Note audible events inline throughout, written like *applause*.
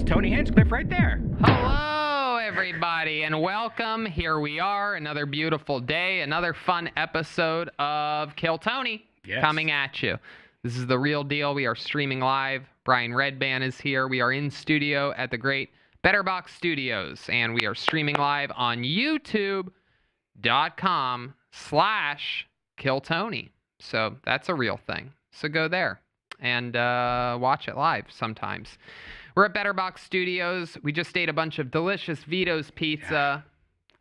Here's Tony Hinchcliffe right there. Hello, everybody, and welcome. Here we are, another beautiful day, another fun episode of Kill Tony Yes. coming at you. This is the real deal. We are streaming live. Brian Redban is here. We are in studio at the great Betterbox Studios, and we are streaming live on YouTube.com slash Kill Tony. So that's a real thing. So go there and uh, watch it live sometimes. We're at Better Box Studios. We just ate a bunch of delicious Vito's pizza.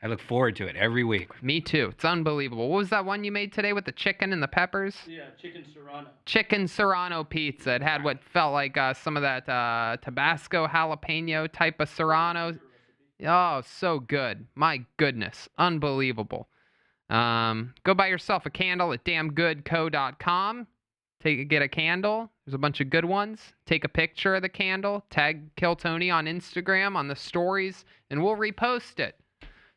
I look forward to it every week. Me too. It's unbelievable. What was that one you made today with the chicken and the peppers? Yeah, chicken serrano. Chicken Serrano pizza. It had what felt like uh, some of that uh, Tabasco jalapeno type of Serrano. Oh, so good. My goodness. Unbelievable. Um, go buy yourself a candle at damngoodco.com. Take get a candle. There's a bunch of good ones. Take a picture of the candle. Tag Kill Tony on Instagram on the stories, and we'll repost it.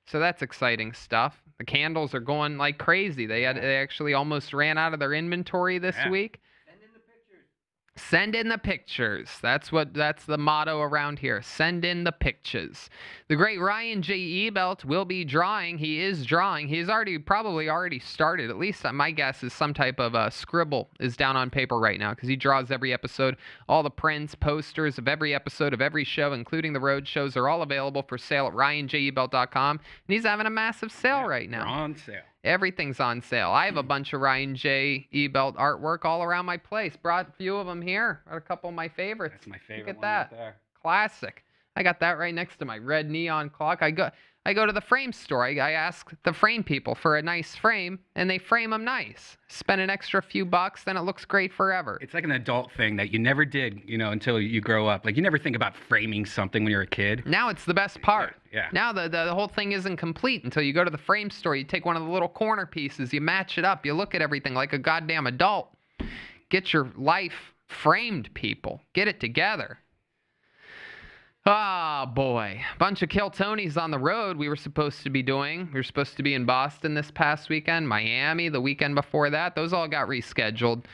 So that's exciting stuff. The candles are going like crazy. They had they actually almost ran out of their inventory this Yeah. week. Send in the pictures. That's what that's the motto around here. Send in the pictures. The great Ryan J. Ebelt will be drawing. He is drawing. He's already probably already started. At least uh, my guess is some type of uh, scribble is down on paper right now because he draws every episode. All the prints, posters of every episode of every show, including the road shows, are all available for sale at ryanjebelt.com. And he's having a massive sale right now. On sale. Everything's on sale. I have a hmm. bunch of Ryan J. Ebelt artwork all around my place. Brought a few of them here. Got a couple of my favorites. That's my favorite Look at that. right. Classic. I got that right next to my red neon clock. I go I go to the frame store. I, I ask the frame people for a nice frame, and they frame them nice. Spend an extra few bucks, then it looks great forever. It's like an adult thing that you never did, you know, until you grow up. Like you never think about framing something when you're a kid. Now it's the best part. Yeah. Now the, the the whole thing isn't complete until you go to the frame store. You take one of the little corner pieces, you match it up, you look at everything like a goddamn adult. Get your life framed, people. Get it together. Ah, boy. Bunch of Kill Tonys on the road we were supposed to be doing. We were supposed to be in Boston this past weekend, Miami the weekend before that. Those all got rescheduled.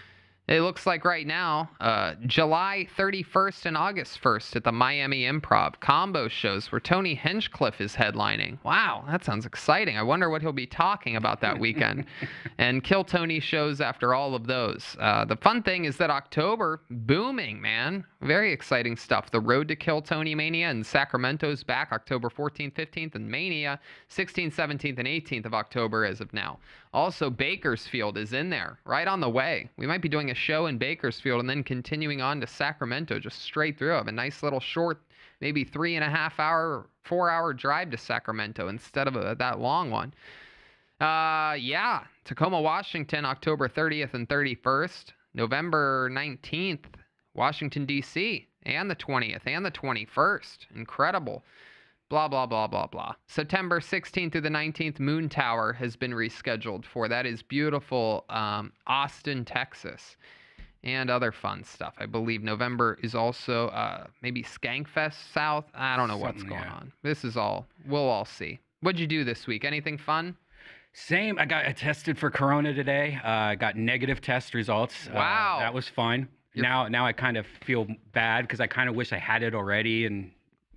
It looks like right now, uh, July 31st and August 1st at the Miami Improv combo shows where Tony Hinchcliffe is headlining. Wow, that sounds exciting. I wonder what he'll be talking about that weekend. *laughs* and Kill Tony shows after all of those. Uh, the fun thing is that October, booming, man. Very exciting stuff. The Road to Kill Tony Mania in Sacramento's back October 14th, 15th, and Mania 16th, 17th, and 18th of October as of now. Also, Bakersfield is in there, right on the way. We might be doing a show in Bakersfield and then continuing on to Sacramento, just straight through. Have a nice little short, maybe three and a half hour, four hour drive to Sacramento instead of a, that long one. Uh, yeah, Tacoma, Washington, October 30th and 31st. November 19th, Washington, D.C., and the 20th and the 21st. Incredible. Blah, blah, blah, blah, blah. September 16th through the 19th, Moon Tower has been rescheduled for. That is beautiful, um, Austin, Texas. And other fun stuff. I believe November is also uh, maybe Skankfest South. I don't know what's going yeah. on. This is all, we'll all see. What'd you do this week? Anything fun? Same. I got I tested for corona today. Uh, I got negative test results. Uh, Wow. that was fun. You're- now now I kind of feel bad because I kind of wish I had it already and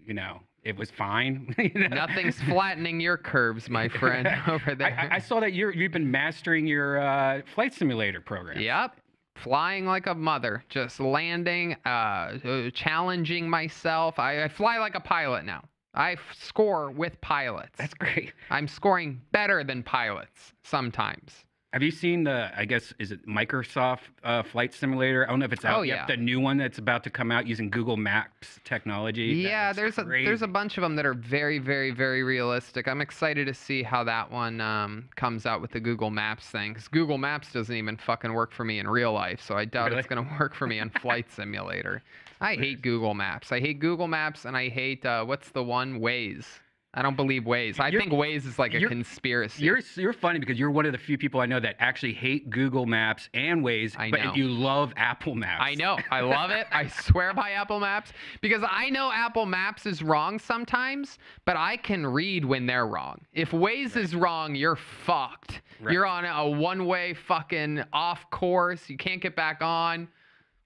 you know it was fine. *laughs* you know? Nothing's flattening your curves, my *laughs* friend, over I, there. I, I saw that you're you've been mastering your uh, flight simulator program. Yep. Flying like a mother, just landing, uh, uh, challenging myself. I, I fly like a pilot now. I f- score with pilots. That's great. I'm scoring better than pilots sometimes. Have you seen the? I guess is it Microsoft uh, Flight Simulator? I don't know if it's out Oh, yet. yeah. The new one that's about to come out using Google Maps technology. Yeah, there's a there's a bunch of them that are very, very, very realistic. I'm excited to see how that one um, comes out with the Google Maps thing. Because Google Maps doesn't even fucking work for me in real life, so I doubt it's gonna work for me in Flight *laughs* Simulator. I hate Google Maps. I hate Google Maps, and I hate uh, what's the one Waze. I don't believe Waze. I You're- think Waze is like a you're- conspiracy. You're you're funny because you're one of the few people I know that actually hate Google Maps and Waze, I but know. you love Apple Maps. I know. I love it. I *laughs* swear by Apple Maps because I know Apple Maps is wrong sometimes, but I can read when they're wrong. If Waze is wrong, you're fucked. Right. You're on a one way fucking off course. You can't get back on.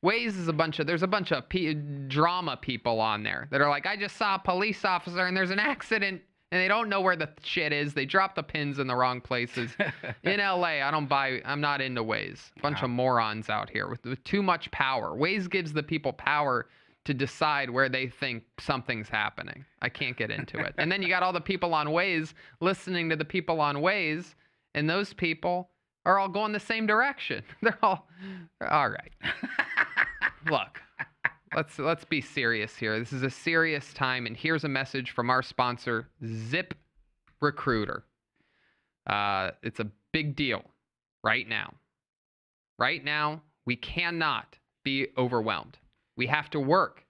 Waze is a bunch of there's a bunch of p- drama people on there that are like, I just saw a police officer and there's an accident and they don't know where the shit is. They drop the pins in the wrong places. *laughs* in LA, I don't buy. I'm not into Waze. A bunch Wow. of morons out here with, with too much power. Waze gives the people power to decide where they think something's happening. I can't get into it. And then you got all the people on Waze listening to the people on Waze, and those people are all going the same direction. *laughs* They're all all right. *laughs* Look, let's let's be serious here. This is a serious time, and here's a message from our sponsor, Zip Recruiter. Uh, it's a big deal right now. Right now, we cannot be overwhelmed. We have to work.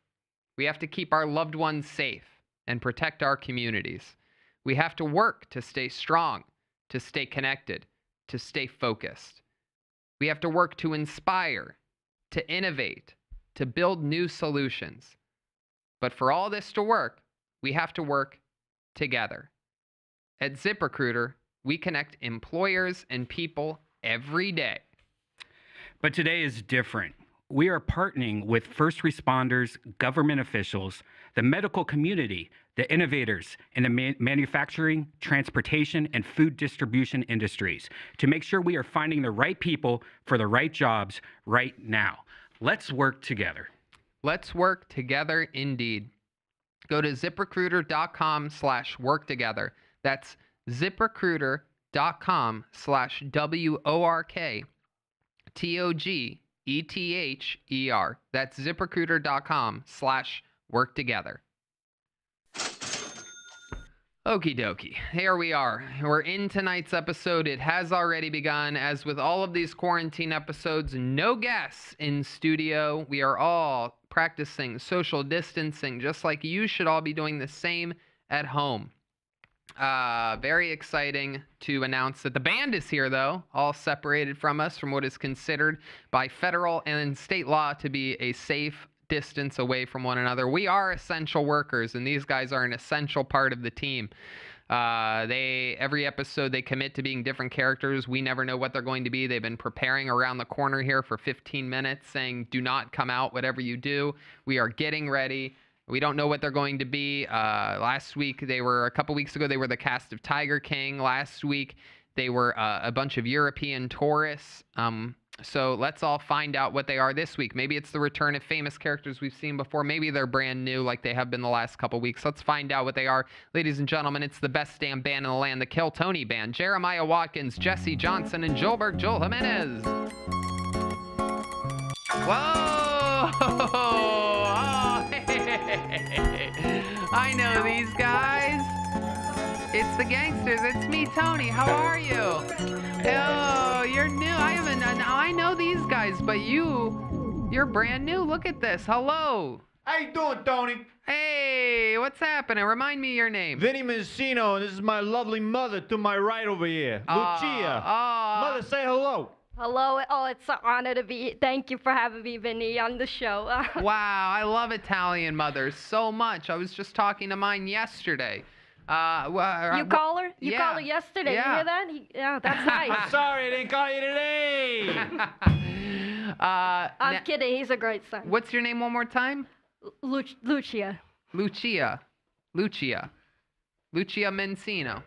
We have to keep our loved ones safe and protect our communities. We have to work to stay strong, to stay connected, to stay focused. We have to work to inspire, to innovate, to build new solutions. But for all this to work, we have to work together. At ZipRecruiter, we connect employers and people every day. But today is different. We are partnering with first responders, government officials, the medical community, the innovators in the man- manufacturing, transportation, and food distribution industries to make sure we are finding the right people for the right jobs right now. Let's work together. Let's work together indeed. Go to ziprecruiter.com slash work together. That's ziprecruiter.com slash W O R K T O G E T H E R. That's ziprecruiter.com slash work together. Okie dokie. Here we are. We're in tonight's episode. It has already begun. As with all of these quarantine episodes, no guests in studio. We are all practicing social distancing, just like you should all be doing the same at home. Uh, very exciting to announce that the band is here, though, all separated from us from what is considered by federal and state law to be a safe distance away from one another. We are essential workers, and these guys are an essential part of the team. Uh, they every episode they commit to being different characters. We never know what they're going to be. They've been preparing around the corner here for 15 minutes, saying, "Do not come out, whatever you do." We are getting ready. We don't know what they're going to be. Uh, last week they were a couple weeks ago they were the cast of Tiger King. Last week they were uh, a bunch of European tourists. Um, so let's all find out what they are this week. Maybe it's the return of famous characters we've seen before. Maybe they're brand new like they have been the last couple weeks. Let's find out what they are. Ladies and gentlemen, it's the best damn band in the land, the Kill Tony Band. Jeremiah Watkins, Jesse Johnson, and Joelberg Joel Jimenez. Whoa! *laughs* Oh, hey. I know these guys. It's the gangsters. It's me, Tony. How are you? Oh, you're new. I haven't. I know these guys, but you, you're brand new. Look at this. Hello. How you doing, Tony? Hey, what's happening? Remind me your name. Vinny Mancino, and this is my lovely mother to my right over here, Lucia. Ah, Mother, say hello. Hello. Oh, it's an honor to be. Thank you for having me, Vinny, on the show. *laughs* Wow, I love Italian mothers so much. I was just talking to mine yesterday. Uh, wha- you call her? You yeah. called her yesterday. Yeah. You hear that? He, yeah, that's *laughs* nice. I'm sorry I didn't call you today. *laughs* uh, I'm na- kidding. He's a great son. what's your name one more time? Lu- Lucia. Lucia. Lucia. Lucia Mancino.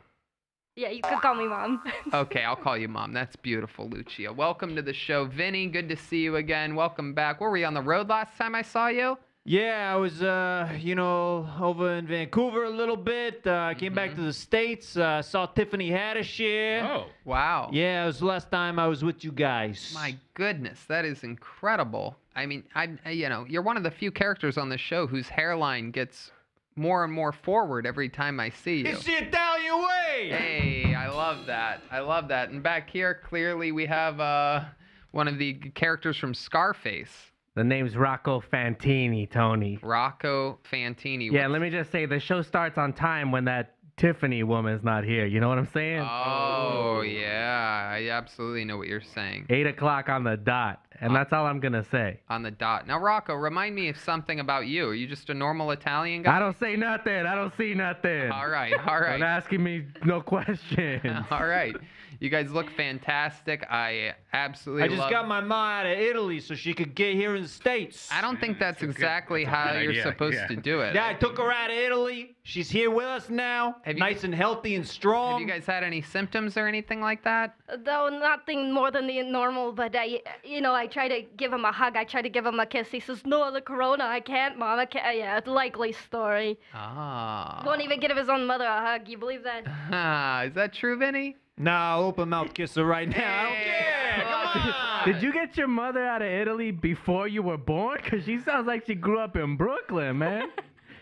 Yeah, you could call me mom. *laughs* Okay, I'll call you mom. That's beautiful, Lucia. Welcome to the show. Vinny, good to see you again. Welcome back. Were we on the road last time I saw you? Yeah, I was, uh, you know, over in Vancouver a little bit. Uh, I came back to the States. Uh, saw Tiffany Haddish here. Oh. Wow. Yeah, it was the last time I was with you guys. My goodness, that is incredible. I mean, I- you know, you're one of the few characters on the show whose hairline gets more and more forward every time I see you. It's the Italian way. Hey, I love that. I love that. And back here, clearly, we have uh, one of the characters from Scarface, The name's Rocco Fantini, Tony. Rocco Fantini. Yeah, let me just say the show starts on time when that Tiffany woman's not here. You know what I'm saying? Oh, oh. yeah. I absolutely know what you're saying. Eight o'clock on the dot, and that's all I'm gonna say. On the dot. Now, Rocco, remind me of something about you. Are you just a normal Italian guy? I don't say nothing. I don't see nothing. All right. All right. Don't asking me no questions. *laughs* All right. You guys look fantastic. I absolutely I just love got my mom out of Italy so she could get here in the States. I don't think that's That's a good- exactly that's how you're idea, supposed yeah. to do it. Yeah, I took her out of Italy. She's here with us now, Have you- nice and healthy and strong. Have you guys had any symptoms or anything like that? Though nothing more than the normal, but I, you know, I try to give him a hug. I try to give him a kiss. He says, "No, the corona. I can't, mom. I can't." Yeah, it's a likely story. Ah. Won't even give his own mother a hug. You believe that? Ah, *laughs* is that true, Vinny? Nah, open mouth kiss her right now. I don't care. Come on. Did you get your mother out of Italy before you were born? Cause she sounds like she grew up in Brooklyn, man.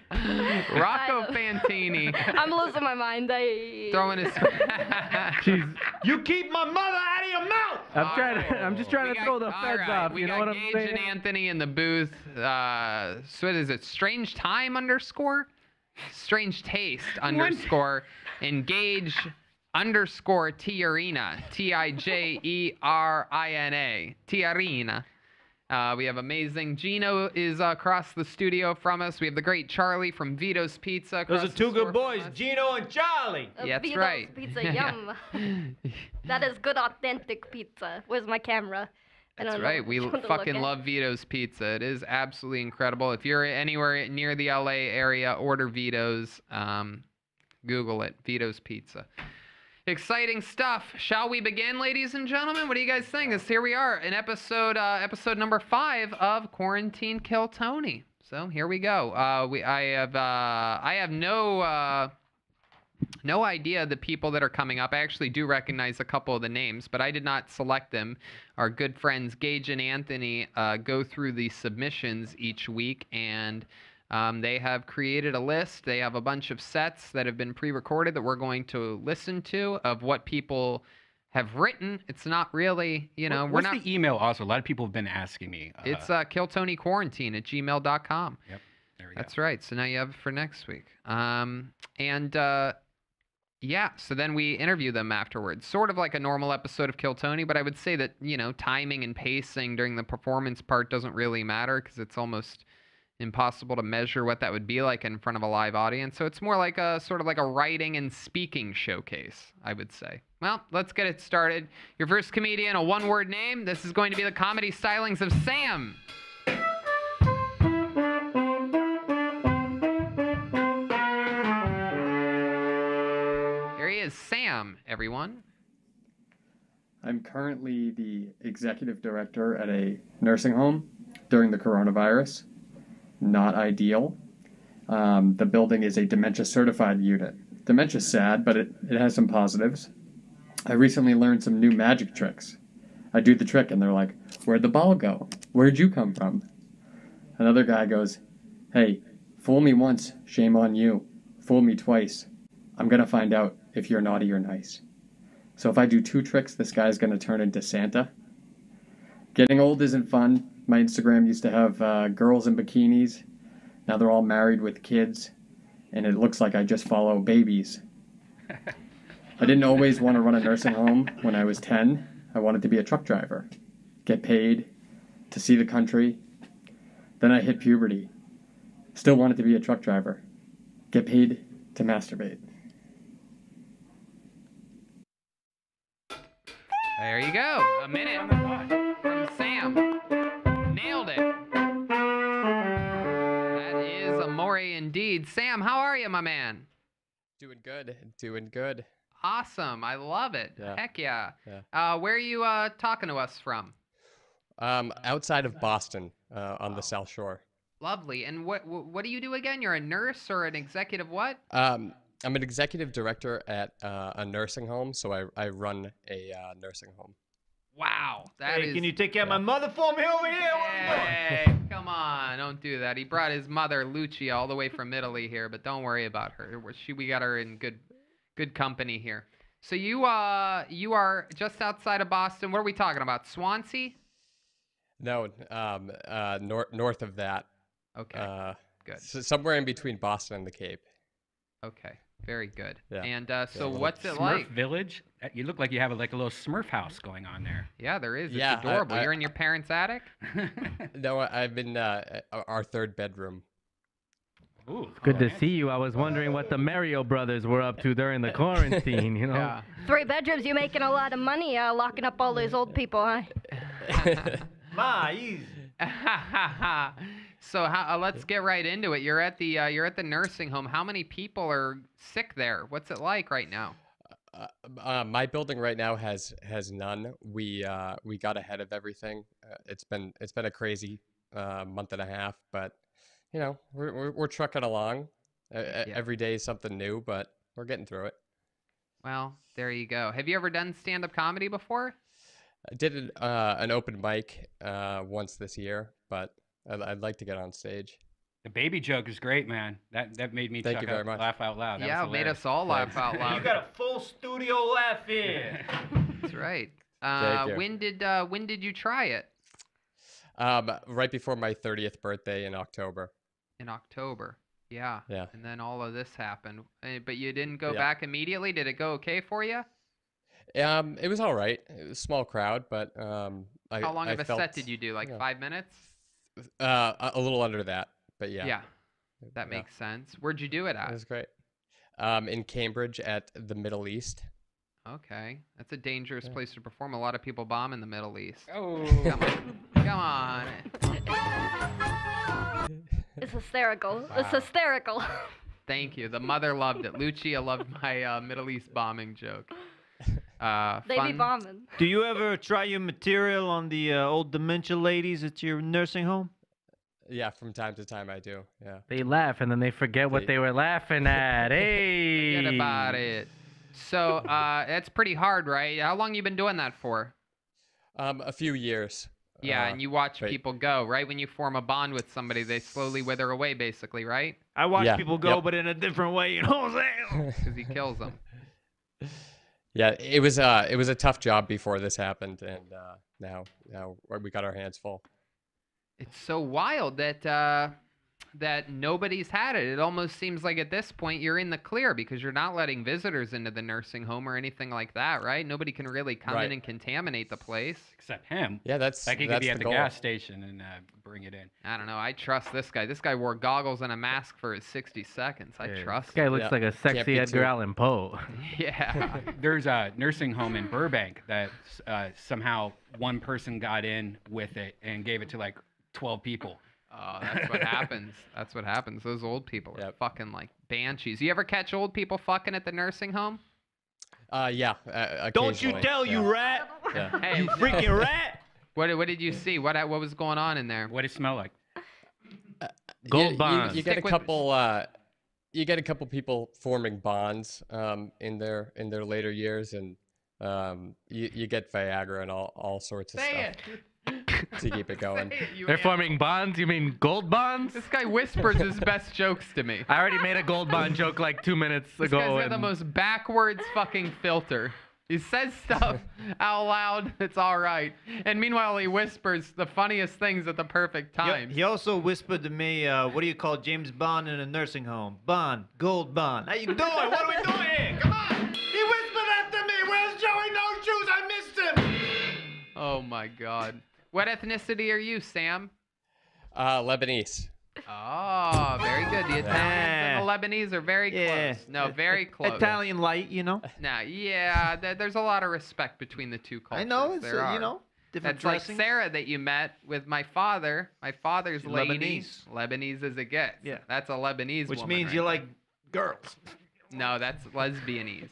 *laughs* Rocco I- Fantini *laughs* I'm losing my mind. I throwing his. *laughs* She's. You keep my mother out of your mouth. I'm trying to. I'm just trying We to got- throw the feds right, off. We You know got what I'm Gage saying? and Anthony in the booth. Uh, so what is it? Strange time underscore, strange taste underscore, engage underscore Tijerina. T I J E R I N A. Tijerina. Uh, we have amazing Gino is uh, across the studio from us. We have the great Charlie from Vito's Pizza. Those across are two good boys. Gino and Charlie. Uh, Yeah, that's Vito's right. Pizza, *laughs* yum. that is good, authentic pizza. Where's my camera? That's don't know right. We which l- one to fucking love Vito's Pizza. It is absolutely incredible. If you're anywhere near the LA area, order Vito's. Um, Google it, Vito's Pizza. Exciting stuff. Shall we begin, ladies and gentlemen? What do you guys think? As here we are in episode uh, episode number five of Quarantine Kill Tony. So here we go. Uh, we I have uh, I have no. Uh, no idea the people that are coming up. I actually do recognize a couple of the names, but I did not select them. Our good friends Gage and Anthony uh, go through the submissions each week, and um, they have created a list. They have a bunch of sets that have been pre-recorded that we're going to listen to of what people have written. It's not really, you know, we're What's not. the email? Also, a lot of people have been asking me. Uh, it's uh, killtonyquarantine at gmail.com. Yep. There we go. That's right. So now you have it for next week. Um, and uh, yeah, so then we interview them afterwards, sort of like a normal episode of Kill Tony. But I would say that you know timing and pacing during the performance part doesn't really matter because it's almost impossible to measure what that would be like in front of a live audience. So it's more like a sort of like a writing and speaking showcase, I would say. Well, let's get it started. Your first comedian, a one-word name. This is going to be the comedy stylings of Sam. Here he is, Sam, everyone. I'm currently the executive director at a nursing home during the coronavirus. Not ideal. Um, the building is a dementia certified unit. Dementia's sad, but it, it has some positives. I recently learned some new magic tricks. I do the trick and they're like, Where'd the ball go? Where'd you come from? Another guy goes, Hey, fool me once, shame on you. Fool me twice. I'm gonna find out if you're naughty or nice. So if I do two tricks, this guy's gonna turn into Santa. Getting old isn't fun. My Instagram used to have uh, girls in bikinis. Now they're all married with kids, and it looks like I just follow babies. I didn't always want to run a nursing home when I was 10. I wanted to be a truck driver, get paid, to see the country. Then I hit puberty. Still wanted to be a truck driver, get paid to masturbate. There you go. A minute indeed. Sam, how are you, my man? Doing good. Doing good. Awesome. I love it. Yeah. Heck yeah. Yeah. Uh, where are you uh, talking to us from? Um, outside of Boston, uh, on the South Shore. Lovely. And what what what do you do again? You're a nurse or an executive what? Um, I'm an executive director at uh, a nursing home, so I, I run a uh, nursing home. Wow. That is. Hey, can you take care of my mother for me over here? What are we doing? Hey, come on, don't do that. He brought his mother Lucia all the way from Italy here, but don't worry about her. We're- She, we got her in good, good company here. So you, uh, you are just outside of Boston. What are we talking about? Swansea? No, um, uh, nor- north of that, Okay, uh, good. s- somewhere in between Boston and the Cape. Okay, very good. Yeah. And uh, so, little what's it Smurf like? Village. Uh, You look like you have a, like a little Smurf house going on there. Yeah, there is. It's Yeah, adorable. I- You're in your parents' attic. *laughs* No, I've been uh, uh, our third bedroom. Ooh, Good to fancy. see you. I was wondering what the Mario brothers were up to during the quarantine, you know? *laughs* Yeah. Three bedrooms, You're making a lot of money uh, locking up all these old people, huh? *laughs* Ma, easy. So how, uh, let's get right into it. You're at the uh, you're at the nursing home. How many people are sick there? What's it like right now? Uh, uh, my building right now has has none. We uh, we got ahead of everything. Uh, it's been it's been a crazy uh, month and a half, but you know we're we're, we're trucking along. Uh, uh, Yeah. Every day is something new, but we're getting through it. Well, there you go. Have you ever done stand-up comedy before? I did an, uh, an open mic uh, once this year, but I'd, I'd like to get on stage. The baby joke is great, man. That that made me Thank you very out- much. laugh out loud. That yeah, made us all laugh out *laughs* loud. You got a full studio laugh here. *laughs* That's right. Uh, when did uh, when did you try it? Um, right before my 30th birthday in October. In October. Yeah. Yeah. And then all of this happened. Uh, But you didn't go Yeah. back immediately. Did it go okay for you? Um, it was all right. It was a small crowd, but um, I, How long I of a felt, set did you do? Like yeah. five minutes? Uh, a- a little under that, but yeah, Yeah, That yeah. makes sense. Where'd you do it It at? was great. Um, in Cambridge at the Middle East. Okay. That's a dangerous Yeah. place to perform. A lot of people bomb in the Middle East. Oh. Come on. Come on. *laughs* It's hysterical. It's hysterical. Thank you. The mother loved it. Lucia loved my uh, Middle East bombing joke. *laughs* Uh, they be fun- bombing. Do you ever try your material on the uh, old dementia ladies at your nursing home? Yeah, from time to time I do. Yeah. They laugh and then they forget what They- they were laughing *laughs* at. Hey. Forget about it. So uh, that's pretty hard, right? How long you been doing that for? Um, a few years. Yeah, uh, and you watch right. people go, right? When you form a bond with somebody, they slowly wither away, basically, right? I watch Yeah, people go, yep. but in a different way. You know what I'm saying? *laughs* Because he kills them. Yeah, it was uh, it was a tough job before this happened, and uh, now now we got our hands full. It's so wild that uh, that nobody's had it. It almost seems like at this point you're in the clear because you're not letting visitors into the nursing home or anything like that, right? Nobody can really come in and contaminate the place. Except him. Yeah, that's Like he could that's be the at the goal. gas station and uh, bring it in. I don't know. I trust this guy. This guy wore goggles and a mask for his 60 seconds. I Yeah, trust. This guy him. looks Yeah, like a sexy be Edgar Allan Poe. *laughs* *laughs* Yeah. There's a nursing home in Burbank that uh, somehow one person got in with it and gave it to like 12 people. Oh, that's what happens. *laughs* That's what happens. Those old people are Yep. fucking like banshees. You ever catch old people fucking at the nursing home? Uh, yeah. Uh, Don't you tell, yeah. you rat! Yeah. *laughs* Hey, You freaking rat! what what did you see? What what was going on in there? What did it smell like? Gold you, you- bonds. You, get a couple. Uh, you get a couple people forming bonds um, in their in their later years, and um, you, you get Viagra and all, all sorts of stuff to keep it going. It, They're animal. forming bonds? You mean gold bonds? This guy whispers his best jokes to me. *laughs* I already made a gold bond joke like two minutes This ago. guy's got the most backwards fucking filter. He says stuff *laughs* out loud, it's all right. And meanwhile, he whispers the funniest things at the perfect He- time. He, also whispered to me, uh, "What do you call James Bond in a nursing home? Bond, gold bond. How you doing? What are we doing here? Come on!" He whispered that to me. Where's Joey No Shoes? I missed him. Oh my god. What ethnicity are you, Sam? Uh, Lebanese. Oh, very good. The Italians and the Lebanese are very Yeah. close. No, very close. Italian light, you know. Now, yeah, th- there's a lot of respect between the two cultures. I know. It's there uh, are. you know different That's like dressings. Sarah that you met with my father. My father's She's lady. Lebanese. Lebanese as it gets. Yeah. That's a Lebanese which woman means right you there. like girls. No, that's lesbianese.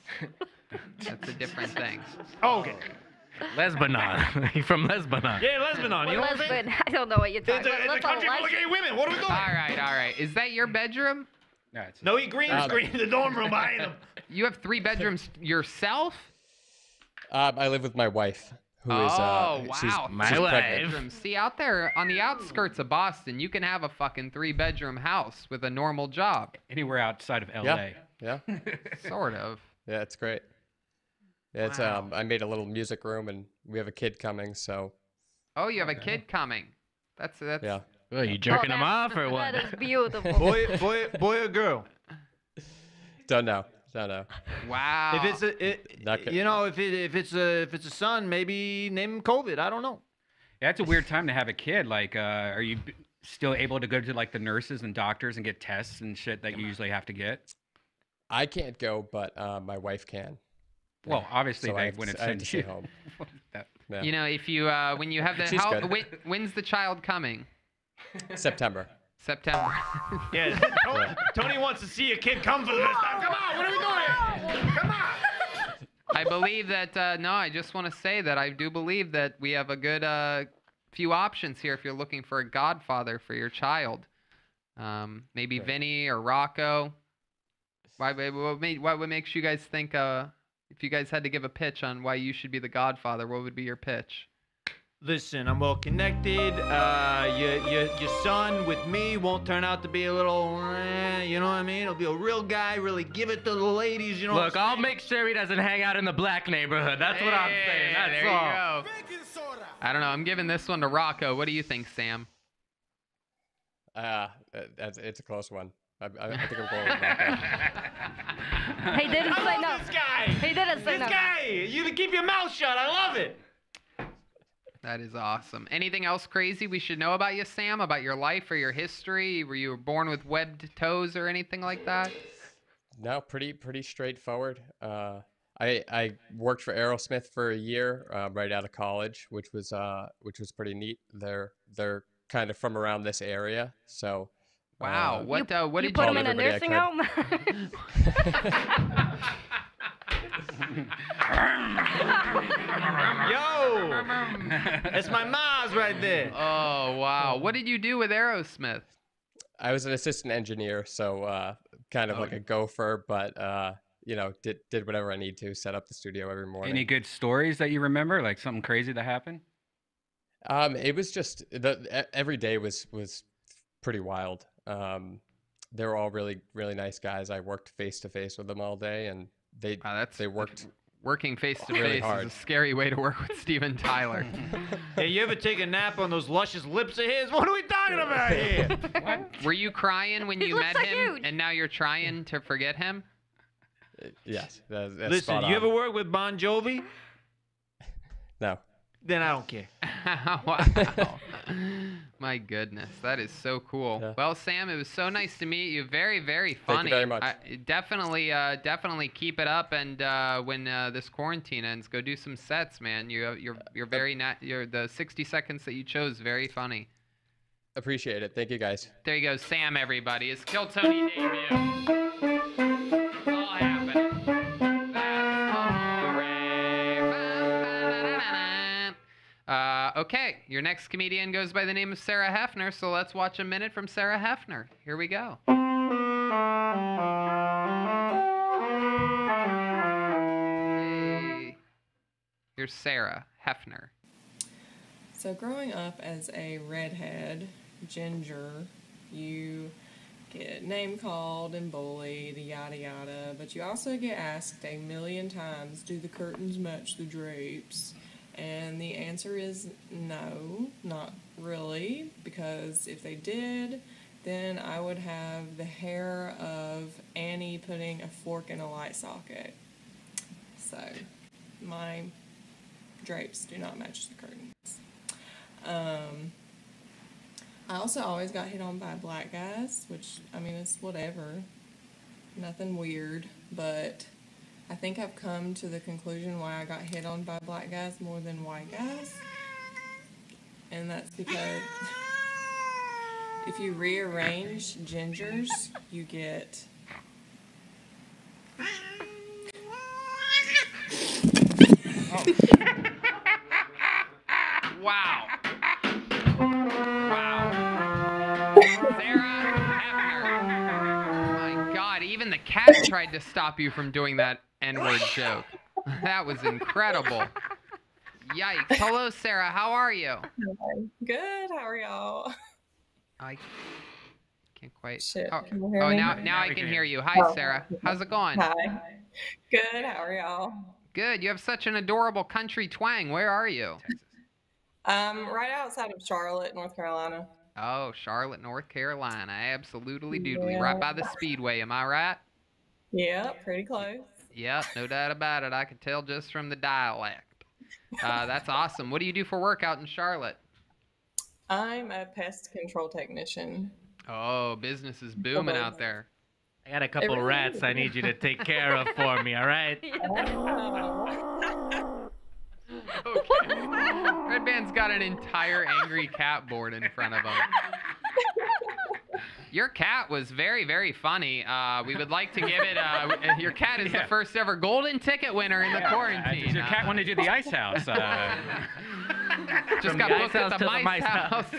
*laughs* that's a different thing. Oh, okay. Lesbanon. *laughs* He's from Lesbanon. Yeah, Lebanon. You know what I'm saying? Lesbian. *laughs* I don't know what you're It's talking a, about. it's a What's country full of lesbian? gay women. What are we doing? All right, all right. Is that your bedroom? No, it's No, he green screen the dorm room behind him. *laughs* You have three bedrooms yourself? Um, I live with my wife, who is. oh, uh, she's, wow. My she's wife. pregnant. Bedrooms. See, out there on the outskirts of Boston, you can have a fucking three bedroom house with a normal job. anywhere outside of LA. Yeah. Yeah. Sort of. Yeah, it's great. Yeah, it's Wow. um I made a little music room and we have a kid coming, so Oh, you have a kid coming. That's that's yeah. Well, you jerking oh, him off or what? That is *laughs* beautiful. Boy, boy, boy, or girl? *laughs* Don't know. Don't know. wow. If it's a, it, you know, if it, if it's a, if it's a son, maybe name him COVID. I don't know. Yeah, it's a weird time to have a kid. Like, uh, are you b- still able to go to like the nurses and doctors and get tests and shit that you usually have to get? I can't go, but uh, my wife can. Well, obviously So I they have to wouldn't s- I have send you. home. *laughs* That- Yeah. You know, if you uh, when you have the She's how, when, when's the child coming? *laughs* September. September. Yeah, *laughs* Tony, Tony wants to see a kid come for the first time. Come on, what are we doing? Come on. I believe that. Uh, no, I just want to say that I do believe that we have a good uh, few options here if you're looking for a godfather for your child. Um, maybe Right. Vinny or Rocco. Why? why- What, what, what makes you guys think? Uh, if you guys had to give a pitch on why you should be the godfather, what would be your pitch? Listen, I'm well connected. Uh, your, your, your son with me won't turn out to be a little, eh, you know what I mean? He'll be a real guy, really give it to the ladies, you know what Look, I'm I'll saying? make sure he doesn't hang out in the black neighborhood. That's what I'm saying. That's there all. you go. I don't know. I'm giving this one to Rocco. What do you think, Sam? Uh, it's, it's a close one. I, I, I think I'm going with Rocco. *laughs* He didn't I say love no. this guy. He didn't say This no. guy. You keep your mouth shut. I love it. That is awesome. Anything else crazy we should know about you, Sam? About your life or your history? Were you born with webbed toes or anything like that? No, pretty pretty straightforward. Uh, I I worked for Aerosmith for a year uh, right out of college, which was uh which was pretty neat. They're they're kind of from around this area, so. Wow. uh, what uh, what you did put you him in a nursing home? *laughs* Yo, that's my Maz right there. *laughs* Oh wow. What did you do with Aerosmith? I was an assistant engineer, so uh, kind of Oh, like a gopher, but uh, you know, did did whatever I need to, set up the studio every morning. Any good stories that you remember, like something crazy that happened? Um, it was just the every day was was pretty wild. Um, they were all really really nice guys. I worked face to face with them all day, and they Wow, that's they worked. working face to *laughs* face is a scary way to work with Steven Tyler. *laughs* Hey, you ever take a nap on those luscious lips of his? What are we talking about here? *laughs* Were you crying when His you met are him, huge. and now you're trying to forget him? Yes, that, that's Listen, spot you ever work with Bon Jovi? No. Then I don't care. *laughs* wow. My goodness, that is so cool. Yeah. Well, Sam, it was so nice to meet you. Very, very you funny. very much. I, definitely, uh, definitely keep it up. And uh, when uh, this quarantine ends, go do some sets, man. You, you're, you're very, na- you're the 60 seconds that you chose, very funny. Appreciate it. Thank you guys. There you go, Sam. Everybody, his Kill Tony debut. Your next comedian goes by the name of Sarah Hefner, so let's watch a minute from Sarah Hefner. Here we go. Hey. Here's Sarah Hefner. So, growing up as a redhead, ginger, you get name called and bullied, yada yada, but you also get asked a million times do the curtains match the drapes? And the answer is no, not really, because if they did, then I would have the hair of Annie putting a fork in a light socket. So, my drapes do not match the curtains. Um, I also always got hit on by black guys, which I mean it's whatever, nothing weird. But I think I've come to the conclusion why I got hit on by black guys more than white guys, and that's because if you rearrange gingers, you get Wow. Wow. Sarah. My God, even the cat tried to stop you from doing that N word joke. That was incredible. Yikes. Hello, Sarah. How are you? good. How are y'all? I can't quite. Shit, Oh, can you hear oh, now, now I can hear you. Hi, Oh. Sarah. How's it going? Hi. Good. How are y'all? Good. You have such an adorable country twang. Where are you? Um, right outside of Charlotte, North Carolina. Oh, Charlotte, North Carolina. Absolutely doodly. Yeah. Right by the speedway. Am I right? Yeah, pretty close. Yep, no doubt about it. I could tell just from the dialect. Uh, that's awesome. What do you do for work out in Charlotte? I'm a pest control technician. Oh, business is booming out there. I got a couple really rats is. I need you to take care of for me, all right? *laughs* *laughs* Okay. Redban's got an entire angry cat board in front of him. *laughs* Your cat was very, very funny. Uh, we would like to give it. Uh, your cat is Yeah. the first ever golden ticket winner in the Uh, quarantine. does your cat Uh, want to do the ice house? Uh, *laughs* just got the ice booked at the to the mice mice house.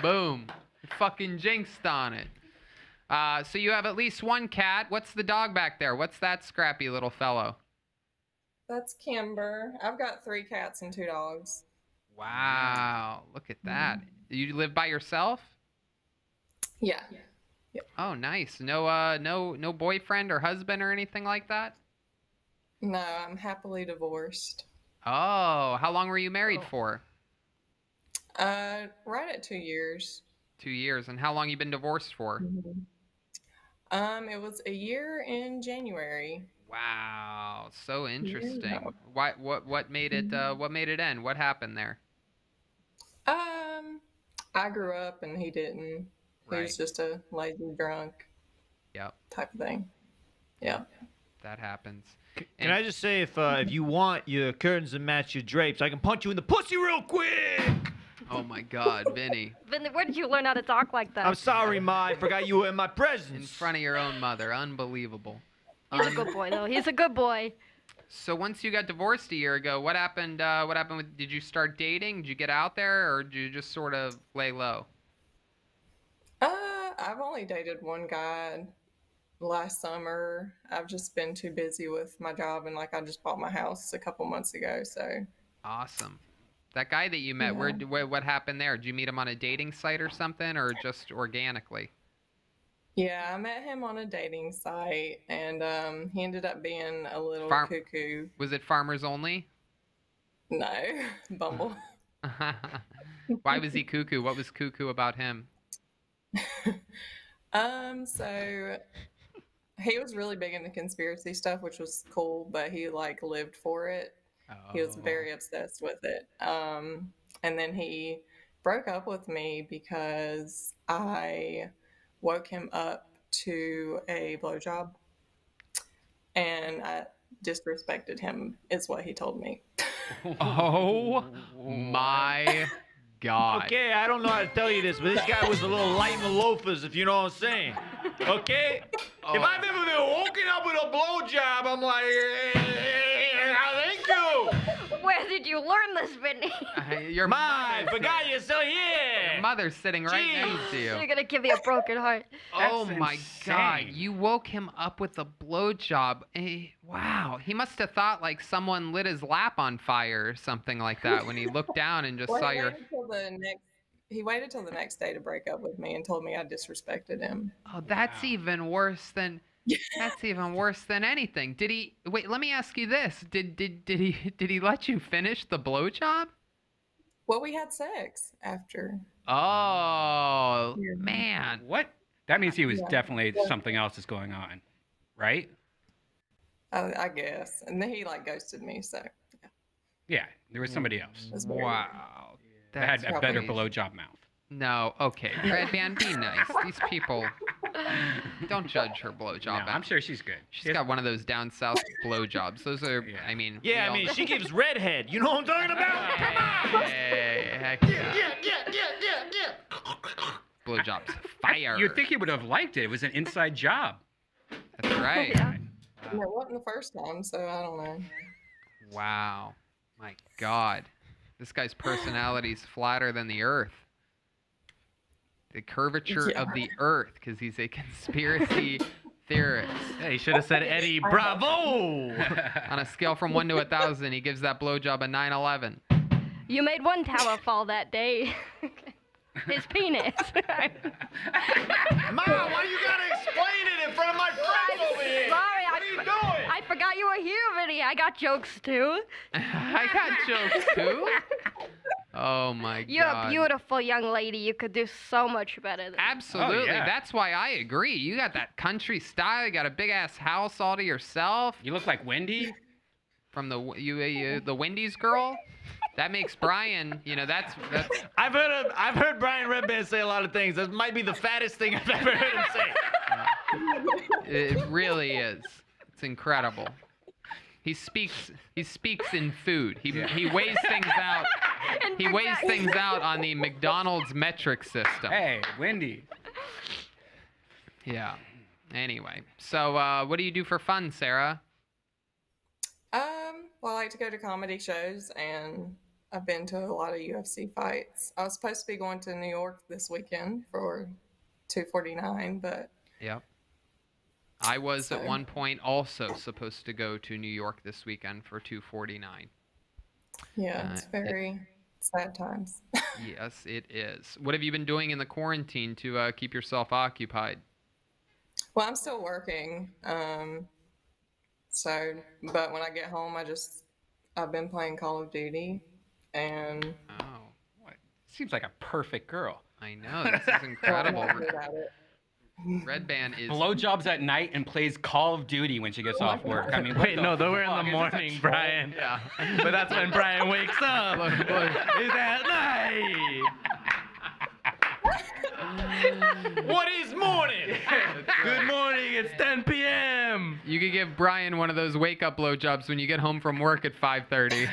*laughs* Boom. Fucking jinxed on it. Uh, so you have at least one cat. What's the dog back there? What's that scrappy little fellow? That's Kimber. I've got three cats and two dogs. Wow. Look at that. You live by yourself? Yeah. Oh, nice. No, uh, no, no boyfriend or husband or anything like that. No, I'm happily divorced. Oh, how long were you married for? Uh, right at two years. Two years. And how long you been divorced for? Um, it was a year in January. Wow, so interesting. Yeah. Why? What? What made it? Uh, what made it end? What happened there? Um, I grew up and he didn't. He Right. was just a lazy drunk Yep, type of thing. Yeah. that happens. Can I just say, if uh, if you want your curtains to match your drapes, I can punch you in the pussy real quick. Oh my God, Vinny, *laughs* Vinny, where did you learn how to talk like that? I'm sorry, Ma. I forgot you were in my presence. in front of your own mother, unbelievable. He's a good boy, though. He's a good boy. So once you got divorced a year ago, what happened? Uh, what happened with? Did you start dating? Did you get out there, or did you just sort of lay low? Uh, I've only dated one guy last summer. I've just been too busy with my job and like I just bought my house a couple months ago. So Awesome. That guy that you met, where, Yeah. where? What happened there? Did you meet him on a dating site or something, or just organically? Yeah, I met him on a dating site and um, he ended up being a little Farm- cuckoo. Was it farmers only? No, *laughs* Bumble. *laughs* Why was he cuckoo? What was cuckoo about him? *laughs* Um, so he was really big into conspiracy stuff, which was cool, but he like lived for it. He was Oh. very obsessed with it. Um, and then he broke up with me because I woke him up to a blowjob and I disrespected him, is what he told me. *laughs* Oh my god. Okay, I don't know how to tell you this, but this guy was a little light in the loafers, if you know what I'm saying. Okay? Oh. If I've ever been woken up with a blowjob, I'm like, eh, thank you. Where did you learn this, Vinny? *laughs* Uh, Your Ma, mother's I forgot sitting- you so yeah. Your mother's sitting right next to You're gonna give me a broken heart. *laughs* Oh That's my god, you woke him up with a blowjob. Eh, wow, he must have thought like someone lit his lap on fire or something like that when he *laughs* looked down and just Well, saw your. waited till the next. He waited till the next day to break up with me and told me I disrespected him. Oh, that's Wow. even worse than. That's even worse than anything. Did he? Wait, let me ask you this: Did did did he *laughs* did he let you finish the blowjob? Well, we had sex after. Oh Yeah. man. what? That means he was Yeah. definitely Yeah. something else is going on, right? I, I guess, and then he like ghosted me. So Yeah, Yeah, there was somebody else was very- Wow. that had a better crazy. blowjob mouth. No, okay. Redban, be nice. These people *laughs* don't judge her blowjob. No, I'm sure she's good. She's got one of those down south blowjobs. Those are, Yeah. I mean. Yeah, I all mean, know- she gives redhead. You know what I'm talking about? *laughs* Come on. Hey, heck yeah. Yeah, yeah, yeah, yeah, yeah. Blowjobs. *laughs* Fire. You'd think he would have liked it. It was an inside job. That's oh, right. Yeah. And it wasn't the first time, so I don't know. Wow. My God. This guy's personality is flatter than the earth. The curvature of the earth, because he's a conspiracy *laughs* theorist. Hey, you should have said Eddie Bravo. On a scale from 1 to a 1,000, he gives that blowjob a 9 11. You made one tower fall that day. *laughs* His penis. *laughs* Ma, why you gotta explain it in front of my friends over here? Sorry, What I, are you doing? I forgot you were here, Vinny. I got jokes too. I got jokes too. Oh my god. You're a beautiful young lady. You could do so much better than Absolutely. Oh, yeah. That's why I agree. You got that country style. You got a big ass house all to yourself. You look like Wendy. From the you, you the Wendy's girl. That makes Brian, you know, that's that's *laughs* I've heard of, I've heard Brian Redban say a lot of things. That might be the fattest thing I've ever heard him say. Uh, it really is. It's incredible. He speaks he speaks in food. He he weighs things out. *laughs* *laughs* He weighs things *laughs* out on the McDonald's metric system. Hey, Wendy. Yeah. Anyway, so uh, what do you do for fun, Sarah? Um, well, I like to go to comedy shows, and I've been to a lot of UFC fights. I was supposed to be going to New York this weekend for 249, but Yep. I was at one point also supposed to go to New York this weekend for 249. yeah, it's Uh, it- very sad times. *laughs* yes, it is. What have you been doing in the quarantine to uh, keep yourself occupied? well, I'm still working. Um, so, but when I get home, I just I've been playing Call of Duty, and Oh, What? Seems like a perfect girl. I know. This is *laughs* incredible. not good at it. Redban is Blowjobs at night and plays Call of Duty when she gets off work. I mean, Wait, no, they were in the Is this a morning. Brian. Yeah. But that's when Brian wakes up. Look, look. It's at night. What is morning? *laughs* Good morning. It's 10 p.m. You could give Brian one of those wake up blowjobs when you get home from work at 5:30.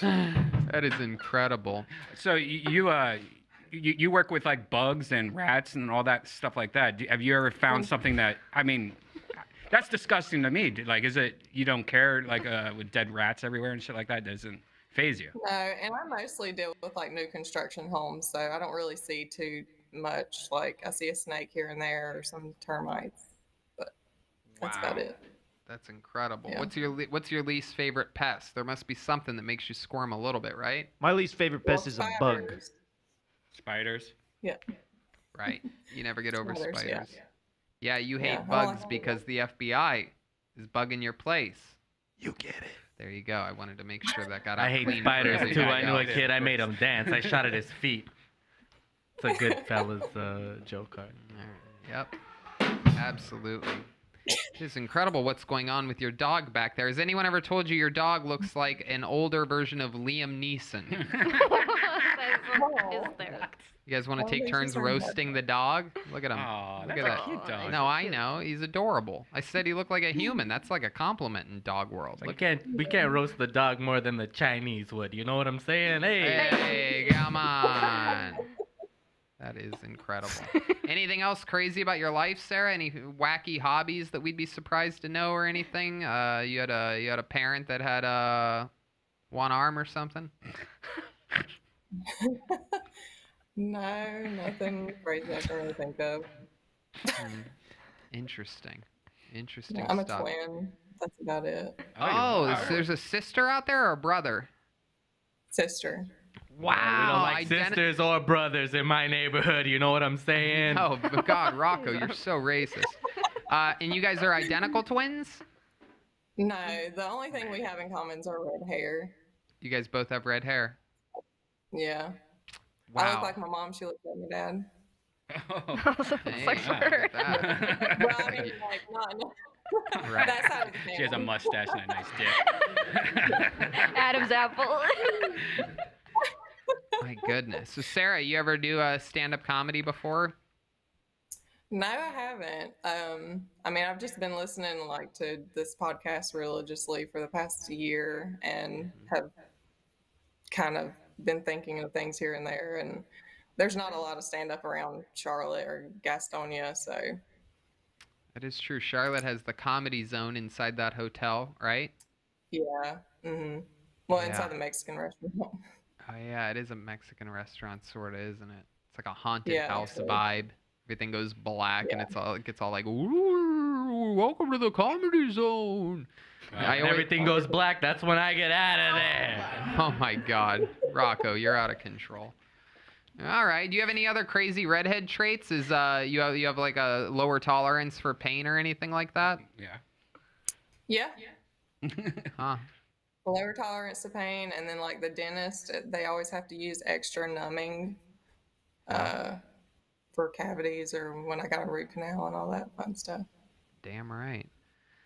*laughs* that is incredible. So you, you uh you, you work with like bugs and rats and all that stuff like that. Do- Have you ever found something that I mean that's disgusting to me. Like is it you don't care like uh with dead rats everywhere and shit like that doesn't phase you? No, and I mostly deal with like new construction homes, so I don't really see too much. Like I see a snake here and there or some termites, but that's about it. That's incredible. Yeah. What's your le- what's your least favorite pest? There must be something that makes you squirm a little bit, right? My least favorite pest Well, is a bug. Spiders. Spiders. Yeah. Right. You never get over Spiders, spiders. yeah. Yeah, you hate Yeah, bugs because the FBI is bugging your place. You get it. There you go. I wanted to make sure that got out I hate spiders too. I knew a kid. I made him dance. I shot at his *laughs* feet. It's a Goodfellas uh, joke card. Yep. Absolutely. It's incredible what's going on with your dog back there. Has anyone ever told you your dog looks like an older version of Liam Neeson? *laughs* *laughs* is there? You guys want to take turns roasting the dog? Look at him. Aw, Look that's at a that. cute dog. No, I know. He's adorable. I said he looked like a human. That's like a compliment in dog world. We can't we can't roast the dog more than the Chinese would. You know what I'm saying? Hey. Hey, *laughs* come on. That is incredible. *laughs* anything else crazy about your life, Sarah? Any wacky hobbies that we'd be surprised to know or anything? Uh, you had a you had a parent that had uh, one arm or something? *laughs* No, nothing crazy I can really think of. Hmm. Interesting. Interesting No, I'm a twin. That's about it. Oh, is- there's a sister out there or a brother? Sister. Wow. we don't like identi- sisters or brothers in my neighborhood. You know what I'm saying? Oh *laughs* b- God, Rocco, you're so racist. Uh, and you guys are identical twins? No, the only thing we have in common is our red hair. You guys both have red hair. Yeah. Wow. I look like my mom. She looks like my dad. *laughs* Hey, Like look at that. Well, I mean, like, not. *laughs* Right. That side of the family. She has a mustache and a nice dick. *laughs* Adam's apple. My goodness. So Sarah, you ever do a stand-up comedy before? No, I haven't. Um, I mean, I've just been listening like to this podcast religiously for the past year, and have kind of been thinking of things here and there. And there's not a lot of stand up around Charlotte or Gastonia, so That is true. Charlotte has the comedy zone inside that hotel, right? yeah. hmm Well, Yeah. inside the Mexican restaurant. *laughs* Oh yeah, it is a Mexican restaurant, sorta, isn't it? It's like a haunted Yeah, house okay. vibe. Everything goes black, and it's all it gets all like, "Ooh, welcome to the comedy zone." I When always- everything goes black, that's when I get out of there. *laughs* Oh my God, Rocco, you're out of control. All right. Do you have any other crazy redhead traits? Is uh you have you have like a lower tolerance for pain or anything like that? yeah. Yeah. *laughs* Huh? Lower tolerance to pain, and then like the dentist, they always have to use extra numbing uh, for cavities or when I got a root canal and all that fun stuff. Damn right.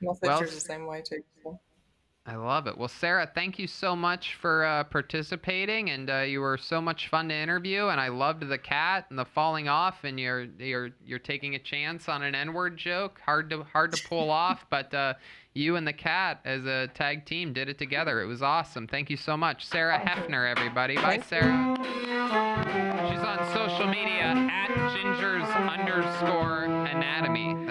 My Well, the same way too. So. I love it. Well, Sarah, thank you so much for uh, participating, and uh, you were so much fun to interview. And I loved the cat and the falling off, and you're you're you're taking a chance on an N-word joke. Hard to hard to pull *laughs* off, but uh, you and the cat as a tag team did it together. It was awesome. Thank you so much, Sarah Hefner. Everybody, bye, Sarah. She's on social media at Ginger's underscore.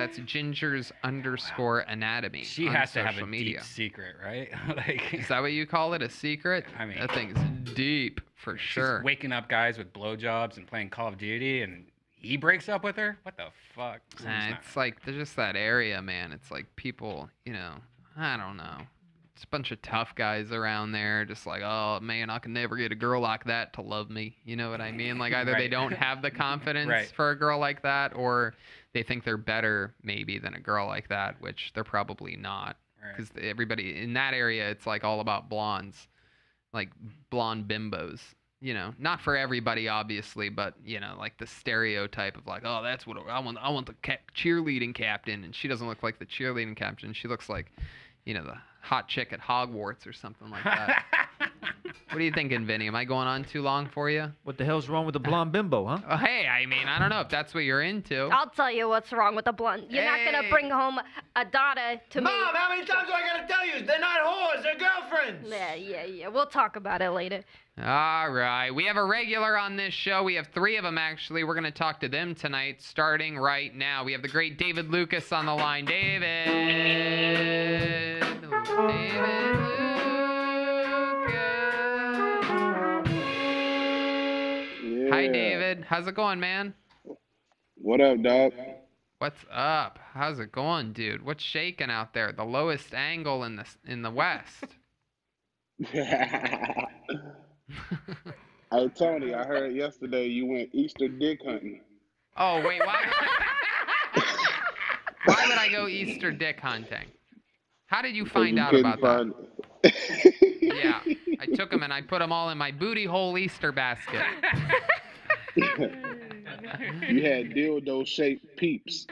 That's Ginger's underscore anatomy. She has to have a media. deep secret, right? *laughs* like Is that what you call it? A secret? I mean- that thing's deep for she's sure. waking up guys with blowjobs and playing Call of Duty, and he breaks up with her. What the fuck? Nah, Something's not- it's like there's just that area, man. It's like people, you know, I don't know. It's a bunch of tough guys around there, just like, oh man, I can never get a girl like that to love me. You know what I mean? Like either they don't have the *laughs* confidence Right. for a girl like that, or they think they're better maybe than a girl like that, which they're probably not. Right. Because everybody in that area, it's like all about blondes, like blonde bimbos. You know, not for everybody, obviously, but you know, like the stereotype of like, oh, that's what I want. I want the ca- cheerleading captain, and she doesn't look like the cheerleading captain. She looks like, you know, the hot chick at Hogwarts or something like that. *laughs* what are you thinking, Vinny? Am I going on too long for you? What the hell's wrong with the *laughs* blonde bimbo, huh? Oh, hey, I mean, I don't know if that's what you're into. I'll tell you what's wrong with the blunt. You're not gonna bring home a daughter to me. Mom, how many times do I gotta tell you? They're not whores, they're girlfriends. Yeah, yeah, yeah. We'll talk about it later. All right. We have a regular on this show. We have three of them, actually. We're going to talk to them tonight, starting right now. We have the great David Lucas on the line. David. Hi, David. How's it going, man? What up, dog? What's up? How's it going, dude? What's shaking out there? The lowest angle in the in the west. *laughs* *laughs* hey, Tony, I heard yesterday you went Easter dick hunting. Oh wait, why? *laughs* why would I go Easter dick hunting? How did you find you out about that? Yeah, I took them and I put them all in my booty hole Easter basket. *laughs* you had dildo shaped peeps.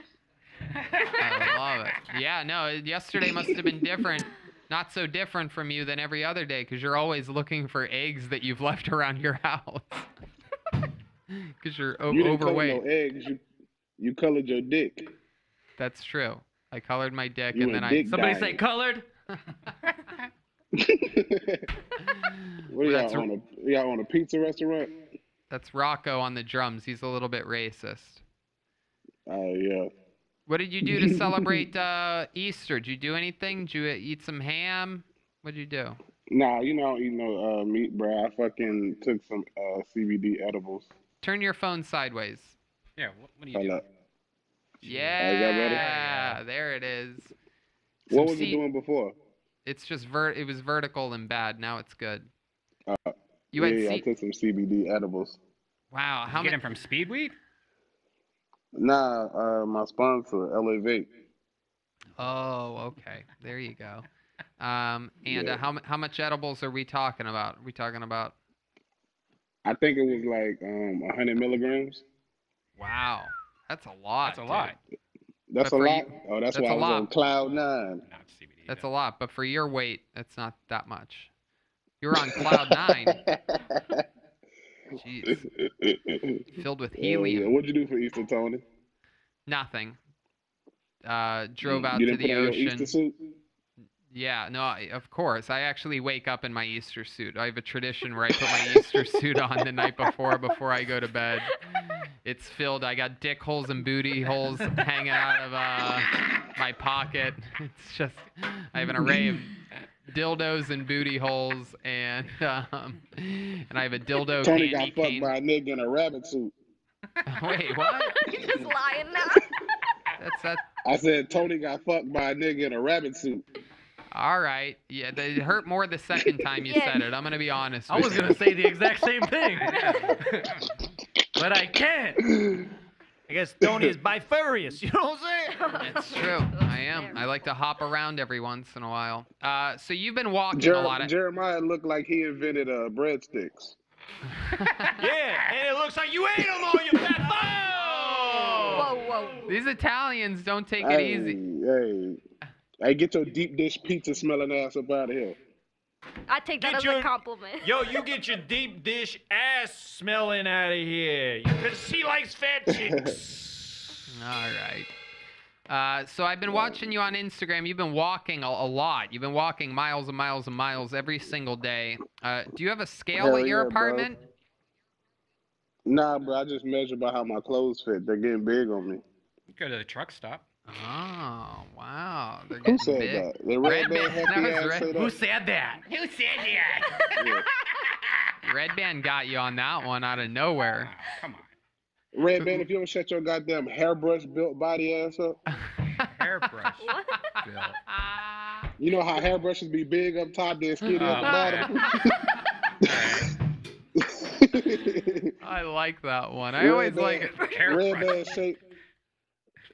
I love it. Yeah, no, yesterday must have been different. Not so different from you than every other day because you're always looking for eggs that you've left around your house. *laughs* Because you're o- You overweight. no eggs. You you colored your dick. That's true. I colored my dick You and then I. Somebody guy. say colored. *laughs* what are That's y'all on a y'all on a pizza restaurant? That's Rocco on the drums. He's a little bit racist. Oh yeah. What did you do to celebrate *laughs* uh, Easter? Did you do anything? Did you eat some ham? What did you do? Nah, you know I don't eat no uh, meat, bro. I fucking took some uh, CBD edibles. Turn your phone sideways. yeah. What, what do you Hold do? up. Yeah, that better? there it is. What Some was C- it doing before? It's just ver- It was vertical and bad. Now it's good. Uh, You yeah, had yeah, I C- took some CBD edibles. wow. Did How you get many? him from Speedweed? Nah, uh, my sponsor, LA Vape. Oh, okay. There you go. Um, and Yeah. uh, how how much edibles are we talking about? Are we talking about? I think it was like um 100 milligrams. Wow, that's a lot. That's a dude. lot. That's But a lot. you- oh, that's, that's why a I was lot. on cloud nine. Not CBD. That's a lot, but for your weight, that's not that much. You're on cloud *laughs* nine, Jeez. *laughs* filled with Hell yeah. helium. What'd you do for Easter, Tony? Nothing. Uh, drove out you to didn't the put ocean. Your Easter suit? Yeah, no, I, of course. I actually wake up in my Easter suit. I have a tradition where I put my Easter suit on the night before before I go to bed. It's filled. I got dick holes and booty holes hanging out of uh, my pocket. *laughs* It's just I have an array of dildos and booty holes, and *laughs* um, and I have a dildo Tony got fucked cane. by a nigga in a rabbit suit. *laughs* Wait, what? You're just lying now. That's that. I said Tony got fucked by a nigga in a rabbit suit. All right. Yeah, it hurt more the second time you Yeah. said it. I'm gonna be honest. I with was you. gonna say the exact same thing, but I can't. I guess Tony is bifurious. You know what I'm saying? It's true. I am. I like to hop around every once in a while. Uh, so you've been walking Jer- a lot. Of, Jeremiah looked like he invented uh, breadsticks. *laughs* yeah, and it looks like you ate them all, you fat *laughs* fuck. Whoa, whoa. These Italians don't take it Hey, easy. hey. Hey, get your deep dish pizza smelling ass up out of here. I take that Get as your- a compliment. Yo, you get your deep dish ass smelling out of here. Because she likes fat chicks. *laughs* All right. Uh, so I've been watching you on Instagram. You've been walking a, a lot. You've been walking miles and miles and miles every single day. Uh, do you have a scale Hell at your yeah, bro. apartment? Nah, bro, I just measure by how my clothes fit. They're getting big on me. Go to the truck stop. Oh, wow. They're Who said big. that? The red, Redban Band- happy that was ass Red- Who said that? Who said that? *laughs* Yeah. Redban got you on that one out of nowhere. Ah, come on. Redban, if you don't shut your goddamn hairbrush built body ass up, *laughs* Hairbrush. What? You know how hairbrushes be big up top, then skinny Oh, at the bottom. *laughs* I like that one. I always Red like it. Redban shaped.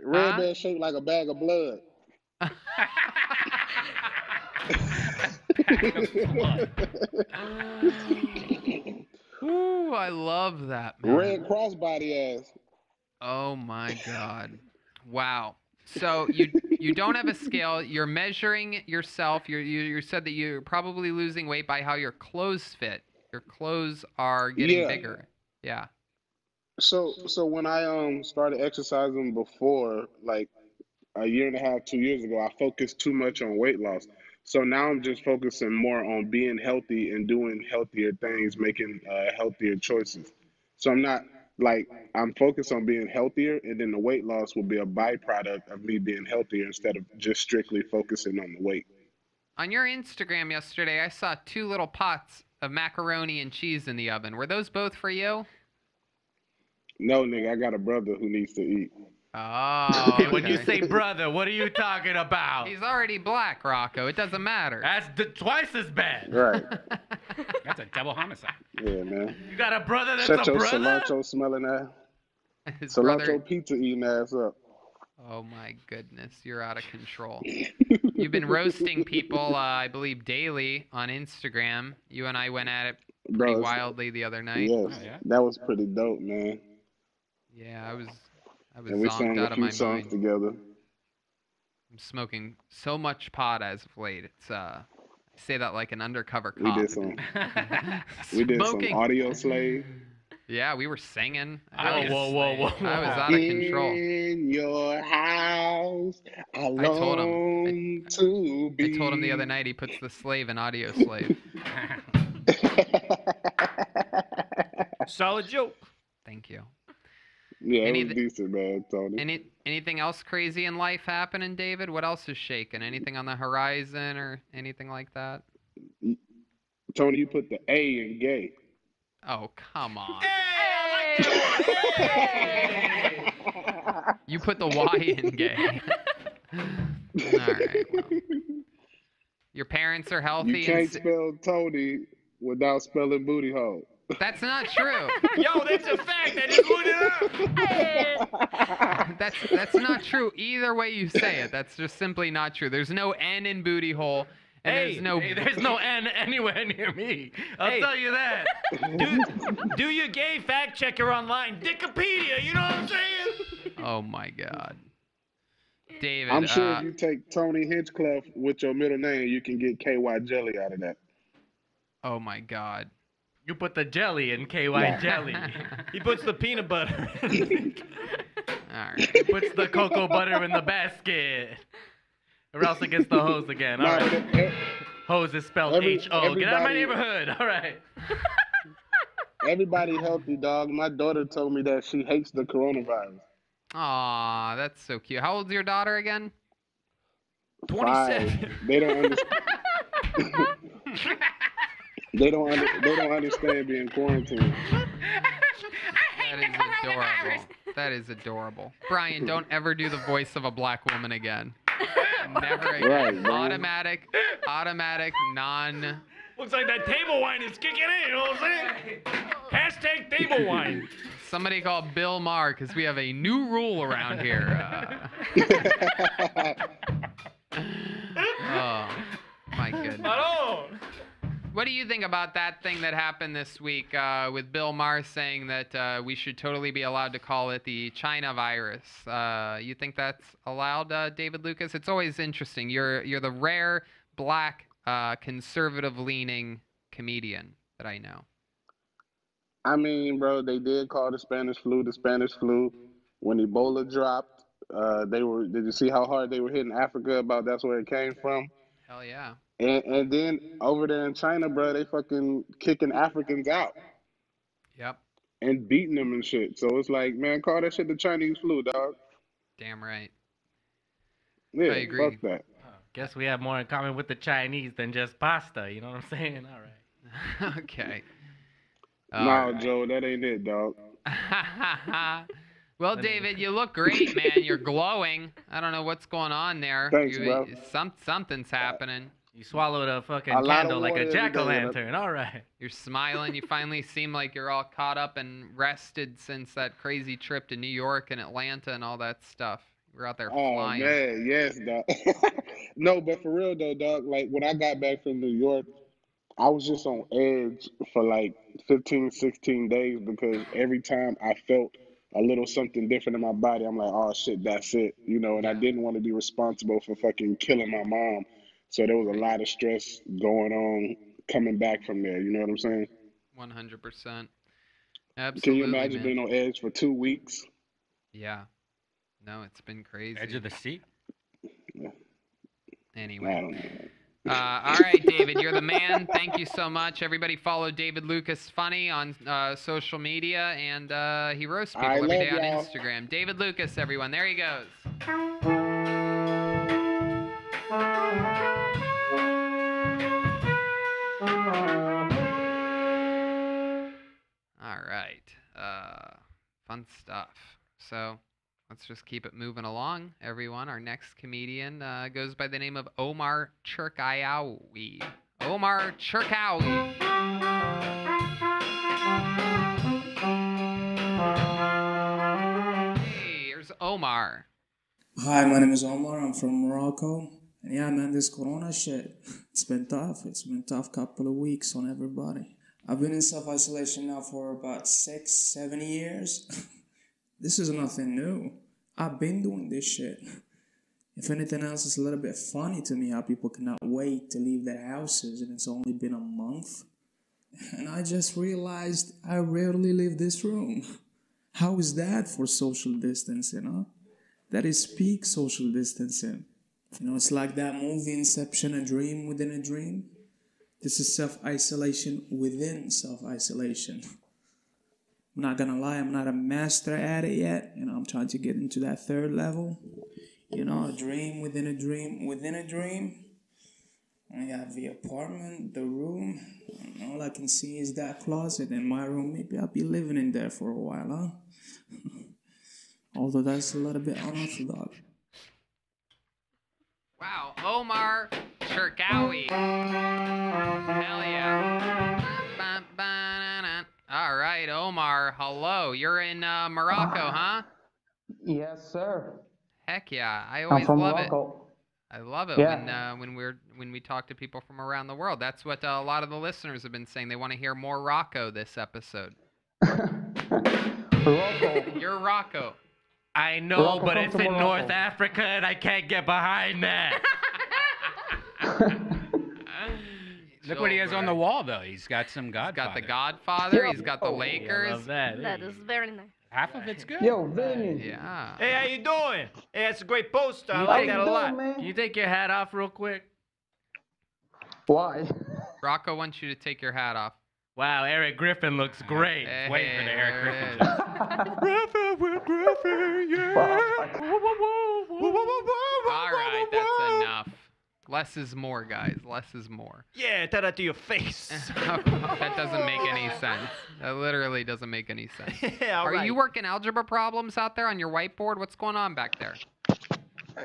Red Huh? band shaped like a bag of blood. *laughs* Ooh, I love that, man. Red crossbody ass. Oh my god. Wow. So you you don't have a scale. You're measuring yourself. You're, you you said that you're probably losing weight by how your clothes fit. Your clothes are getting Yeah. bigger. Yeah. So so when I um started exercising before, like a year and a half, two years ago, I focused too much on weight loss. So now I'm just focusing more on being healthy and doing healthier things, making uh, healthier choices. So I'm not like I'm focused on being healthier, and then the weight loss will be a byproduct of me being healthier instead of just strictly focusing on the weight. On your Instagram yesterday, I saw two little pots of macaroni and cheese in the oven. Were those both for you? No, nigga, I got a brother who needs to eat. Oh. Hey, when you say *laughs* brother, what are you talking about? He's already black, Rocco. It doesn't matter. That's d- twice as bad. Right. *laughs* That's a double homicide. Yeah, man. You got a brother that's Shut a your brother? cilantro smelling ass. *laughs* His Cilantro brother. pizza eating ass up. Oh my goodness, you're out of control. You've been roasting people, uh, I believe, daily on Instagram. You and I went at it pretty Bro, wildly the other night. Yes, Oh, yeah? that was pretty dope, man. Yeah, I was, I was And we sang out a few songs mind. together. I'm smoking so much pot as of late. It's uh, I say that like an undercover cop. *laughs* We did some. We did some Audioslave. Yeah, we were singing. Oh, I was, whoa, whoa, whoa, I was whoa. out of control. In your house, I long told him. to be. I told him the other night he puts the slave in Audioslave. *laughs* Solid joke. Thank you. Yeah, it Any was decent, man, Tony. Any anything else crazy in life happening, David? What else is shaking? Anything on the horizon or anything like that? Tony, you put the A in gay. Oh, come on. Hey! You put the Y in gay. *laughs* All right. Well. Your parents are healthy. You and can't s- spell Tony without spelling booty hole. That's not true. *laughs* Yo, that's a fact. I just looked it up. *laughs* That's that's not true. Either way you say it, that's just simply not true. There's no N in booty hole, and Hey, there's no Hey, there's no N anywhere near me. I'll Hey. tell you that. *laughs* Do, do your gay fact checker online. Dickopedia, you know what I'm saying? Oh my God. David. I'm sure uh, if you take Tony Hinchcliffe with your middle name, you can get KY jelly out of that. oh my God. You put the jelly in KY jelly. *laughs* He puts the peanut butter. All right. *laughs* He puts the cocoa butter in the basket. Or else it gets the hose again. All right. Nah, right. Hose is spelled every- H O. Get out of my neighborhood. All right. *laughs* everybody healthy, dog. My daughter told me that she hates the coronavirus. Aw, that's so cute. How old's your daughter again? 27. Five. They don't understand. They don't. Under, they don't understand being quarantined. *laughs* That is adorable. That is adorable. Brian, don't ever do the voice of a black woman again. Never again. Right. Automatic, automatic, non. Looks like that table wine is kicking in, you know what I'm saying? Hashtag table wine. *laughs* Somebody call Bill Maher because we have a new rule around here. Uh, *laughs* oh, my goodness. What do you think about that thing that happened this week uh, with Bill Maher saying that uh, we should totally be allowed to call it the China virus? Uh, you think that's allowed, uh, David Lucas? It's always interesting. You're you're the rare black uh, conservative-leaning comedian that I know. I mean, bro, they did call the Spanish flu the Spanish flu. When Ebola dropped, uh, they were. Did you see how hard they were hitting Africa about that's where it came from? Hell yeah. And and then over there in China, bro, they fucking kicking Africans out Yep. and beating them and shit. So it's like, man, call that shit the Chinese flu, dog. Damn right. Yeah, I agree. fuck that. Guess we have more in common with the Chinese than just pasta. You know what I'm saying? All right. *laughs* okay. no, All right. Joe, that ain't it, dog. *laughs* well, David, you look great, man. You're glowing. I don't know what's going on there. Thanks, You- bro. Some something's happening. You swallowed a fucking A candle like a jack o' lantern. All right. *laughs* You're smiling. You finally seem like you're all caught up and rested since that crazy trip to New York and Atlanta and all that stuff. We're out there Oh flying. man, yes, dog. *laughs* no, but for real though, dog. Like when I got back from New York, I was just on edge for like 15, 16 days because every time I felt a little something different in my body, I'm like, oh shit, that's it, you know. And I didn't want to be responsible for fucking killing my mom, so there was a lot of stress going on coming back from there. You know what I'm saying? 100%. Absolutely. Can you imagine man. being on edge for two weeks? Yeah. No, it's been crazy. Edge of the seat. Anyway. I don't know. Uh, all right, David, you're the man. Thank you so much. Everybody follow David Lucas Funny on uh, social media, and uh, he roasts people I every love day on y'all. Instagram. David Lucas, everyone. There he goes. All right. Uh, fun stuff. So let's just keep it moving along, everyone. Our next comedian uh, goes by the name of Omar Chirkayawi. Omar Cherkaoui. Hey, here's Omar. Hi, my name is Omar. I'm from Morocco. And yeah, man, this corona shit, it's been tough. It's been tough couple of weeks on everybody. I've been in self isolation now for about six, seven years. *laughs* this is nothing new. I've been doing this shit. If anything else, it's a little bit funny to me how people cannot wait to leave their houses and it's only been a month. And I just realized I rarely leave this room. How is that for social distancing, huh? That is peak social distancing. You know, it's like that movie Inception, a dream within a dream. This is self isolation within self isolation. I'm not gonna lie, I'm not a master at it yet. You know, I'm trying to get into that third level. You know, a dream within a dream within a dream. I got the apartment, the room. and all I can see is that closet in my room. Maybe I'll be living in there for a while, huh? *laughs* Although that's a little bit unorthodox. Wow, Omar Cherkaoui. Hell yeah. Ba, ba, na, na. All right, Omar. Hello. You're in uh, Morocco, huh? Yes, sir. Heck yeah. I I'm always from love Morocco. it. I love it Yeah. when uh, when we're when we talk to people from around the world. That's what uh, a lot of the listeners have been saying. They want to hear more Rocco this episode. *laughs* *laughs* Morocco. You're Rocco. I know, Morocco but it's in Morocco. North Africa and I can't get behind that. *laughs* Look what he has on the wall, though. He's got some He's Godfather. got the Godfather. Yeah. He's got the Oh, I Lakers. love that. That Hey. is very nice. Half of it's good. Yo, Vinny. Yeah. Hey, how you doing? Hey, that's a great poster. I like that a lot. man? Can you take your hat off real quick? Why? Rocco wants you to take your hat off. Wow, Eric Griffin looks great. Hey, waiting for the Eric there Griffin it joke. is. All right, that's enough. Less is more, guys. Less is more. Yeah, tell that to your face. *laughs* that doesn't make any sense. That literally doesn't make any sense. *laughs* yeah, all Are right. you working algebra problems out there on your whiteboard? What's going on back there?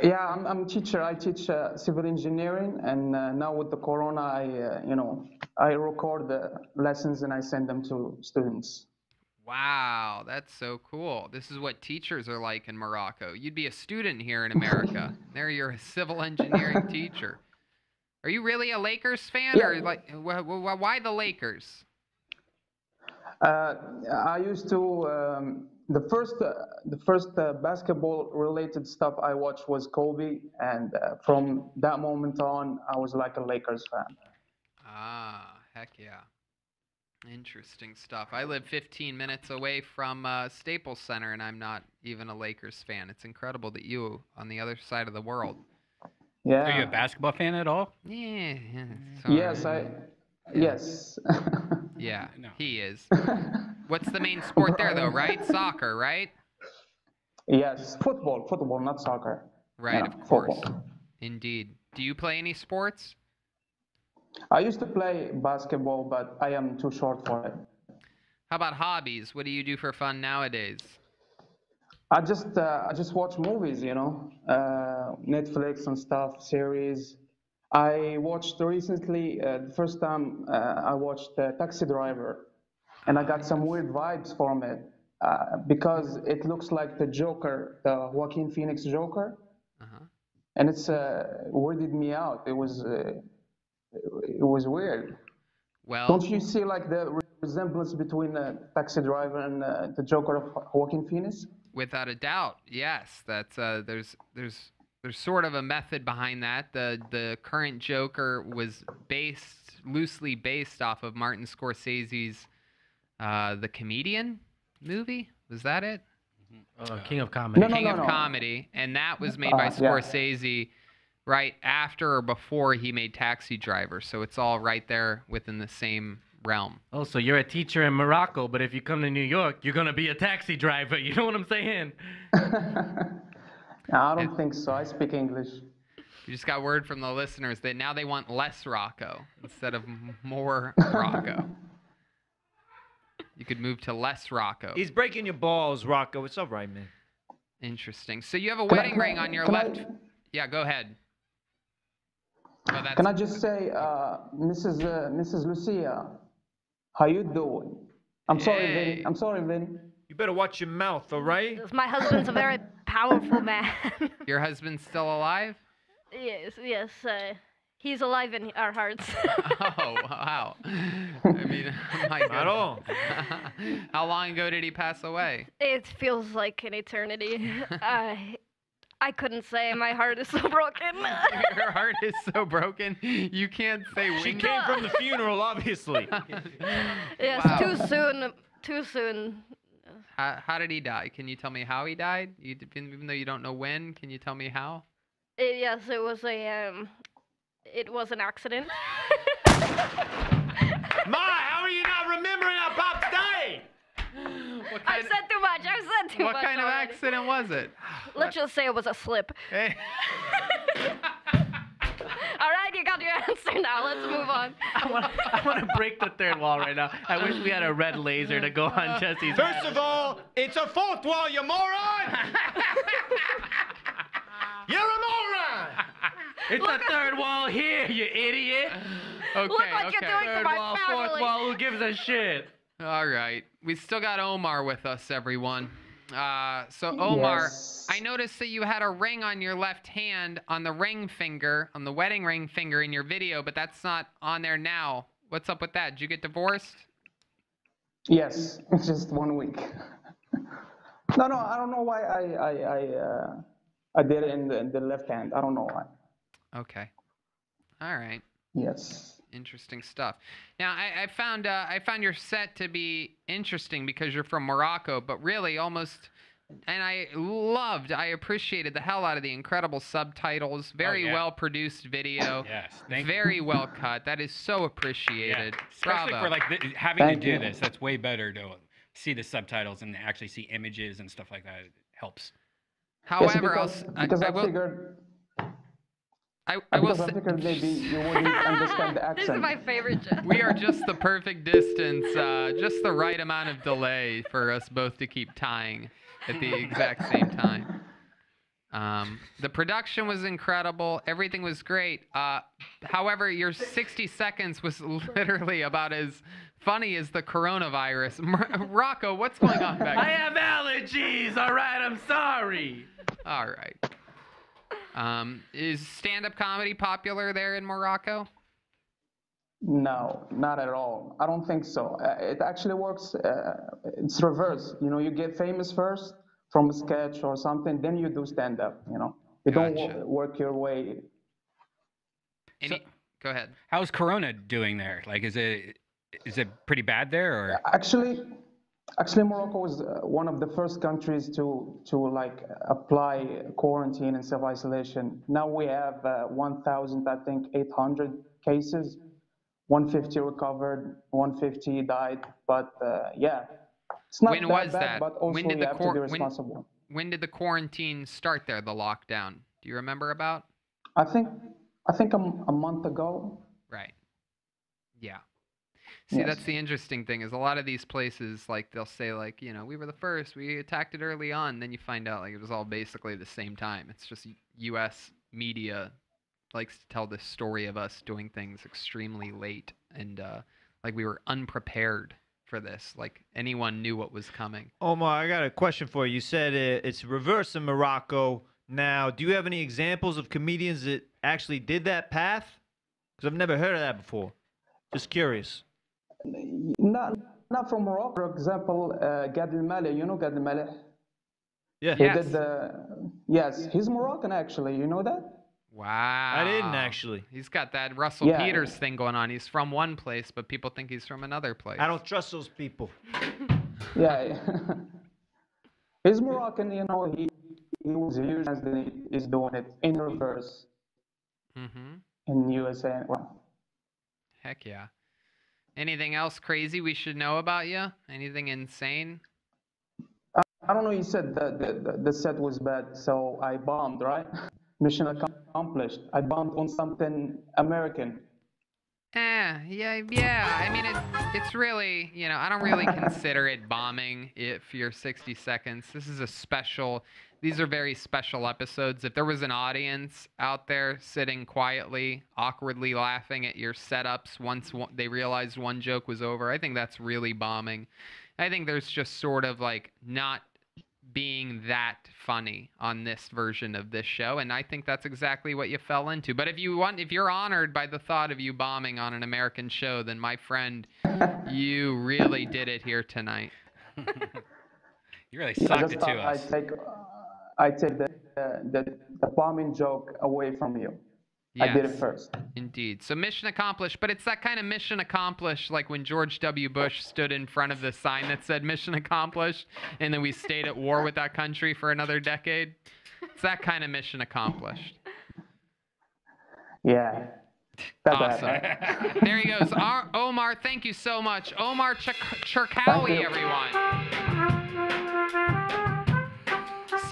Yeah, I'm, I'm a teacher. I teach uh, civil engineering, and uh, now with the corona, I uh, you know I record the lessons and I send them to students. Wow, that's so cool. This is what teachers are like in Morocco. You'd be a student here in America. *laughs* there you're a civil engineering teacher. Are you really a Lakers fan, Yeah. or like wh- wh- why the Lakers? Uh, I used to um, the first uh, the first uh, basketball related stuff I watched was Kobe, and uh, from that moment on, I was like a Lakers fan. Ah, heck yeah. Interesting stuff. I live 15 minutes away from uh, Staples Center, and I'm not even a Lakers fan. It's incredible that you, on the other side of the world. Yeah. Are you a basketball fan at all? Yeah. yeah, Yes. I. Yes. Yeah, *laughs* No. he is. *laughs* What's the main sport there, though, right? *laughs* Soccer, right? yes. Football. Football, not soccer. Right, Yeah, of course. football. Indeed. Do you play any sports? I used to play basketball, but I am too short for it. How about hobbies? What do you do for fun nowadays? I just uh, I just watch movies, you know, uh, Netflix and stuff, series. I watched recently uh, the first time uh, I watched uh, Taxi Driver, and I got some weird vibes from it uh, because it looks like the Joker, the Joaquin Phoenix Joker, Uh-huh. and it's uh, weirded me out. It was it was weird. Well, Don't you see like the resemblance between uh, Taxi Driver and uh, the Joker of Joaquin Phoenix? Without a doubt, yes. That's uh, there's there's there's sort of a method behind that. The the current Joker was based loosely based off of Martin Scorsese's uh, The Comedian movie. Was that it? Uh, King of Comedy. No, no, King no, of no. Comedy, and that was made Uh, by yeah. Scorsese right after or before he made Taxi Driver. So it's all right there within the same realm. Oh, so you're a teacher in Morocco, but if you come to New York, you're gonna be a taxi driver. *laughs* You know what I'm saying? *laughs* I don't think so. I speak English. You just got word from the listeners that now they want less Rocco instead of more Rocco. *laughs* You could move to less Rocco. He's breaking your balls, Rocco. It's all right, man. Interesting. So you have a Can wedding I- ring on your can I- left. Yeah, go ahead. That's Can I just say, uh, Mrs. Uh, Mrs. Lucia, how you doing? I'm sorry, Vinny. I'm sorry, Vinny. You better watch your mouth, all right? *laughs* My husband's a very powerful man. *laughs* your husband's still alive? yes, yes. Uh, he's alive in our hearts. *laughs* Oh, wow. I mean, my Not goodness. all. How long ago did he pass away? it feels like an eternity. I, I couldn't say. My heart is so *laughs* broken. *laughs* Your heart is so broken. You can't say when She you- came from the funeral, obviously. *laughs* yes, Wow. too soon. Too soon. How, how did he die? Can you tell me how he died? You, even though you don't know when, can you tell me how? It, yes, it was a um, it was an accident. Ma, how are you not remembering our Pop's day? What I've kind, said too much. I've said too what much. What kind of accident was it? *sighs* Let's just say it was a slip. Hey. *laughs* All right, you got your answer now. Let's move on. I want I want to break the third wall right now. I wish we had a red laser to go on Jesse's. First of all, it's a fourth wall, you moron! *laughs* You're a moron! It's a third wall here, you idiot. Okay, Look what okay. you're doing to Third my wall, fourth wall. Who gives a shit? All right. We still got Omar with us, everyone. Uh, so, Omar, Yes. I noticed that you had a ring on your left hand on the ring finger, on the wedding ring finger in your video, but that's not on there now. What's up with that? Did you get divorced? Yes, *laughs* just one week. *laughs* no, no, I don't know why I I I, uh, I did it in the, in the left hand. I don't know why. Okay. All right. Yes. Interesting stuff. Now, I, I found uh, I found your set to be interesting because you're from Morocco, but really almost, and I loved, I appreciated the hell out of the incredible subtitles. Very yeah. well produced video. Yes, thank you. Very well cut. That is so appreciated. Especially Bravo. for like th- having Thank to do you. this, that's way better to see the subtitles and actually see images and stuff like that. It helps. Yes, However, I'll because, s- I, because I I, will. figured I, I will because I say, maybe you *laughs* wouldn't understand the accent. This is my favorite *laughs* joke. we are just the perfect distance, uh, just the right amount of delay for us both to keep tying at the exact same time. Um, the production was incredible. Everything was great. Uh, however, your 60 seconds was literally about as funny as the coronavirus. *laughs* Mar- Rocco, what's going on back there? I have allergies. All right, I'm sorry. All right. Um, is stand-up comedy popular there in Morocco? No, not at all. I don't think so. Uh, it actually works. Uh, it's reverse. You know, you get famous first from a sketch or something, then you do stand up. You know, you don't wo- work your way. Any, go ahead. How's Corona doing there? Like, is it is it pretty bad there, or Actually, actually, Morocco was uh, one of the first countries to to like apply quarantine and self isolation. Now we have uh, 1,000, I think, 800 cases. 150 recovered, 150 died. But uh, yeah, it's not when that was bad, that? but also when did the have quar- to be when- responsible. when did the quarantine start there? The lockdown? Do you remember about? I think I think a, a month ago. Right. See, Yes. that's the interesting thing is a lot of these places, like they'll say, like you know, we were the first, we attacked it early on. Then you find out like it was all basically the same time. It's just U.S. media likes to tell this story of us doing things extremely late and uh, like we were unprepared for this. Like anyone knew what was coming. Omar, I got a question for you. You said it, it's reverse in Morocco. Now, do you have any examples of comedians that actually did that path? Because I've never heard of that before. Just curious. Not not from Morocco. For example, uh, Gad Elmaleh. You know Gad Elmaleh? Yeah. He did the yes. He's Moroccan actually. You know that? Wow. I didn't actually. He's got that Russell Yeah. Peters thing going on. He's from one place, but people think he's from another place. I don't trust those people. *laughs* Yeah. *laughs* He's Moroccan. You know he he was huge and then he is doing it in reverse Mm-hmm. in USA. Well, Heck yeah. Anything else crazy we should know about you? Anything insane? I don't know. You said the the- the set was bad, so I bombed. Right? *laughs* Mission accomplished. I bombed on something American. Eh, yeah, yeah. I mean, it, it's really, you know, I don't really consider it bombing if you're 60 seconds. This is a special, these are very special episodes. If there was an audience out there sitting quietly, awkwardly laughing at your setups once one, they realized one joke was over, I think that's really bombing. I think there's just sort of like not being that funny on this version of this show and i think that's exactly what you fell into but if you want if you're honored by the thought of you bombing on an american show then my friend *laughs* you really did it here tonight you really sucked it to thought I us? take uh, I take the the the bombing joke away from you. I did it first. Indeed. So mission accomplished, but it's that kind of mission accomplished like when George W. Bush stood in front of the sign that said mission accomplished and then we stayed at war with that country for another decade. It's that kind of mission accomplished. Yeah. That Awesome. bad. there he goes. Ar- Omar, thank you so much. Omar Ch- everyone.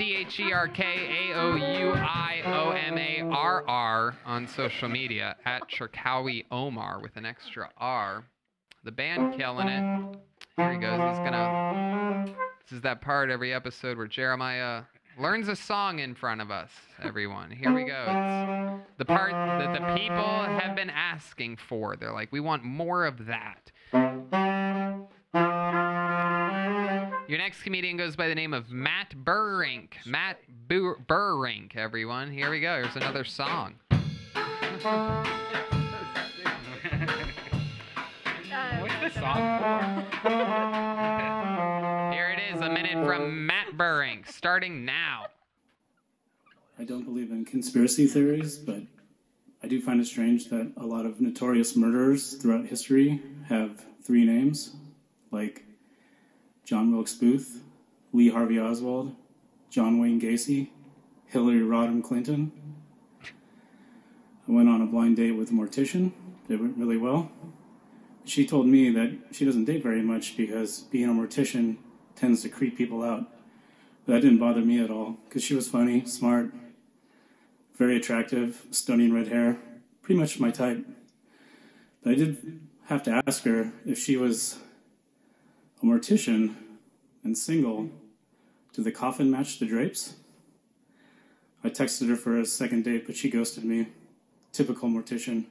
C H E R K A O U I O M A R R on social media at Cherkaoui Omar with an extra R. The band killing it. Here he goes. He's gonna. This is that part every episode where Jeremiah learns a song in front of us. Everyone, here we go. It's the part that the people have been asking for. They're like, we want more of that. Your next comedian goes by the name of Matt Burrink. Matt Bur- Burrink, everyone. Here we go. Here's another song. What's this song for? Here it is, a minute from Matt Burrink, starting now. I don't believe in conspiracy theories, but I do find it strange that a lot of notorious murderers throughout history have three names, like John Wilkes Booth, Lee Harvey Oswald, John Wayne Gacy, Hillary Rodham Clinton. I went on a blind date with a mortician. It went really well. She told me that she doesn't date very much because being a mortician tends to creep people out. But that didn't bother me at all because she was funny, smart, very attractive, stunning red hair, pretty much my type. But I did have to ask her if she was a mortician and single. Did the coffin match the drapes? I texted her for a second date, but she ghosted me. Typical mortician.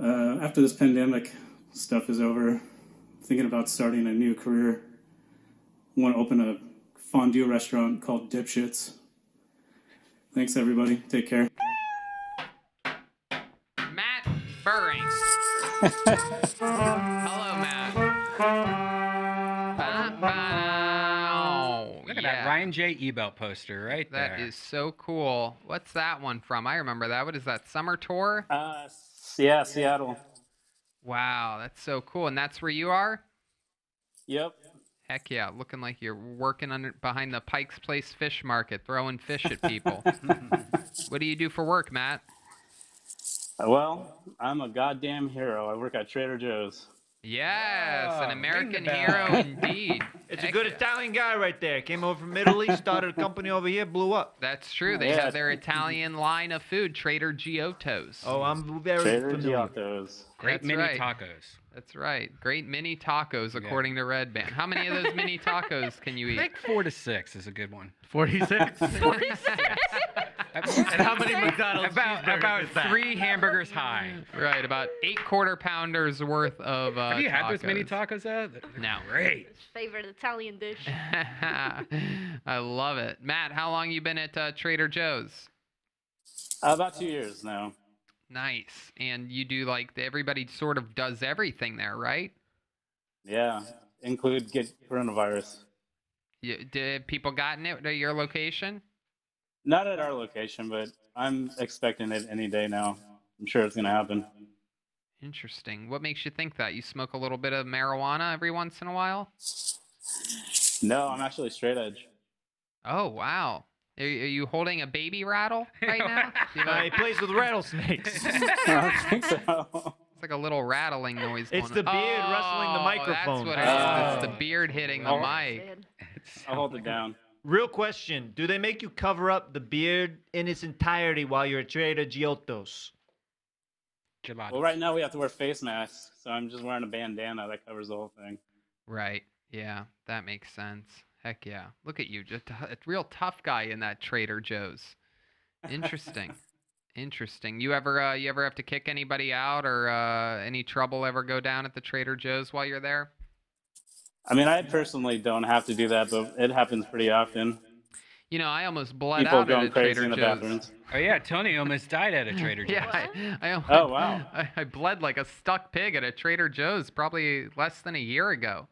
Uh, after this pandemic stuff is over, thinking about starting a new career. want to open a fondue restaurant called Dipshits. Thanks, everybody. Take care. Matt Burring. *laughs* Look at Ryan J. Ebelt poster right there. That is so cool. What's that one from? I remember that. What is that? Summer tour? Uh, yeah, Seattle. Wow, that's so cool. And that's where you are? Yep. Heck yeah, looking like you're working under behind the Pike's Place fish market, throwing fish at people. *laughs* what do you do for work, Matt? Well, I'm a goddamn hero. I work at Trader Joe's. Yes, Oh, an American hero *laughs* indeed. It's a Heck good yeah. Italian guy right there. Came over from Italy, started a company over here, blew up. That's true. They Yeah. have their Italian line of food, Trader Giotto's. Oh, I'm very Trader familiar. Giotto's. Great That's mini right. tacos. That's right. Great mini tacos, according to Redban. How many of those mini tacos can you I eat? think four to six is a good one. 46. *laughs* 46? And how many McDonald's About cheeseburgers about is that? three hamburgers high. Right, about eight quarter pounders worth of uh, Have you had those many tacos? Ed? No. Great. Favorite Italian dish. *laughs* I love it. Matt, how long you been at uh, Trader Joe's? Uh, about two years now. Nice. And you do like everybody sort of does everything there, right? Yeah. Include get coronavirus. You, did people gotten it at your location? Not at our location, but I'm expecting it any day now. I'm sure it's gonna happen. Interesting. What makes you think that? You smoke a little bit of marijuana every once in a while? No, I'm actually straight edge. Oh, wow. Are, are you holding a baby rattle right now? *laughs* You Uh, he plays with rattlesnakes. *laughs* *laughs* I don't think so. it's like a little rattling noise. It's going the on. beard rustling the Oh, microphone. That's what it is. It's Oh. the beard hitting the Oh. mic. I'll hold it down. Real question: Do they make you cover up the beard in its entirety while you're at Trader Giotto's? Gelato. Well, right now we have to wear face masks, so I'm just wearing a bandana that covers the whole thing. Right. Yeah, that makes sense. Heck yeah. Look at you, just a a real tough guy in that Trader Joe's. Interesting. *laughs* Interesting. You ever uh, you ever have to kick anybody out or uh, any trouble ever go down at the Trader Joe's while you're there? I mean, I personally don't have to do that, but it happens pretty often. You know, I almost bled People out at going a crazy Trader in the Joe's. bathrooms. Oh yeah, Tony almost died at a *laughs* Trader Joe's. Yeah, I, I, almost- Oh, wow. *laughs* I, I bled like a stuck pig at a Trader Joe's probably less than a year ago.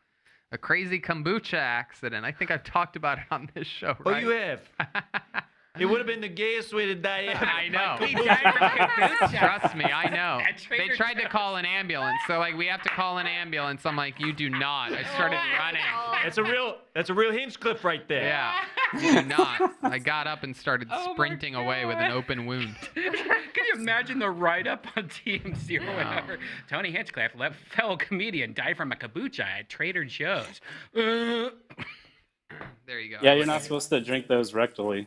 A crazy kombucha accident. I think I've talked about it on this show, Oh, right? you have. *laughs* it would have been the gayest way to die *laughs* ever. *laughs* I know. He died from. Trust me, I know. They tried to call an ambulance, so like we have to call an ambulance. I'm like, you do not. I started running. That's a real. That's a real Hinchcliffe right there. Yeah, *laughs* you do not. I got up and started Oh sprinting away with an open wound. Can you imagine the write up on TMZ or No. whatever? Tony Hinchcliffe, le- fellow comedian, died from a kombucha at Trader Joe's. Uh, There you go. Yeah, you're not supposed to drink those rectally.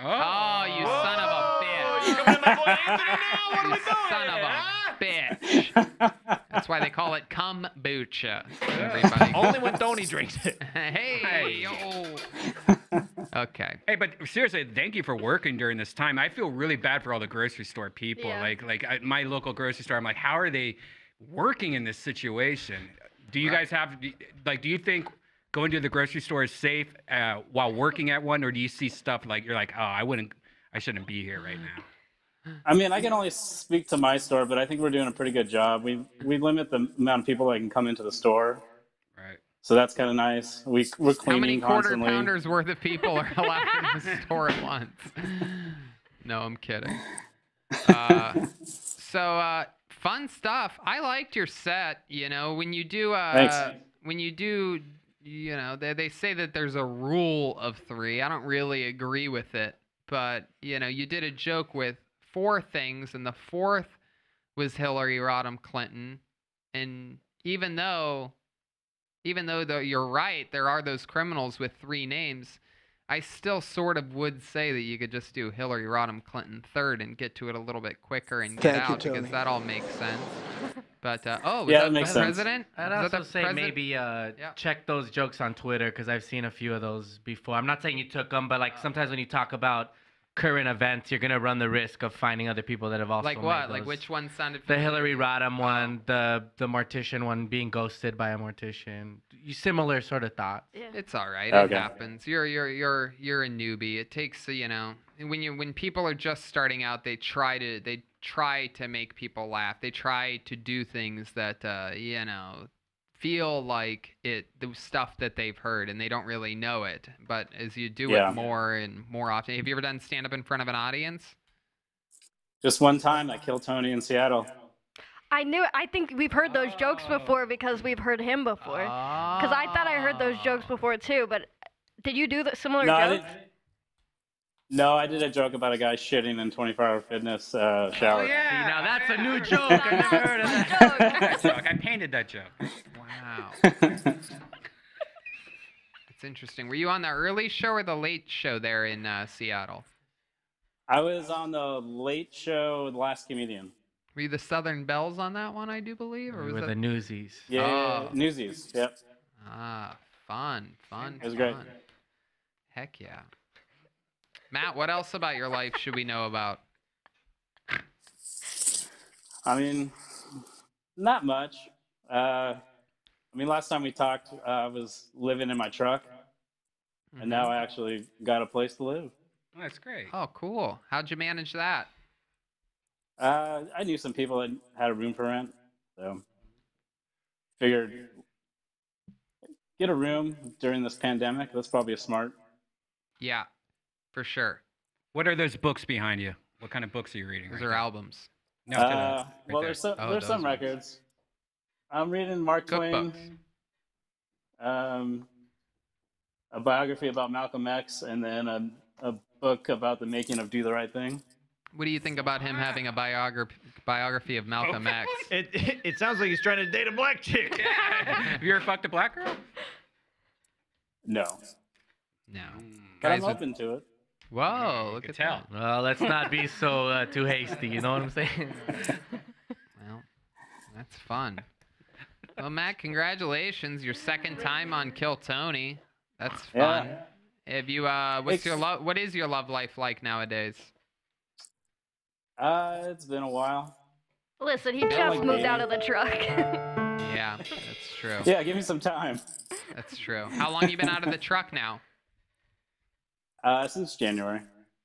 Oh, you son of a bitch! You coming at my boy Anthony now? What are we doing son here, of huh? a bitch. That's why they call it kombucha. Everybody. Only when Tony drinks it. *laughs* hey, yo. Okay. Hey, but seriously, thank you for working during this time. I feel really bad for all the grocery store people. Yeah. Like, like at my local grocery store, I'm like, how are they working in this situation? Do you guys have, do- like, do you think going to the grocery store is safe uh, while working at one, or do you see stuff like you're like, oh, I wouldn't, I shouldn't be here right now? I mean, I can only speak to my store, but I think we're doing a pretty good job. We we limit the amount of people that can come into the store, Right. so that's kind of nice. We we're How cleaning many quarter constantly. pounders worth of people are *laughs* allowed in the store at once? No, I'm kidding. *laughs* Uh, so uh, fun stuff. I liked your set. You know, when you do uh, Thanks. when you do, you know, they they say that there's a rule of three. I don't really agree with it, but you know, you did a joke with four things, and the fourth was Hillary Rodham Clinton, and even though even though though you're right, there are those criminals with three names. I still sort of would say that you could just do Hillary Rodham Clinton third and get to it a little bit quicker and get Thank you, out because that all makes sense. But uh, oh, was Yeah, that that makes the sense. president? I'd Was that also the say president? maybe uh, Yeah. check those jokes on Twitter because I've seen a few of those before. I'm not saying you took them, but like sometimes when you talk about current events, you're gonna run the risk of finding other people that have also Like made what? Like which one sounded? The familiar? Hillary Rodham one, the the mortician one being ghosted by a mortician. You similar sort of thought. Yeah. It's all right. Okay. It happens. You're you're you're you're a newbie. It takes uh, you know when you when people are just starting out, they try to they try to make people laugh. They try to do things that uh, you know feel like it the stuff that they've heard and they don't really know it. But as you do Yeah. it more and more often, have you ever done stand up in front of an audience? Just one time, I killed Tony in Seattle. I knew. I think we've heard those jokes before because we've heard him before. Because I thought I heard those jokes before too. But did you do the similar No, I jokes? Didn't. No, I did a joke about a guy shitting in 24-hour fitness uh, shower. Oh, yeah. See, now that's a new *laughs* joke. I never heard of that. *laughs* That joke. I painted that joke. Wow. *laughs* It's interesting. Were you on the early show or the late show there in uh, Seattle? I was on the Late Show, The Last Comedian. Were you the Southern Bells on that one? I do believe, or We was were that the Newsies. Yeah, Oh. Newsies. Yep. Ah, fun, fun. It was great. fun. Heck yeah. Matt, what else about your life should we know about? I mean, not much. Uh, I mean, last time we talked, uh, I was living in my truck, and now I actually got a place to live. Oh, that's great. Oh, cool. How'd you manage that? Uh, I knew some people that had a room for rent, so figured get a room during this pandemic. That's probably a smart. Yeah, for sure. What are those books behind you? What kind of books are you reading? Those right are now? albums. No, Uh, right well, there. there's some Oh, there's some ones. records. I'm reading Mark Twain, um, a biography about Malcolm X, and then a, a book about the making of Do the Right Thing. What do you think about him having a biography biography of Malcolm X? It, it it sounds like he's trying to date a black chick. *laughs* Have you ever fucked a black girl? No, No. but I'm Guys with- open to it. Whoa, look at tell. that. Well, let's not be so uh, too hasty. You know what I'm saying? *laughs* Well, that's fun. Well, Matt, congratulations. Your second time on Kill Tony. That's fun. Yeah. fun. Have you uh what's your love what is your love life like nowadays? Uh, it's been a while. Listen, he just like moved me. out of the truck. *laughs* Yeah, that's true. Yeah, give me some time. That's true. How long you been out of the truck now? Uh, since January.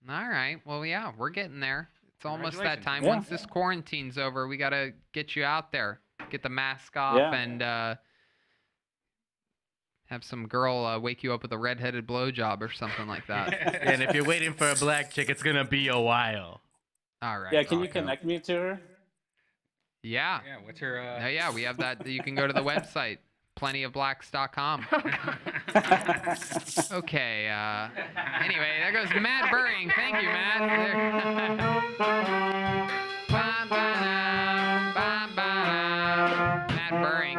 All right. Well, yeah, we're getting there. It's almost that time. Yeah. Once this quarantine's over, we got to get you out there. Get the mask off Yeah. and uh have some girl uh, wake you up with a redheaded blowjob or something like that. *laughs* and if you're waiting for a black chick, it's gonna be a while. All right. Yeah, can you connect me to her? Yeah. Yeah, what's her? Uh... Yeah, we have that. You can go to the *laughs* website, plentyofblacks.com. *laughs* *laughs* Okay. Uh, anyway, there goes Matt Burring. Thank you, Matt. There- Ba-ba-da, ba-ba-da. Matt Burring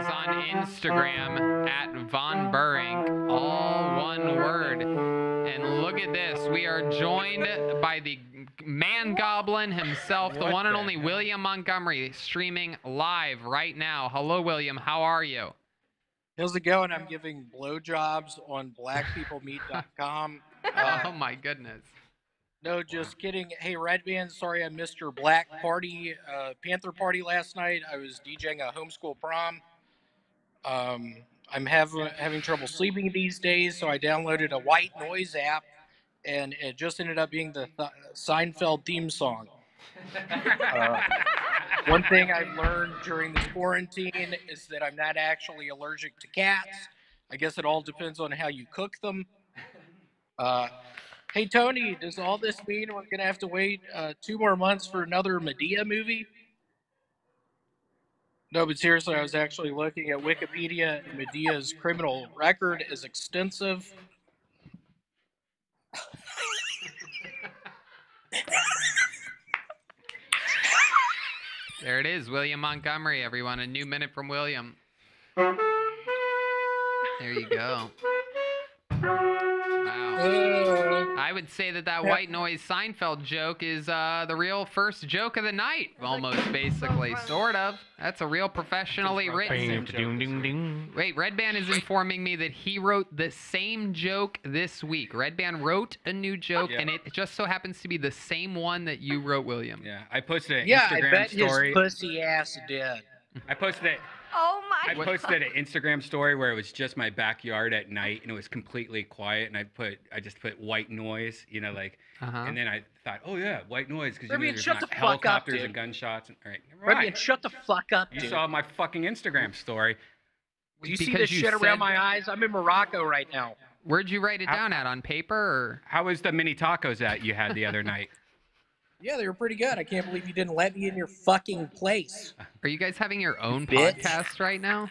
is on Instagram at Von Burring, all one word. And look at this. We are joined by the man goblin himself, the What one and only hell? William Montgomery, streaming live right now. Hello, William. How are you? How's it going? I'm giving blowjobs on blackpeoplemeet.com. *laughs* Uh, oh my goodness. no, just kidding. Hey, Redban, sorry I missed your Black Party, uh, Panther Party last night. I was DJing a homeschool prom. Um, I'm having having trouble sleeping these days, so I downloaded a white noise app, and it just ended up being the Th- Seinfeld theme song. Uh, one thing I've learned during this quarantine is that I'm not actually allergic to cats. I guess it all depends on how you cook them. Uh, hey, Tony, does all this mean we're going to have to wait uh, two more months for another Madea movie? No, but seriously, I was actually looking at Wikipedia. Madea's criminal record is extensive. There it is, William Montgomery, everyone. A new minute from William. There you go. Wow. I would say that that white noise Seinfeld joke is uh, the real first joke of the night, almost, *laughs* basically. Sort of. That's a real professionally written. Ding, ding, ding. Wait, Redban is informing me that he wrote the same joke this week. Redban wrote a new joke, Yeah. and it just so happens to be the same one that you wrote, William. Yeah, I posted an Yeah, Instagram I bet story. his pussy ass did. I posted it. Oh my I posted an Instagram story where it was just my backyard at night and it was completely quiet and I put I just put white noise, you know, like Uh-huh. and then I thought, oh yeah, white noise because you know Rivian, there's shut not the fuck up, helicopters dude. and gunshots. And, all right, never Rivian, mind. shut the fuck up, You dude. saw my fucking Instagram story. Do you see Because this you shit said- around my eyes? I'm in Morocco right now. Where'd you write it down at? On paper or? How was the mini tacos that you had the other *laughs* night? Yeah, they were pretty good. I can't believe you didn't let me in your fucking place. Are you guys having your own Bitch. podcast right now?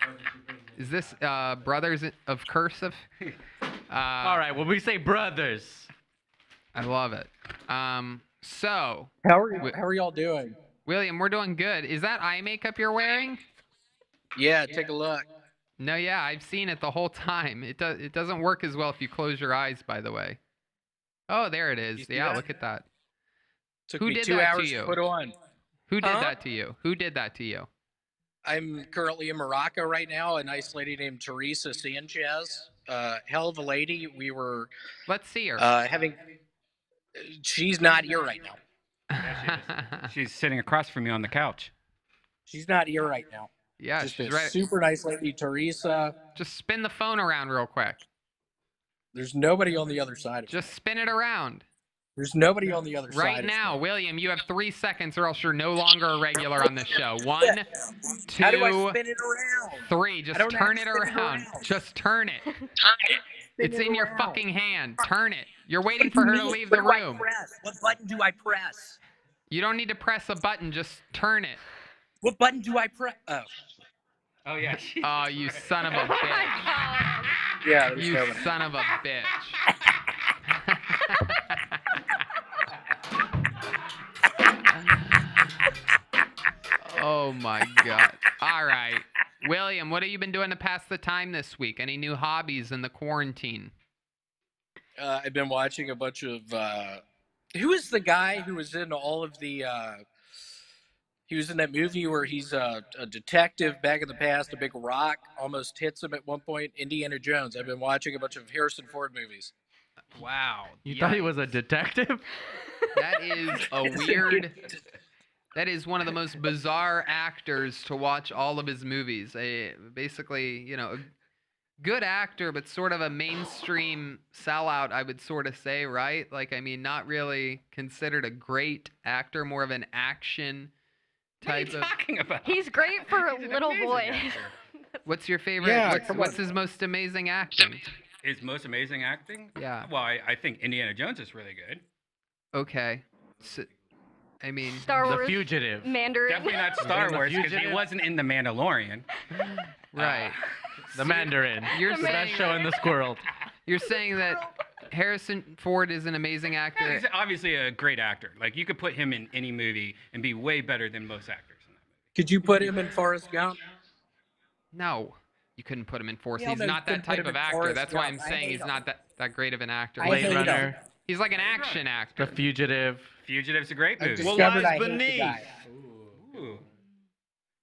Is this uh, Brothers of Cursive? Uh, *laughs* All right. Well, we say brothers. I love it. Um, so How are you, how are y'all doing? William, we're doing good. Is that eye makeup you're wearing? Yeah, take a look. No, yeah, I've seen it the whole time. It does. It doesn't work as well if you close your eyes. By the way. Oh, there it is. You Yeah, that? look at that. Took Who me did two that to hours you? put on. Who did Huh? that to you? Who did that to you? I'm currently in Morocco right now. A nice lady named Teresa Sanchez. Uh, hell of a lady. We were Let's see her. uh, having. She's not here right now. *laughs* She's sitting across from me on the couch. She's not here right now. yeah, Just she's a right. super nice lady, Teresa. Just spin the phone around real quick. There's nobody on the other side of it. Just spin it around. There's nobody on the other side. Right now, William, you have three seconds, or else you're no longer a regular on this show. *laughs* One, two, How do I spin it around? three. Just don't know how turn it spin it around. around. Just turn it. *laughs* Spin It's it in your fucking hand. Turn it. You're waiting for her you to leave What the room. What button do I press? You don't need to press a button. Just turn it. What button do I press? Oh, Oh yeah. *laughs* Oh, you son of a bitch. yeah. You nobody. son of a bitch. Oh my god. All right. William, what have you been doing to pass the time this week? Any new hobbies in the quarantine? Uh, I've been watching a bunch of. Uh, who is the guy who was in all of the? Uh, he was in that movie where he's a, a detective back in the past. A big rock almost hits him at one point. Indiana Jones. I've been watching a bunch of Harrison Ford movies. Wow. You thought he was a detective? That is a *laughs* weird. That is one of the most bizarre actors to watch all of his movies. A basically, you know, a good actor, but sort of a mainstream sellout, I would sort of say, right? Like, I mean, not really considered a great actor, more of an action What are you type of. talking about? He's great for He's little boys. *laughs* What's your favorite? Yeah, what's what's his most amazing acting? His most amazing acting? Yeah. Well, I, I think Indiana Jones is really good. Okay. So, I mean, Star Wars, The Fugitive. Mandarin. Definitely not Star The Wars because he Fugitive? wasn't in The Mandalorian. right. Uh, the Mandarin. You're the saying best show in this world. You're saying that Harrison Ford is an amazing Yeah, actor. he's obviously a great actor. Like you could put him in any movie and be way better than most actors in that movie. Could you put him in Forrest Gump? No, you couldn't put him in Force. Yeah, He's no, you not that couldn't put type him of in actor. Forrest That's why I'm Gump. I saying hate he's him. not that, that great of an actor. I Blade hate him. Runner. He's like an action actor. The. Fugitive. Fugitive's a great movie. What lies I beneath. guy. Ooh.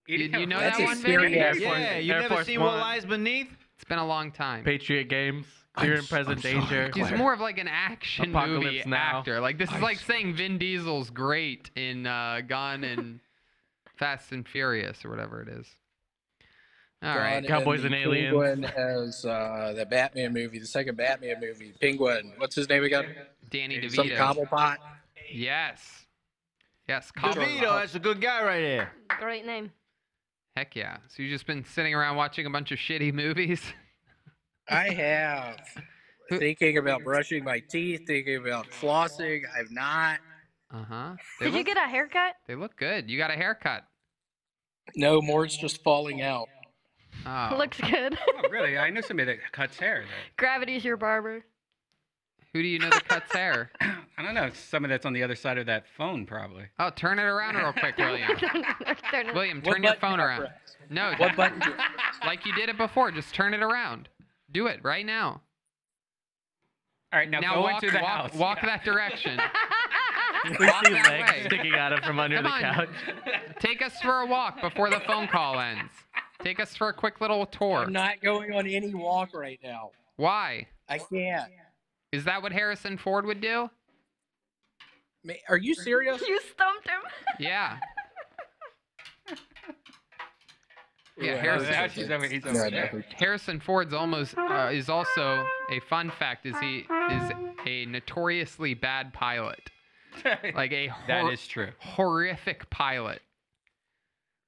Did you know That's that one, scary Vinny? ass Yeah, you Air never Force seen What Lies Beneath? It's been a long time. Patriot Games. Clear and Present Danger. He's more of like an action movie Apocalypse Now. actor. Like this is like saying Vin Diesel's great in uh, Gone and Fast and Furious or whatever it is. All right. Gone Cowboys the and Aliens. Penguin has uh, the Batman movie, the second Batman movie. Penguin. What's his name again? Danny DeVito. Some DeVito. Cobblepot. Yes. Yes. Cobble- DeVito, that's a good guy right there. Great name. Heck yeah. So you've just been sitting around watching a bunch of shitty movies? *laughs* I have. thinking about brushing my teeth, thinking about flossing. I've not. Uh huh. They Did you get a haircut? they look good. You got a haircut. No, more. It's just falling out. Oh. Looks good. Oh, really? I know somebody that cuts hair. That, Gravity's your barber. Who do you know that cuts hair? *coughs* I don't know. Somebody that's on the other side of that phone, probably. Oh, turn it around real quick, *laughs* William. Turn it- William, What turn your phone around. press? No, What button do like you did it before. Just turn it around. Do it right now. All right, now, Now go walk, into the walk, house. walk Yeah. that direction. *laughs* We Walk see legs way. sticking out of from under Come the on. couch. Take us for a walk before the phone call ends. Take us for a quick little tour. I'm not going on any walk right now. Why? I can't. Is that what Harrison Ford would do? Are you serious? You stumped him. *laughs* Yeah. Yeah, Yeah, Harrison. Now she's over, he's over Yeah, Harrison Ford's almost uh, is also a fun fact is he is a notoriously bad pilot. *laughs* Like a That hor- is true. horrific pilot.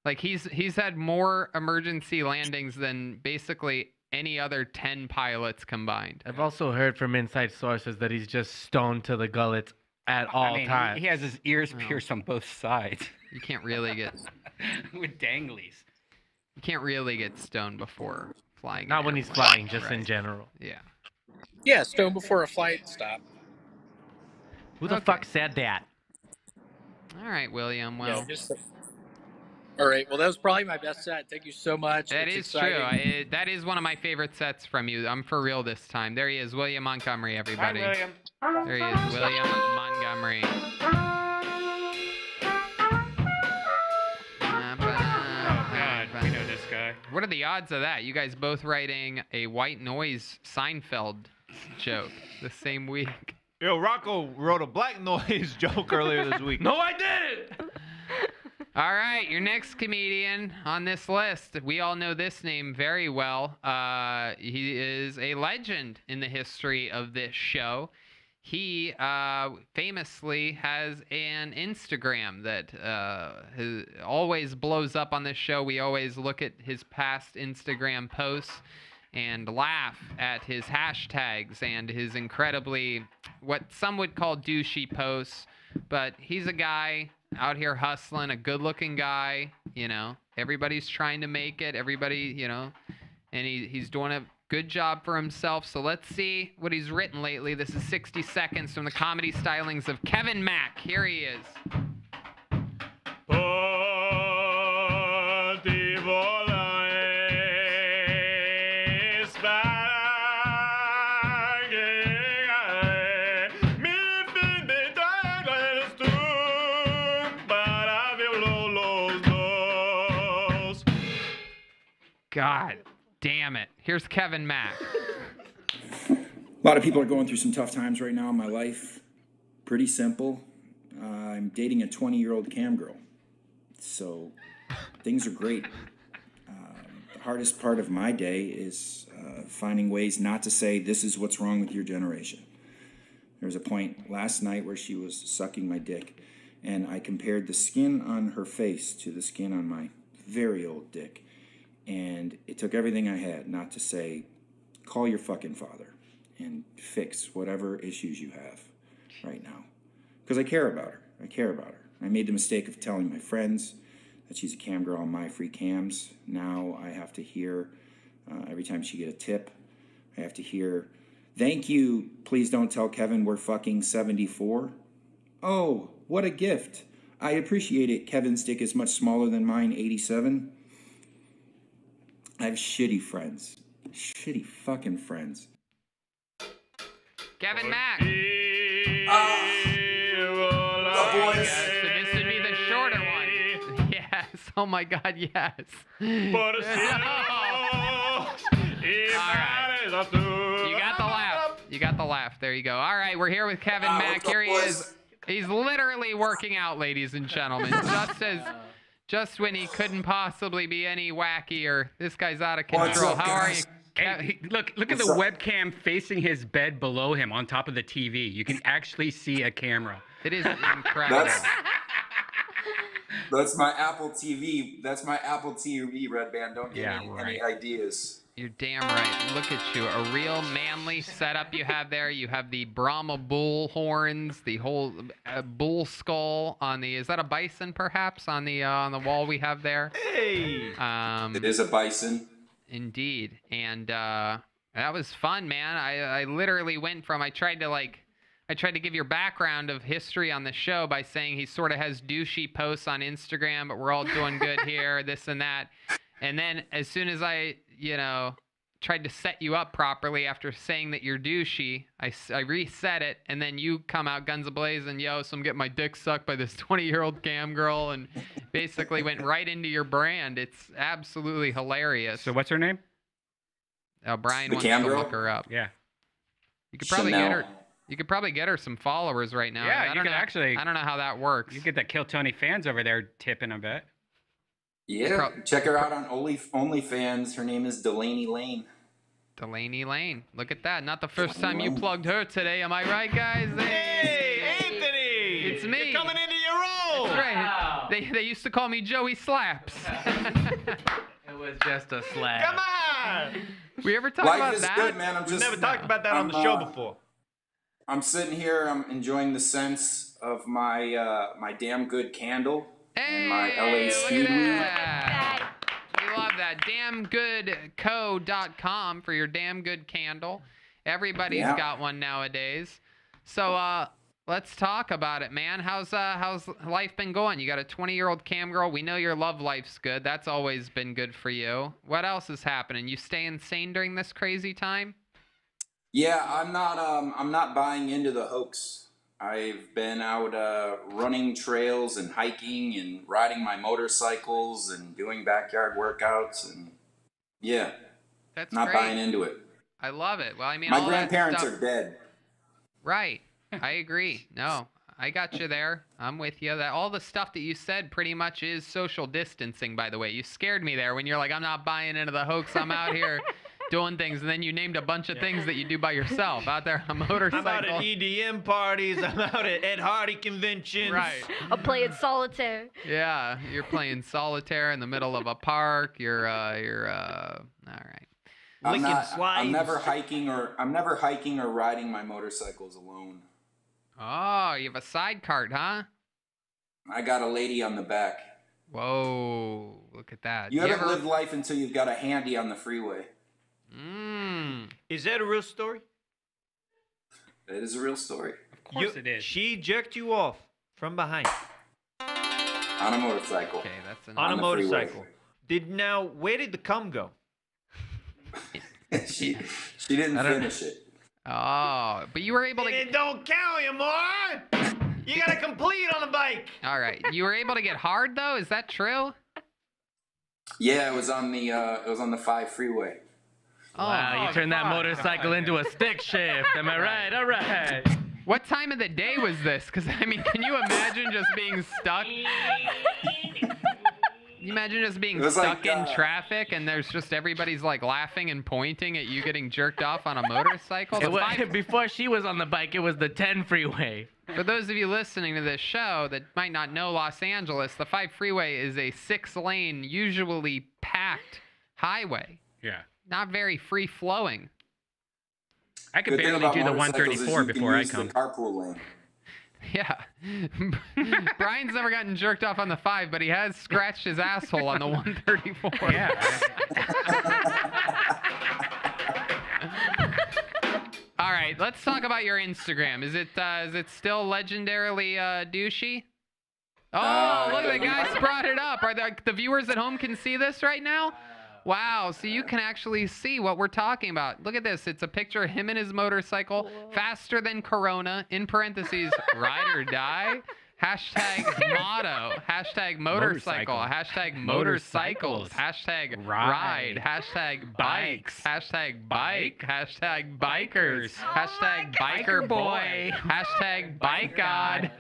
Like he's he's had more emergency landings than basically any other 10 pilots combined. I've also heard from inside sources that he's just stoned to the gullets at all I mean, times. He, has his ears Well. pierced on both sides You can't really get *laughs* with danglies. you can't really get stoned before flying. Not when he's flying, just in general. Yeah. Yeah, stone before a flight stop. Who the Okay. fuck said that? All right, William. Well, Yeah, just the- All right. Well, that was probably my best set. Thank you so much. That It's is true. I, eh, that is one of my favorite sets from you. I'm for real this time. There he is, William Montgomery, everybody. Hi, William. There he is, William Montgomery. Oh God, we know this guy. What are the odds of that? You guys both writing a white noise Seinfeld joke the same week. Yo, Rocco wrote a black *laughs* noise joke earlier this week. No, I didn't. *laughs* All right, your next comedian on this list. We all know this name very well. Uh, he is a legend in the history of this show. He uh, famously has an Instagram that uh, has, always blows up on this show. We always look at his past Instagram posts and laugh at his hashtags and his incredibly, what some would call douchey posts. But he's a guy out here hustling, a good looking guy, you know. Everybody's trying to make it, everybody, you know, and he, he's doing a good job for himself. So let's see what he's written lately. This is 60 seconds from the comedy stylings of Kevin Mack. Here he is. God damn it. Here's Kevin Mack. A lot of people are going through some tough times right now in my life. Pretty simple. Uh, I'm dating a 20 year old cam girl. So things are great. Um, the hardest part of my day is uh, finding ways not to say, this is what's wrong with your generation. There was a point last night where she was sucking my dick, and I compared the skin on her face to the skin on my very old dick. And it took everything I had not to say, call your fucking father and fix whatever issues you have right now. Because I care about her. I care about her. I made the mistake of telling my friends that she's a cam girl on my free cams. Now I have to hear uh, every time she get a tip, I have to hear, thank you. Please don't tell Kevin we're fucking 74. Oh, what a gift. I appreciate it. Kevin's dick is much smaller than mine, 87. I have shitty friends. Shitty fucking friends. Kevin Mack. Up, boys. So this would be the shorter one. *laughs* Yes. Oh my God. Yes. *laughs* You got the laugh. You got the laugh. There you go. All right, we're here with Kevin Ah, Mack. Here he boys? is. He's literally working out, ladies and gentlemen. *laughs* Just as, just when he couldn't possibly be any wackier. This guy's out of control. up, How are you? Hey, he- look, look at the up? webcam facing his bed below him on top of the TV. You can actually see a camera. It is *laughs* incredible. That's that's my Apple TV. That's my Apple TV, Redban. Don't give Yeah, me right. any ideas. You're damn right. Look at you. A real manly setup you have there. You have the Brahma bull horns, the whole uh, bull skull on the. Is that a bison, perhaps, on the uh, on the wall we have there? Hey. Um, It is a bison. Indeed, and uh, that was fun, man. I I literally went from I tried to like. I tried to give your background of history on the show by saying he sort of has douchey posts on Instagram, but we're all doing good *laughs* here, this and that. And then as soon as I, you know, tried to set you up properly after saying that you're douchey, I, I reset it, and then you come out guns ablazing, yo, so I'm getting my dick sucked by this *laughs* 20 year old cam girl, and basically went right into your brand. It's absolutely hilarious. So what's her name? Oh, Brian The wants cam to girl? look her up. Yeah. You could probably get her. You could probably get her some followers right now. Yeah, I you don't could know, actually- I don't know how that works. You get the Kill Tony fans over there tipping a bit. Yeah, Pro- check her out on Only OnlyFans. Her name is Delaney Lane. Delaney Lane. Look at that. Not the first time you plugged her today. Am I right, guys? Hey, Anthony! It's me. You're coming into your role! That's right. They, they used to call me Joey Slaps. *laughs* It was just a slap. Come on! we ever talk Life about is that? good, man. I'm We've just never talked about that on the show uh, before. I'm sitting here. I'm enjoying the sense of my uh, my damn good candle and my LA Hey, look speed at weed. that. We love that. Damngoodco.com for your damn good candle. Everybody's Yeah. got one nowadays. So uh let's talk about it, man. How's uh how's life been going? You got a 20-year-old cam girl. We know your love life's good. That's always been good for you. What else is happening? You staying sane during this crazy time? Yeah, I'm not. Um, I'm not buying into the hoax. I've been out uh, running trails and hiking and riding my motorcycles and doing backyard workouts and yeah, That's not great. buying into it. I love it. Well, I mean my grandparents are dead. Right. *laughs* I agree. No, I got you there. I'm with you. That all the stuff that you said pretty much is social distancing. By the way, you scared me there when you're like, I'm not buying into the hoax. I'm out here *laughs* doing things, and then you named a bunch of things that you do by yourself out there on a motorcycle. I'm out at EDM parties. I'm out at Ed Hardy conventions. Right. I'm playing solitaire. Yeah, you're playing solitaire in the middle of a park. You're uh, you're uh, all right. I'm Licking not. I'm never hiking or I'm never hiking or riding my motorcycles alone. Oh, you have a side cart, huh? I got a lady on the back. Whoa, look at that. You, haven't ever- lived life until you've got a handy on the freeway. Mm. Is that a real story? That is a real story. Of course You- it is. She jerked you off from behind On a motorcycle. Okay, that's an on, On a the freeway. motorcycle. Did now where did the cum go? *laughs* she she didn't I don't- finish it. Oh, but you were able to. It don't count, you moron! You gotta complete on the bike. All right, you were able to get hard though. Is that true? Yeah, it was on the uh, it was on the five freeway. Wow, you turned that fuck. motorcycle into a stick shift. Am I right? All right. What time of the day was this? Because I mean, can you imagine just being stuck? You imagine just being stuck like, in uh, traffic and there's just everybody's like laughing and pointing at you getting jerked off on a motorcycle. It was, five- *laughs* before she was on the bike, it was the 10 freeway. For those of you listening to this show that might not know Los Angeles, the 5 freeway is a six lane, usually packed highway. Yeah. Not very free flowing. I could Good barely do the 134 before I use the come. carpool lane. *laughs* Yeah. *laughs* Brian's never gotten jerked off on the 5, but he has scratched his asshole on the *laughs* 134. Yeah. All right, let's talk about your Instagram. Is it uh, is it still legendarily uh, douchey? Oh, Uh, look, the guys brought it up. Are the, the viewers at home can see this right now? Wow, so you can actually see what we're talking about. Look at this. It's a picture of him and his motorcycle, faster than Corona, in parentheses, *laughs* ride or die. Hashtag *laughs* motto. Hashtag motorcycle. Motorcycle. Hashtag motorcycles. Motorcycles. Hashtag Ride. ride. Hashtag bikes. Hashtag bike. Hashtag bikers. Oh Hashtag biker boy. *laughs* Hashtag bike god.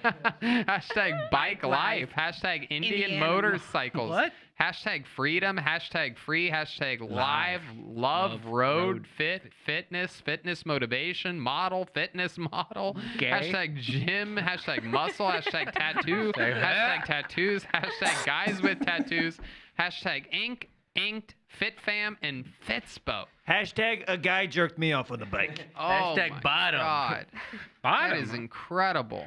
Hashtag bike life. Hashtag Indian Indian- motorcycles. What? Hashtag freedom. Hashtag free. Hashtag live. Love, Love, road, road, fit, fitness, fitness motivation, model, fitness *laughs* model. Gay. Hashtag gym. Hashtag muscle. Hashtag *laughs* tattoo. hashtag tattoos. Hashtag guys with tattoos. Hashtag ink, inked, fit fam, and fitspo. Hashtag a guy jerked me off on the bike. *laughs* Oh Hashtag my bottom. God. That Bottom. is incredible.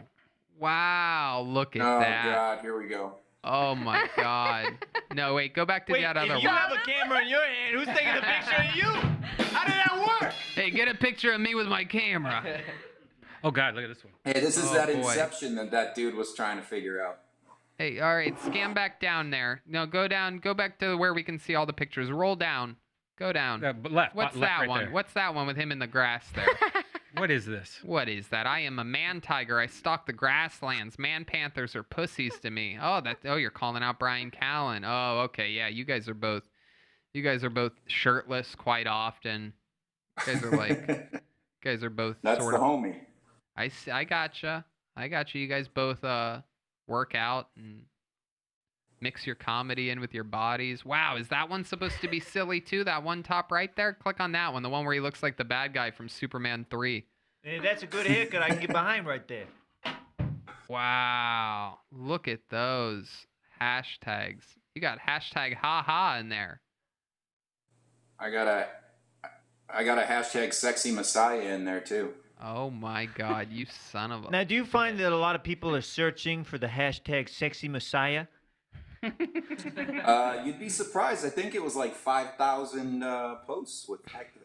Wow, look at Oh that. God, here we go. Oh my god. *laughs* No, wait, go back to Wait, that other if you have a camera in your hand, who's taking a picture of you? How did that work? Hey, get a picture of me with my camera. *laughs* Oh God, look at this one. Hey, this is Oh, that boy. inception that that dude was trying to figure out. Hey, all right, scan back down there. No, go down, go back to where we can see all the pictures. Roll down. Go down. Uh, left. What's left that right one? there. What's that one with him in the grass there? *laughs* What is this? what is that? I am a man tiger. I stalk the grasslands. Man panthers are pussies to me. Oh, that. Oh, you're calling out Bryan Callen. Oh, okay. Yeah, you guys are both. You guys are both shirtless quite often. You guys are like. *laughs* you guys are both That's sort the of. homie. I gotcha. I gotcha. You guys both uh work out and Mix your comedy in with your bodies. Wow, is that one supposed to be silly too? That one top right there? Click on that one, the one where he looks like the bad guy from Superman 3. Hey, that's a good haircut. I can get behind right there. Wow, look at those hashtags. You got hashtag haha in there. I got a, I got a hashtag sexy messiah in there too. Oh my god, you son of a. Now, do you find that a lot of people are searching for the hashtag sexy messiah? *laughs* Uh, you'd be surprised. I think it was like five thousand uh, posts with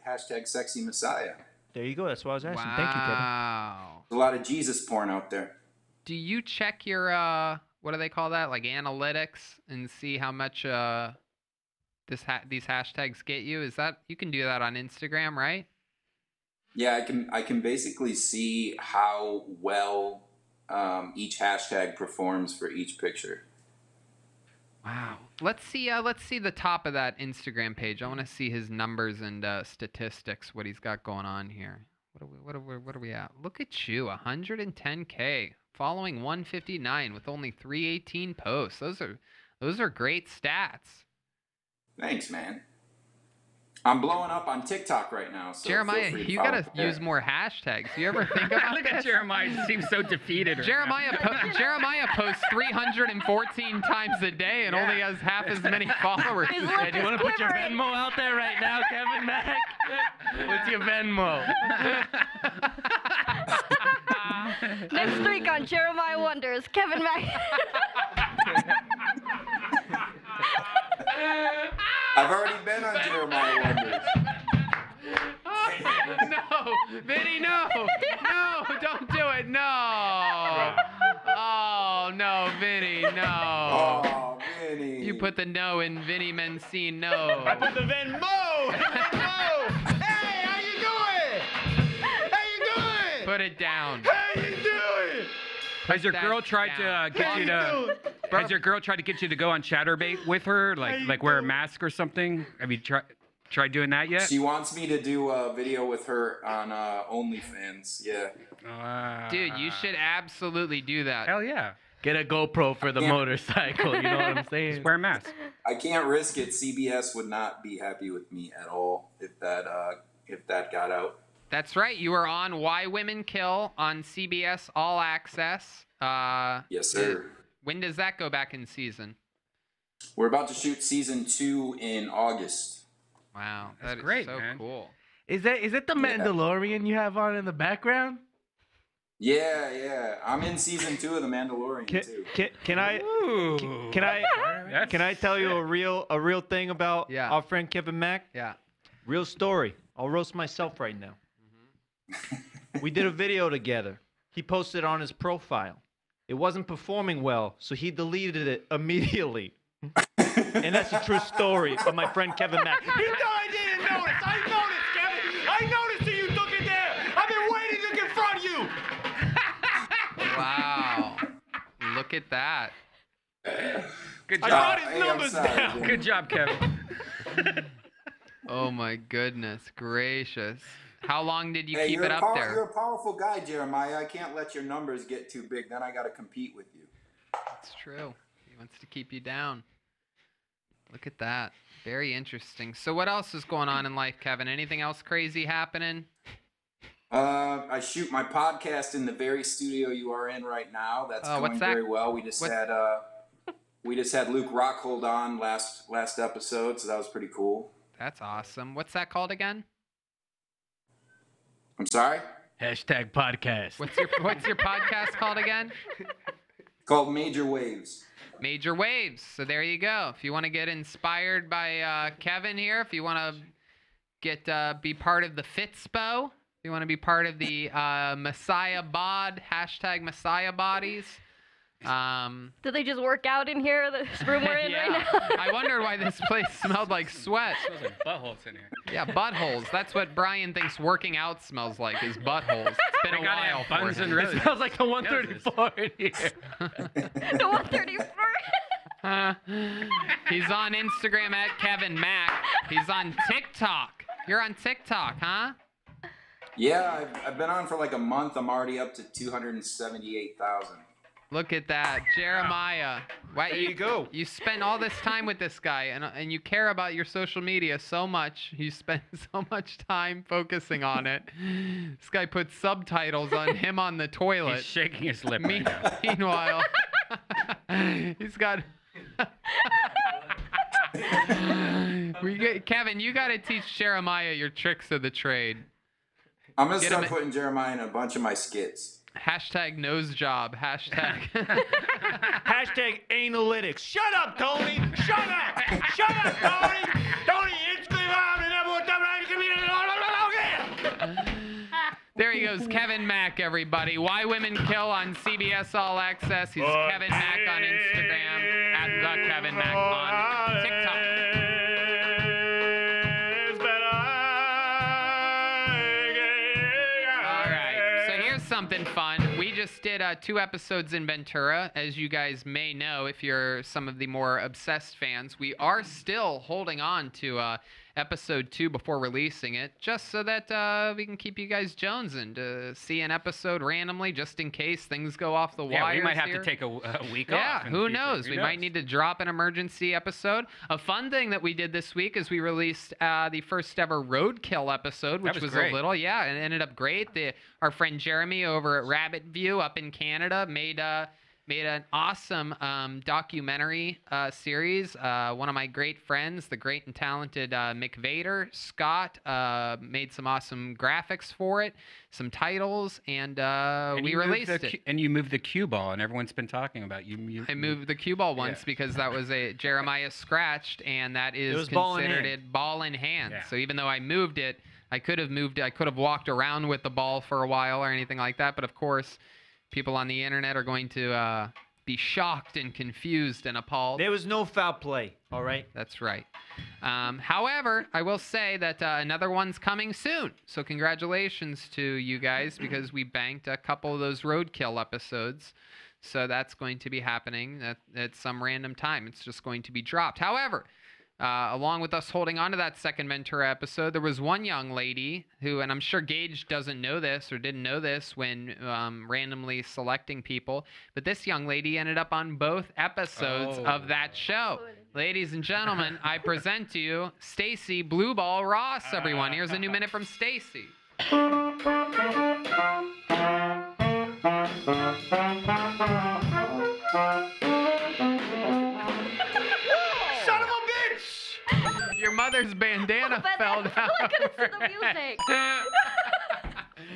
hashtag sexy messiah. There you go. That's what I was asking. Thank you, Kevin. Wow. There's a lot of Jesus porn out there. Do you check your uh what do they call that? Like analytics and see how much uh this ha- these hashtags get you? Is that you can do that on Instagram, right? Yeah, I can I can basically see how well um, each hashtag performs for each picture. Wow. Let's see uh let's see the top of that Instagram page. I want to see his numbers and uh statistics what he's got going on here. What are we what are we what are we at? Look at you, 110k following 159 with only 318 posts. Those are those are great stats. Thanks, man. I'm blowing up on TikTok right now. So Jeremiah, to you gotta me there. use more hashtags. You ever *laughs* think about Look at this? Jeremiah. He seems so defeated. right now. Jeremiah po- *laughs* Jeremiah posts 314 times a day and only has half as many *laughs* followers. Hey, do you want to put your Venmo out there right now, Kevin Mack? What's your Venmo? Next week on Jeremiah Wonders, Kevin Mack. I've already been on Jeremiah Wonders. *laughs* no, Vinny, no, no, don't do it, no. Oh no, Vinny, no. Oh, Vinny. You put the no in Vinny Mancino, no. I put the Venmo. Venmo. Hey, how you doing? How you doing? Put it down. How you doing? Has your girl tried to uh, get you you to? Has your girl tried to get you to go on Chaturbate with her, like like wear a mask or something? Have you tried tried doing that yet? She wants me to do a video with her on uh, OnlyFans. Yeah. Uh, Dude, you should absolutely do that. Hell yeah. Get a GoPro for the Yeah. motorcycle. You know what I'm *laughs* saying? Just wear a mask. I can't risk it. CBS would not be happy with me at all if that uh, if that got out. That's right. You are on Why Women Kill on CBS All Access. Uh, Yes, sir. when does that go back in season? We're about to shoot season two in August. Wow, That's that is great, so man. cool. Is that is it the Mandalorian you have on in the background? Yeah, yeah. I'm in season two of The Mandalorian Can, too. can, can I Ooh. can I *laughs* can I tell you a real a real thing about Yeah. our friend Kevin Mack? Yeah. Real story. I'll roast myself right now. We did a video together. He posted on his profile. It wasn't performing well, so he deleted it immediately. and that's a true story of my friend Kevin Mack. You know I didn't notice. I noticed, Kevin. I noticed that you took it there. I've been waiting to confront you. Wow. Look at that. Good I job. brought his hey, numbers sorry, down. Jimmy. Good job, Kevin. *laughs* Oh my goodness gracious. How long did you hey, keep it up power- there? You're a powerful guy, Jeremiah. I can't let your numbers get too big. Then I got to compete with you. That's true. He wants to keep you down. Look at that. Very interesting. So what else is going on in life, Kevin? Anything else crazy happening? Uh, I shoot my podcast in the very studio you are in right now. That's Oh, going that? very well. We just had uh, we just had Luke Rockhold on last last episode, so that was pretty cool. That's awesome. What's that called again? I'm sorry. Hashtag podcast. What's your What's your podcast called again? Called Major Waves. Major Waves. So there you go. If you want to get inspired by uh, Kevin here, if you want to get uh, be part of the Fitspo, if you want to be part of the uh, Messiah Bod hashtag Messiah Bodies. Um, Do they just work out in here, this *laughs* room we're in right now? I wondered why this place *laughs* smelled like sweat. Smells like buttholes in here. Yeah, buttholes. That's what Brian thinks working out smells like is buttholes. It's been They a while have for buns him. and It smells like the 134 in here. *laughs* the 134. Uh, he's on Instagram at Kevin Mack. He's on TikTok. You're on TikTok, huh? Yeah, I've, I've been on for like a month. I'm already up to 278,000. Look at that, Jeremiah. Why There you go. You spend all this time with this guy, and uh, and you care about your social media so much. You spend *laughs* so much time focusing on it. This guy puts subtitles on him on the toilet. He's shaking his lip Me- right now. *laughs* Meanwhile, *laughs* he's got. we get, Kevin, you got to teach Jeremiah your tricks of the trade. I'm gonna Get start him- putting Jeremiah in a bunch of my skits. Hashtag nose job. Hashtag. *laughs* Hashtag analytics. Shut up, Tony. Shut up. Shut up, Tony. Tony, it's good. There he goes, Kevin Mack, everybody. Why Women Kill on CBS All Access. He's Kevin Mack on Instagram, at the Kevin Mack on TikTok. Did uh, two episodes in Ventura. As you guys may know, if you're some of the more obsessed fans, we are still holding on to uh, episode two before releasing it, just so that uh, we can keep you guys jonesing to see an episode randomly, just in case things go off the Yeah, we might have here. to take a, a week Yeah, off. the who knows? Who we knows? might need to drop an emergency episode. A fun thing that we did this week is we released uh, the first ever Roadkill episode, which was was, a little, yeah, and it ended up great. The, our friend Jeremy over at Rabbit View up in Canada made uh, made an awesome um, documentary uh, series. Uh, one of my great friends, the great and talented uh, Mick Vader, Scott, uh, made some awesome graphics for it, some titles, and, uh, And we you moved released the it. and you moved the cue ball, and everyone's been talking about you. you I moved the cue ball once Yeah. because that was a *laughs* Jeremiah scratched, and that is was considered hand. it ball in hand. Yeah. So even though I moved it, I could have moved it. I could have walked around with the ball for a while or anything like that. But of course, people on the internet are going to uh, be shocked and confused and appalled. There was no foul play. All right. That's right. Um, however, I will say that uh, another one's coming soon. So congratulations to you guys because we banked a couple of those roadkill episodes. So that's going to be happening at, at some random time. It's just going to be dropped. However, uh, along with us holding on to that second Ventura episode, there was one young lady who, and I'm sure Gage doesn't know this or didn't know this when um, randomly selecting people, but this young lady ended up on both episodes Oh. of that show. Ladies and gentlemen, I *laughs* present to you Stacy Blue Ball Ross, everyone. Here's a new minute from Stacy. *laughs* mother's bandana *laughs* But fell down. all I could over the music. *laughs*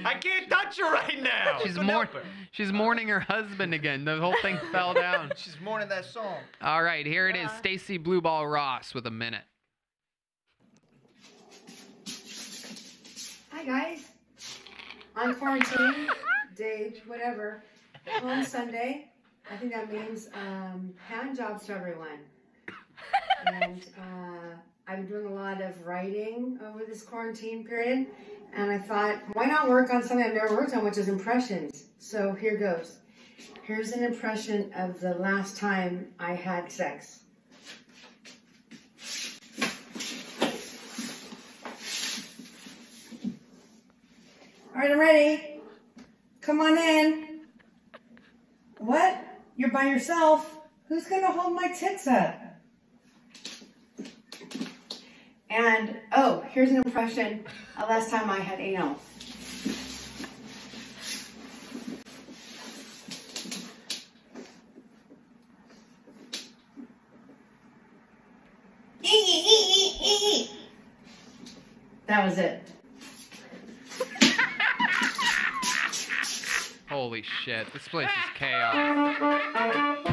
I can't touch her right now. She's Couldn't mourn- she's mourning her husband again. The whole thing *laughs* fell down. She's mourning that song. All right, here it is. Stacy Blue Ball Ross with a minute. Hi guys. I'm quarantined, day whatever. on Sunday. I think that means um, hand jobs to everyone. And uh, I've been doing a lot of writing over this quarantine period. And I thought, why not work on something I've never worked on, which is impressions? So here goes. Here's an impression of the last time I had sex. All right, I'm ready. Come on in. What? You're by yourself? Who's gonna hold my tits up? And oh, here's an impression last time I had anal. That was it. Holy shit, this place is chaos.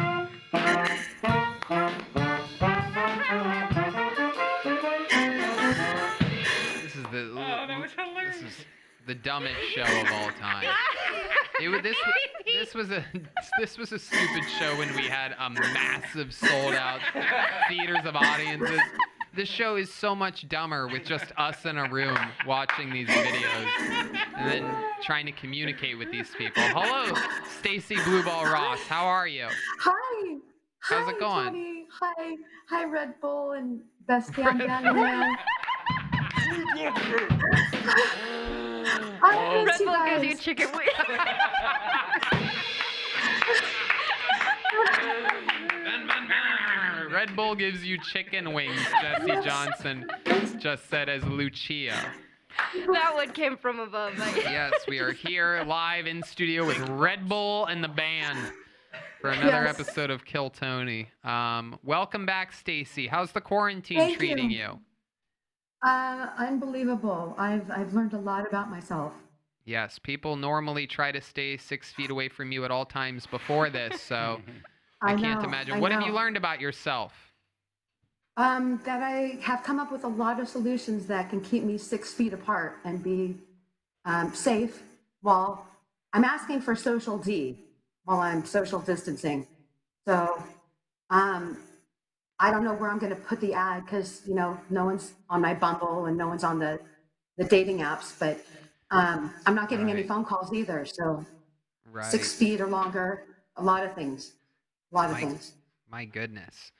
The dumbest show of all time. It this this was a *laughs* this was a stupid show when we had a massive sold out theaters of audiences. This show is so much dumber with just us in a room watching these videos and then trying to communicate with these people. Hello, Stacy Blueball Ross. How are you? Hi. How's Hi, it going? Tony. Hi. Hi, Red Bull and Bastian Gagnon. I Oh, Red Bull gives you chicken wings. *laughs* Red Bull gives you chicken wings, Jesse Johnson just said as Lucia. That one came from above. yes, we are here live in studio with Red Bull and the band for another yes. episode of Kill Tony. Um, welcome back, Stacy. How's the quarantine Thank treating you? you? Uh, unbelievable. I've I've learned a lot about myself. Yes, people normally try to stay six feet away from you at all times before this, so *laughs* I, I can't know, imagine. I what have you learned about yourself? Um, that I have come up with a lot of solutions that can keep me six feet apart and be um, safe while I'm asking for social D while I'm social distancing. So um, I don't know where I'm going to put the ad because you know no one's on my Bumble and no one's on the the dating apps, but um, I'm not getting any phone calls either. So Right. six feet or longer, a lot of things, a lot of My- things. My goodness.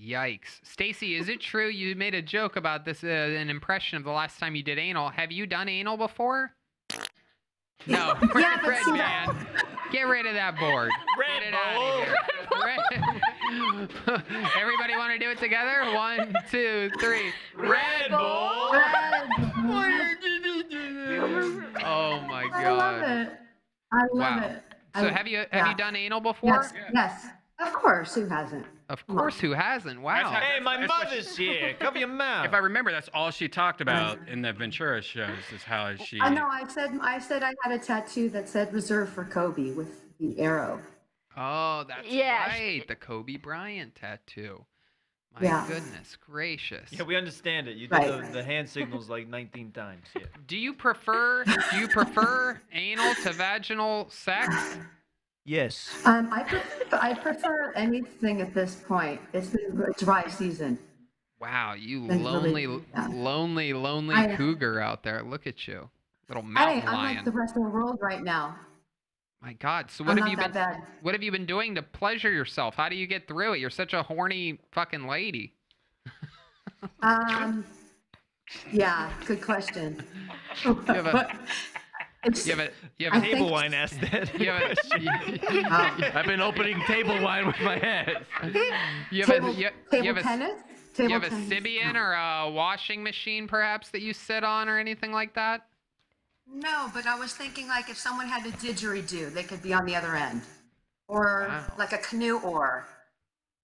Yikes. Stacy, is it true you made a joke about this, uh, an impression of the last time you did anal? Have you done anal before? No. *laughs* Yeah, but Red see man. *laughs* Get rid of that board. Get it out of here. *laughs* Red- *laughs* Everybody want to do it together? One, two, three. Red Bull. *laughs* Oh my god. I love god. it. I love Wow. it. So I- have you have yeah. you done anal before? Yes, yes. Of course, who hasn't? Of course, who hasn't? Wow. Hey, my That's what mother's here. Cover your *laughs* mouth. If I remember, that's all she talked about in the Ventura shows is how she. I know. I said I said I had a tattoo that said "reserved for Kobe" with the arrow. Oh, that's Yeah, right. The Kobe Bryant tattoo. My Yeah. goodness gracious. Yeah, we understand it. You did Right. the, the hand signals like 19 times. Yeah. *laughs* Do you prefer do you prefer *laughs* anal to vaginal sex? Yes. Um, I prefer, I prefer anything at this point. It's the dry season. Wow, you Thank you, lonely Lily. Yeah. lonely lonely I- cougar out there. Look at you. Little Hey, mountain I'm lion. like the rest of the world right now. My god. So I'm what have you been bad. what have you been doing to pleasure yourself? How do you get through it? You're such a horny fucking lady. Um, yeah, good question. You have a *laughs* you have a you have a I think- Table wine asked that. *laughs* you have a, *laughs* I've been opening table wine with my hands. you have table, a you, table you have a tennis. You Table have a tennis. Sybian or a washing machine, perhaps, that you sit on or anything like that? No, but I was thinking like if someone had a didgeridoo, they could be on the other end, or Wow. like a canoe oar,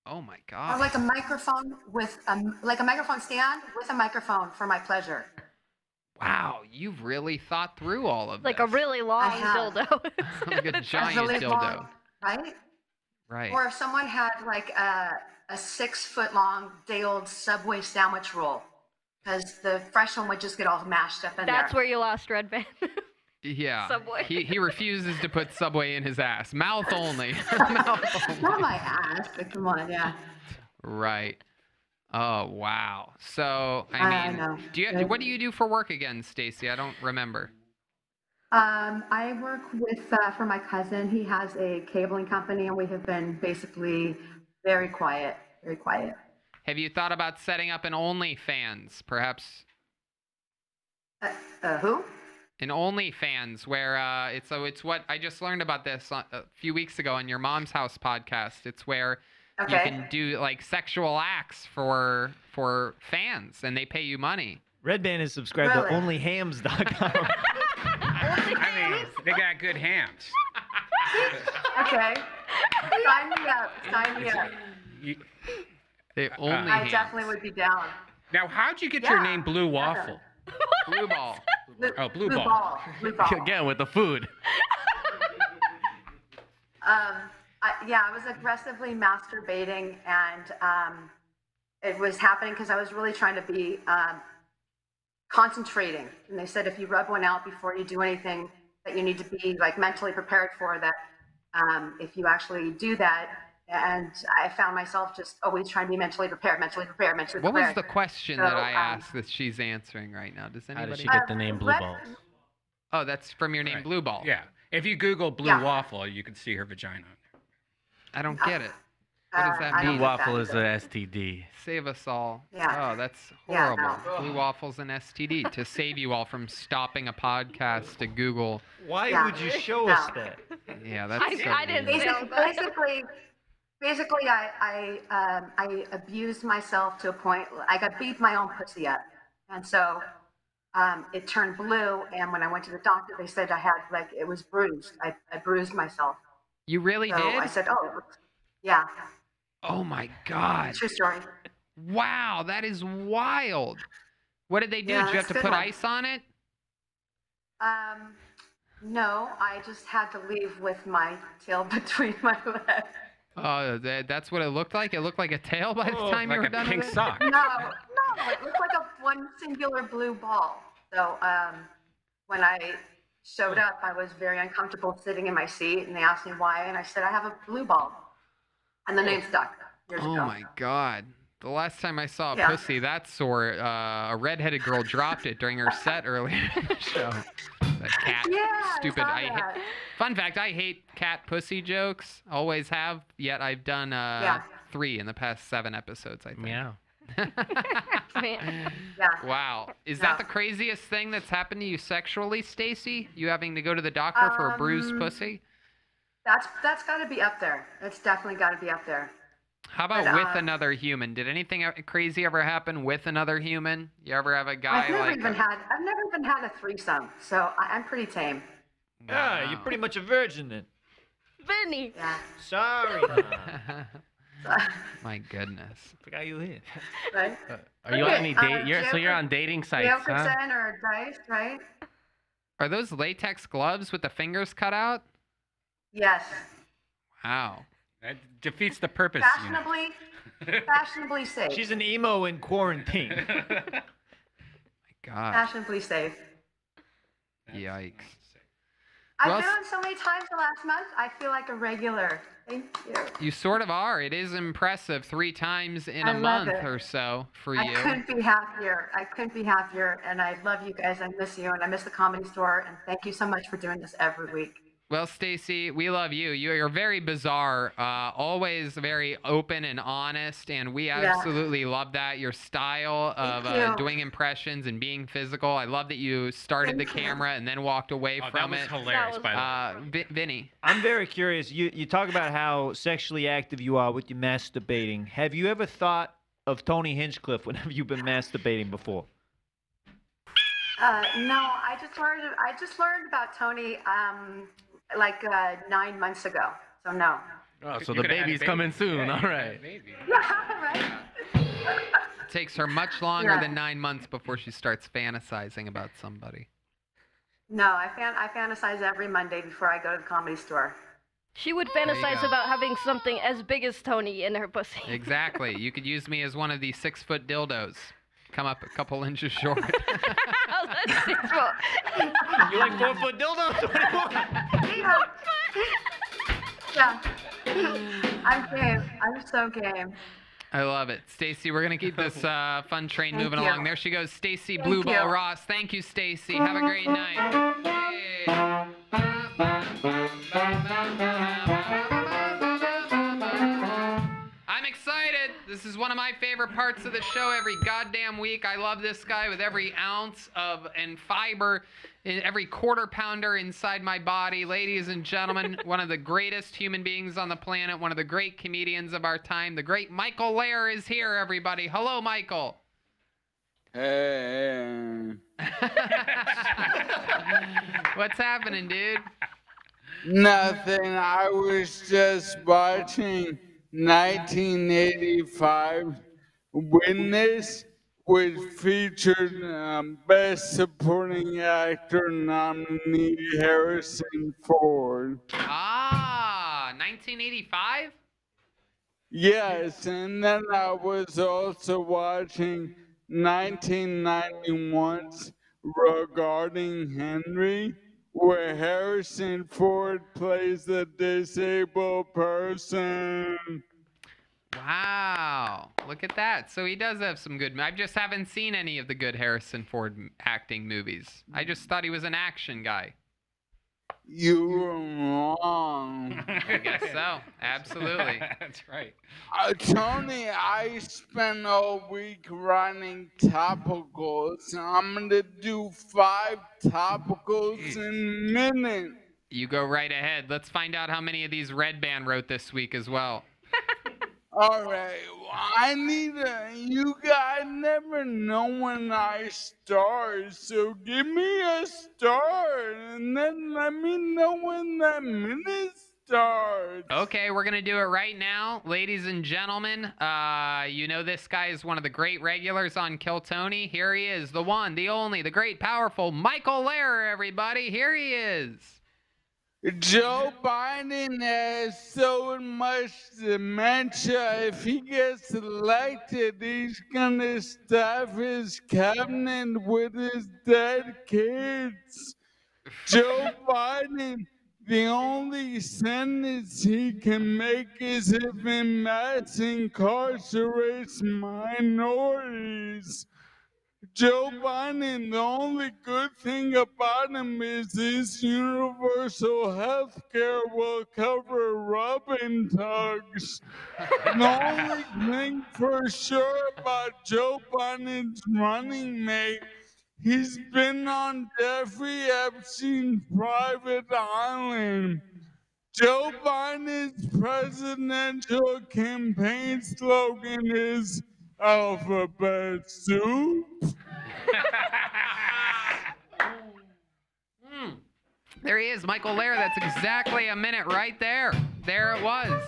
Oh my god! or god. like a microphone with a like a microphone stand with a microphone for my pleasure. Wow, you've really thought through all of this. like a really long have. dildo. *laughs* like a *laughs* That's giant really dildo. long, right? Right. Or if someone had like a a six foot long day old Subway sandwich roll, because the fresh one would just get all mashed up in That's there. where you lost Redban. yeah. *laughs* Subway. He he refuses to put Subway in his ass. Mouth only. *laughs* *laughs* Mouth only. Not my ass, but come on, yeah. Right. Oh wow. So I I mean, know. do you what do you do for work again, Stacy? I don't remember. Um, I work with uh, for my cousin. He has a cabling company, and we have been basically very quiet, very quiet. Have you thought about setting up an OnlyFans, perhaps Uh, uh, who? an OnlyFans where uh, it's so it's what I just learned about this a few weeks ago on your mom's house podcast. It's where you can do like sexual acts for for fans and they pay you money. Redban is subscribed Really? to onlyhams.com. *laughs* I mean, they got good hams. *laughs* Okay. Sign me up. Sign me up. You- They only I hands. definitely would be down. now, how'd you get your name Blue yeah. Waffle? *laughs* blue ball. Blue, Oh, blue blue ball. ball. Blue *laughs* ball. Again with the food. *laughs* Um, I, yeah, I was aggressively masturbating, and um, it was happening because I was really trying to be um, concentrating. And they said if you rub one out before you do anything, that you need to be like mentally prepared for that. Um, if you actually do that, and I found myself just always trying to be mentally prepared, mentally prepared, mentally prepared. What was the question So, that I um, asked that she's answering right now? Does anybody? How did anybody? she get the name Blue Red- Balls? Oh, that's from your name, Right. Blue Ball. Yeah. If you Google Blue Yeah. Waffle, you can see her vagina. I don't get it. What does Uh, that I mean? Blue get waffle is either. a STD. Save us all. Yeah. Oh, that's Yeah, horrible. no. Blue waffles and STD to save you all from stopping a podcast to Google. Why Yeah. would you show No. us that? Yeah, *laughs* that's I, so I didn't weird. say Basically, basically, basically, I I um, I abused myself to a point. I got beat my own pussy up, and so um, it turned blue. And when I went to the doctor, they said I had like it was bruised. I, I bruised myself. You really so did? I said, oh, yeah. Oh my god. True story. Wow, that is wild. What did they do? Yeah, did you have to put one. ice on it? Um, no, I just had to leave with my tail *laughs* between my legs. Oh, that, that's what it looked like. It looked like a tail by the Oh, time you were a done pink with it? sock. No, no, it looked like a one singular blue ball. So um, when I showed up, I was very uncomfortable sitting in my seat, and they asked me why, and I said I have a blue ball, and the name stuck. Years Oh ago. my god. The last time I saw a Yeah. pussy that sore, uh, a redheaded girl dropped it during her set earlier in the *laughs* show. That cat. Yeah, I Stupid. saw I hate, fun fact: I hate cat pussy jokes. Always have. Yet I've done uh, Yeah. three in the past seven episodes. I think. Yeah. *laughs* *laughs* Yeah. Wow. Is Yeah. that the craziest thing that's happened to you sexually, Stacy? You having to go to the doctor for a bruised Um, pussy? That's that's got to be up there. It's definitely got to be up there. How about but, with uh, another human? Did anything crazy ever happen with another human? You ever have a guy I've never like? even a- had I've never even had a threesome, so I, I'm pretty tame. Yeah, you're pretty much a virgin then. Vinny. Yeah. Sorry. *laughs* *laughs* My goodness. Forgot you were here. Right. Are you on Okay, any uh, date? You're, so you're on dating sites, huh? Wilkerson or Dice, right? Are those latex gloves with the fingers cut out? Yes. Wow. That defeats the purpose. You know. Fashionably, fashionably safe. She's an emo in quarantine. *laughs* My God. fashionably safe. Yikes. I've been on so many times the last month. I feel like a regular. Thank you. You sort of are. It is impressive. Three times in I a month it. or so for I you. I couldn't be happier. I couldn't be happier, and I love you guys. I miss you, and I miss the comedy store. And thank you so much for doing this every week. Well, Stacy, we love you. You are very bizarre, uh, always very open and honest, and we Yeah. absolutely love that. Your style of Thank uh, doing impressions and being physical. I love that you started the camera and then walked away Oh, that from was it. hilarious, by the way. Uh, Vi- Vinny, I'm very curious. You you talk about how sexually active you are with your masturbating. Have you ever thought of Tony Hinchcliffe whenever *laughs* you've been masturbating before? Uh, no, I just learned. I just learned about Tony um, like uh, nine months ago. So no. Oh, so You the could've had a baby's baby. coming soon. Yeah, All you right. *laughs* right. it takes her much longer Yeah. than nine months before she starts fantasizing about somebody. No, I fan I fantasize every Monday before I go to the comedy store. She would fantasize about having something as big as Tony in her pussy. *laughs* Exactly. you could use me as one of these six foot dildos. Come up a couple inches short. *laughs* That's *laughs* sexual. You like four foot dildos? *laughs* yeah. I'm game. I'm so game. I love it. Stacy, we're going to keep this uh, fun train Thank moving you. along. There she goes, Stacy Thank Blue Ball you. Mm-hmm. Ross. Thank you, Stacy. Have a great night. I'm *laughs* excited. This is one of my favorite parts of the show every goddamn week. I love this guy with every ounce of and fiber in every quarter pounder inside my body. Ladies and gentlemen, *laughs* one of the greatest human beings on the planet, one of the great comedians of our time, the great Michael Lehrer is here, everybody. Hello, Michael. Hey. *laughs* What's happening, dude? Nothing. I was just watching 1985 Witness, which featured um, Best Supporting Actor nominee Harrison Ford. Ah, 1985? Yes, and then I was also watching 1991's Regarding Henry, where Harrison Ford plays the disabled person. Wow, look at that. So he does have some good. I just haven't seen any of the good Harrison Ford acting movies. I just thought he was an action guy. You were wrong. *laughs* I guess so. Absolutely. *laughs* That's right. Uh, Tony, I spent all week writing topicals. I'm gonna do five topicals in a minute. You go right ahead. Let's find out how many of these Redban wrote this week as well. All right, well, I need a. You guys never know when I start, so give me a start, and then let me know when that minute starts. Okay, we're gonna do it right now, ladies and gentlemen. Uh, you know this guy is one of the great regulars on Kill Tony. Here he is, the one, the only, the great, powerful Michael Lehrer. Everybody, here he is. Joe Biden has so much dementia. If he gets elected, he's gonna stuff his cabinet with his dead kids. Joe Biden, the only sentence he can make is if he mass incarcerates minorities. Joe Biden, the only good thing about him is his universal health care will cover rub and tugs. the only thing for sure about Joe Biden's running mate, he's been on Jeffrey Epstein's private island. Joe Biden's presidential campaign slogan is alphabet soup. There he is, Michael Lehrer. That's exactly a minute right there. There it was.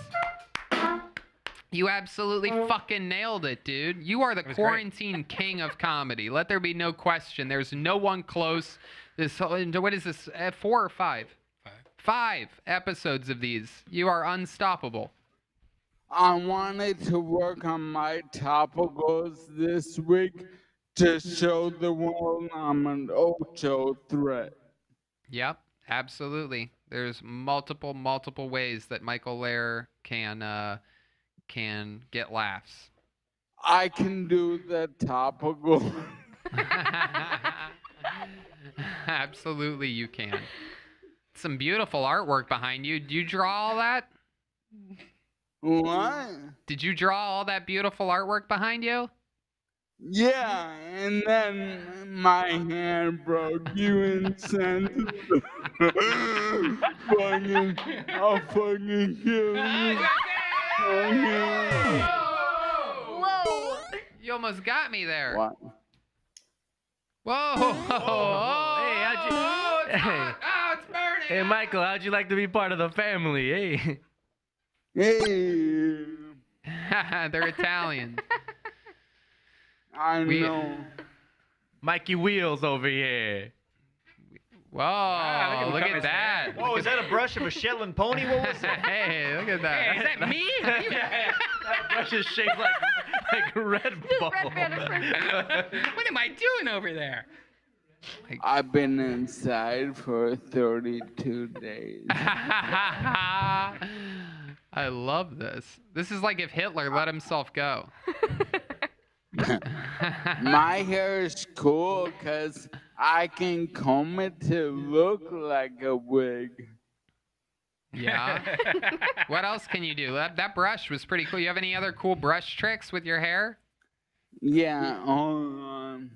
You absolutely fucking nailed it, dude. You are the was great. quarantine king of comedy. Let there be no question. There's no one close. This what is this? Uh, four or five? Five. Five episodes of these. You are unstoppable. I wanted to work on my topicals this week to show the world I'm an Ocho threat. Yep, absolutely. There's multiple, multiple ways that Michael Lehrer can uh, can get laughs. I can do the topical. *laughs* Absolutely, you can. Some beautiful artwork behind you. Do you draw all that? *laughs* What? Did you draw all that beautiful artwork behind you? Yeah, and then my hand broke. You insensitive. *laughs* fucking, I'll fucking kill you. Fucking- Whoa! You almost got me there. What? Whoa! Hey, how'd you? Oh, it's Hey. Oh, it's burning. Hey, Michael, how'd you like to be part of the family? Hey. Hey, *laughs* They're Italian. I We- know. Mikey Wheels over here. Whoa! look at look at that. Whoa, is that a brush of a Shetland pony? What was that? *laughs* hey, look at that. Hey, is that me? Yeah! *laughs* That brush is shaped like like Red Bull. Red Banner what am I doing over there? I've been inside for 32 days. I love this. This is like if Hitler let himself go. *laughs* My hair is cool because I can comb it to look like a wig. Yeah. *laughs* what else can you do? That, that brush was pretty cool. You have any other cool brush tricks with your hair? Yeah, um, hold *laughs* on.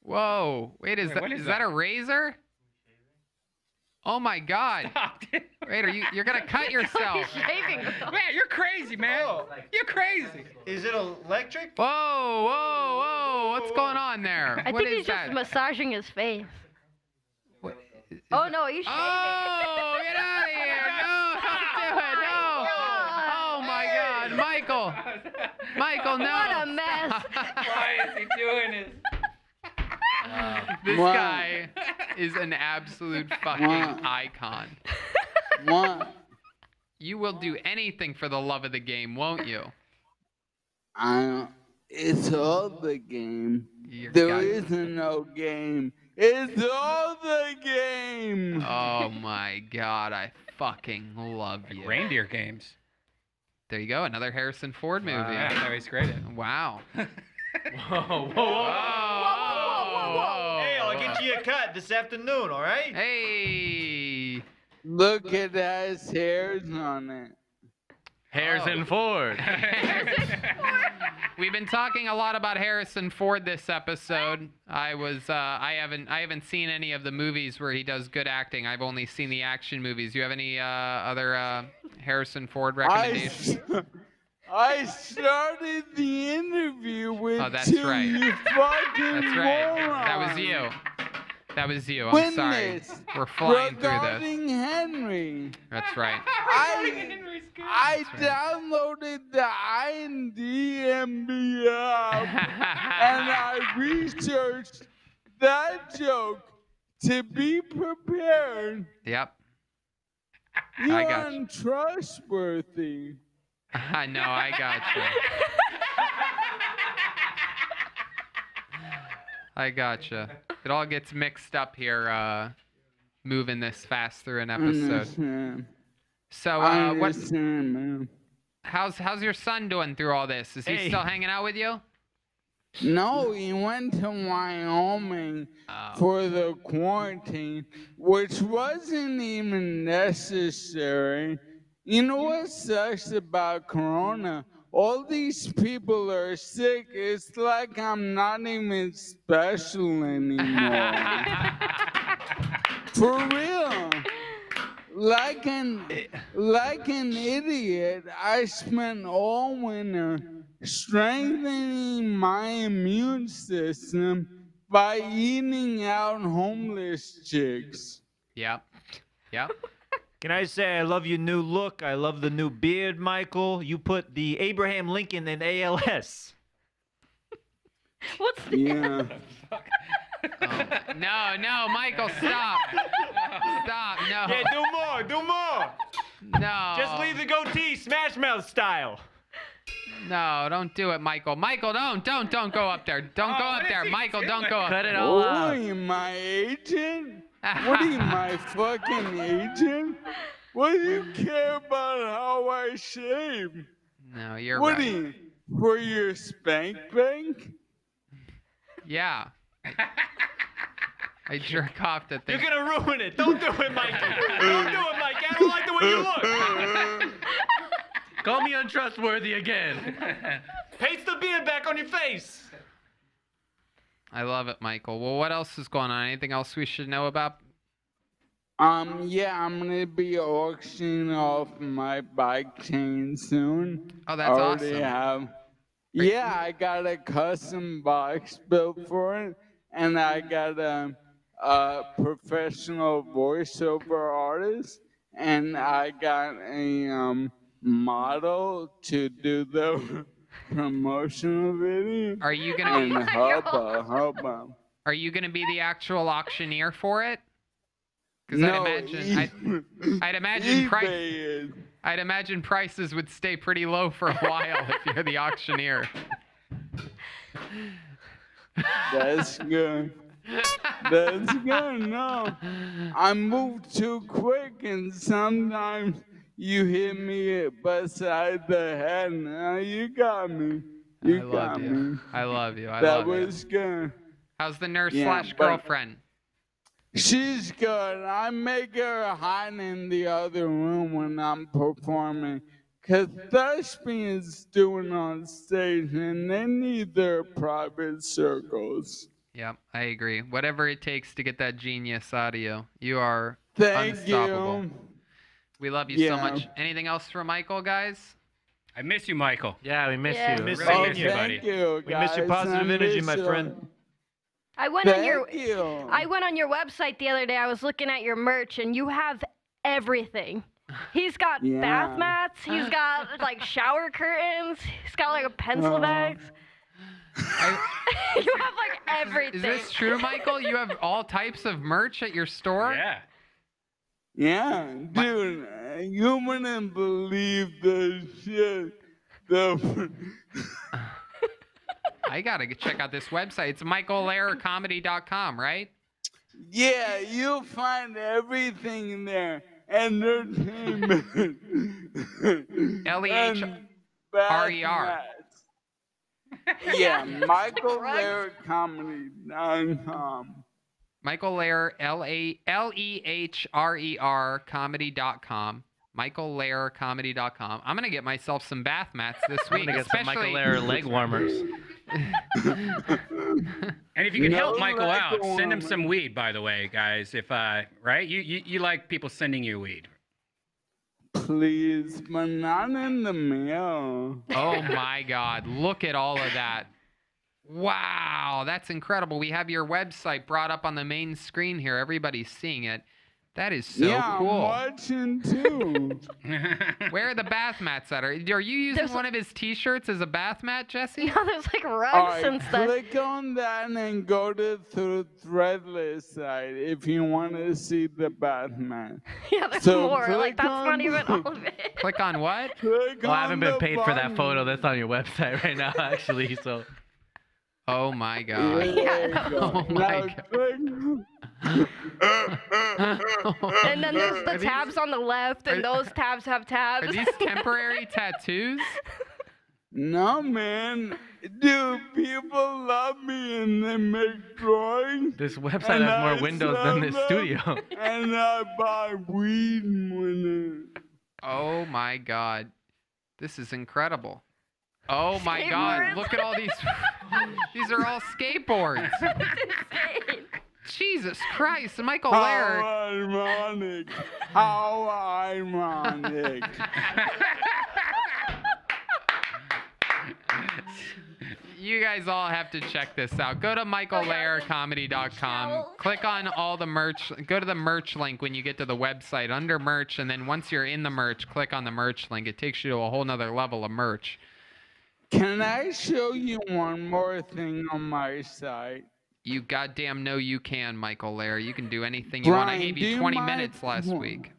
Whoa. Wait, is Wait, that what is is that that? a razor? Oh my god. Wait, are you you're gonna cut *laughs* yourself? Shaving. Man, you're crazy, man. Oh. You're crazy. Is it electric? Whoa, whoa, whoa. What's going on there? I What think is he's that? just massaging his face. What- oh, is Oh no, he's oh, shaving. *laughs* Oh, get out of here! No, don't do it! No! Oh my God, Michael! Michael, no! What a mess. Why is he doing this? Um, this Wow. guy is an absolute fucking Wow. icon. What? You will do anything for the love of the game, won't you? I don't, it's all the game. You're There got- isn't no game. It's all the game. Oh my God, I fucking love you. Reindeer games. There you go, another Harrison Ford movie. Yeah, that's how he's created. Wow. *laughs* Whoa, whoa, whoa. Hey, I'll get you a cut this afternoon, all right? Hey. Look at his hairs on it. *laughs* Harrison Ford. We've been talking a lot about Harrison Ford this episode. I was uh, I haven't I haven't seen any of the movies where he does good acting. I've only seen the action movies. You have any uh, other uh, Harrison Ford recommendations? *laughs* I started the interview with Oh, that's two, right. you fucking That's right. That was you. That was you. I'm sorry. We're flying through this. regarding Henry. That's right. I, I downloaded the IMDb app and *laughs* I researched that joke to be prepared. Yep. You're I got you. untrustworthy. *laughs* I know. I got you. *laughs* I gotcha. It all gets mixed up here, uh, moving this fast through an episode. Understand. So, I uh, what? How's how's your son doing through all this? Is he Hey. still hanging out with you? No, he went to Wyoming Oh. for the quarantine, which wasn't even necessary. You know what sucks about Corona? All these people are sick. It's like I'm not even special anymore. *laughs* for real. Like an like an idiot, I spent all winter strengthening my immune system by eating out homeless chicks. Yep. Yep. Can I say I love your new look? I love the new beard, Michael. You put the Abraham Lincoln in ALS. *laughs* What's Yeah. *laughs* Oh, no, no, Michael, stop. Stop. No. Yeah, do more, do more. No. Just leave the goatee, Smash Mouth style. No, don't do it, Michael. Michael, don't, don't, don't go up there. Don't oh, go up there, Michael. Don't go up. Cut it all out. Are you, my agent? What are you, my fucking agent? What do you care about how I shave? No, you're what right. are you, for your spank bank? Yeah. I jerk off to You're gonna ruin it. Don't do it, Mike. Don't do it, Mike. I don't like the way you look. Call me untrustworthy again. Paste the beard back on your face. I love it, Michael. Well, what else is going on? Anything else we should know about? Um, yeah, I'm gonna be auctioning off my bike chain soon. Oh, that's Already awesome. Have, yeah, I got a custom box built for it, and I got a, a professional voiceover artist, and I got a um model to do the promotional video. Are you gonna be? And hubba hubba. Are you gonna be the actual auctioneer for it? Because No, I'd imagine, I'd, I'd imagine. I'd imagine prices would stay pretty low for a while if you're the auctioneer. That's good. That's good. No, I move too quick, and sometimes you hit me beside the head. Now you got me. You I love got you. me. I love you. I that love you. That was good. How's the nurse Yeah, slash girlfriend? She's good. I make her hide in the other room when I'm performing. Cause thespians do it on stage and they need their private circles. Yep, I agree. Whatever it takes to get that genius audio, you are Thank unstoppable. you. We love you so Yeah. much. Anything else for Michael, guys? I miss you, Michael. Yeah, we miss Yeah. you. Miss Really seeing miss you. you, Thank buddy. you, We miss your positive I energy, miss my you. friend. I went on your Thank you. I went on your website the other day. I was looking at your merch, and you have everything. He's got Yeah. bath mats. He's got like shower curtains. He's got like a pencil Oh. bags. *laughs* you have like everything. Is this true, Michael? You have all types of merch at your store? Yeah. Yeah, dude, you wouldn't believe the shit. The *laughs* I gotta check out this website. It's michaellehrercomedy.com, right? yeah, you'll find everything in there. Entertainment. *laughs* L-E-H- and bath R-E-R. mats. Yeah, *laughs* michaelairecomedy.com. Michael Lehrer, L A L E H R E R comedy.com. MichaelLehrerComedy.com. I'm gonna get myself some bath mats this I'm week. gonna get some Michael especially- Lair leg warmers. And if you can No help Michael leg out, send him some weed. By the way, guys, if uh, right, you, you you like people sending you weed. Please, but not in the mail. Oh my God! Look at all of that. Wow, that's incredible. We have your website brought up on the main screen here. Everybody's seeing it. That is so yeah, cool. I'm watching too. Where are the bath mats at? Are, are you using There's- one of his T-shirts as a bath mat, Jesse? No, there's like rugs All right, and stuff. click on that and go to the Threadless site if you want to see the Batman. *laughs* Yeah, there's So more. Like that's not on- even *laughs* all of it. Click on what? Click Well, I haven't been the paid for that photo that's on your website right now, *laughs* actually. So Oh my *laughs* God. There you. *laughs* Oh my God. *laughs* And then there's the tabs on the left, and those tabs have tabs. Are these temporary tattoos? No, man. Dude, people love me and they make drawings. this website has more I windows than this studio. And I buy weed with it. Oh my God. This is incredible. Oh *laughs* my God. Look at all these. *laughs* these are all skateboards. *laughs* Jesus Christ. Michael How Lehrer. ironic. How ironic. You guys all have to check this out. Go to michaellehrercomedy.com. Click on all the merch. Go to the merch link when you get to the website under merch. And then once you're in the merch, click on the merch link. It takes you to a whole nother level of merch. Can I show you one more thing on my site? You goddamn know you can, Michael Lehrer. You can do anything you want. I gave you you 20 mind- minutes last week.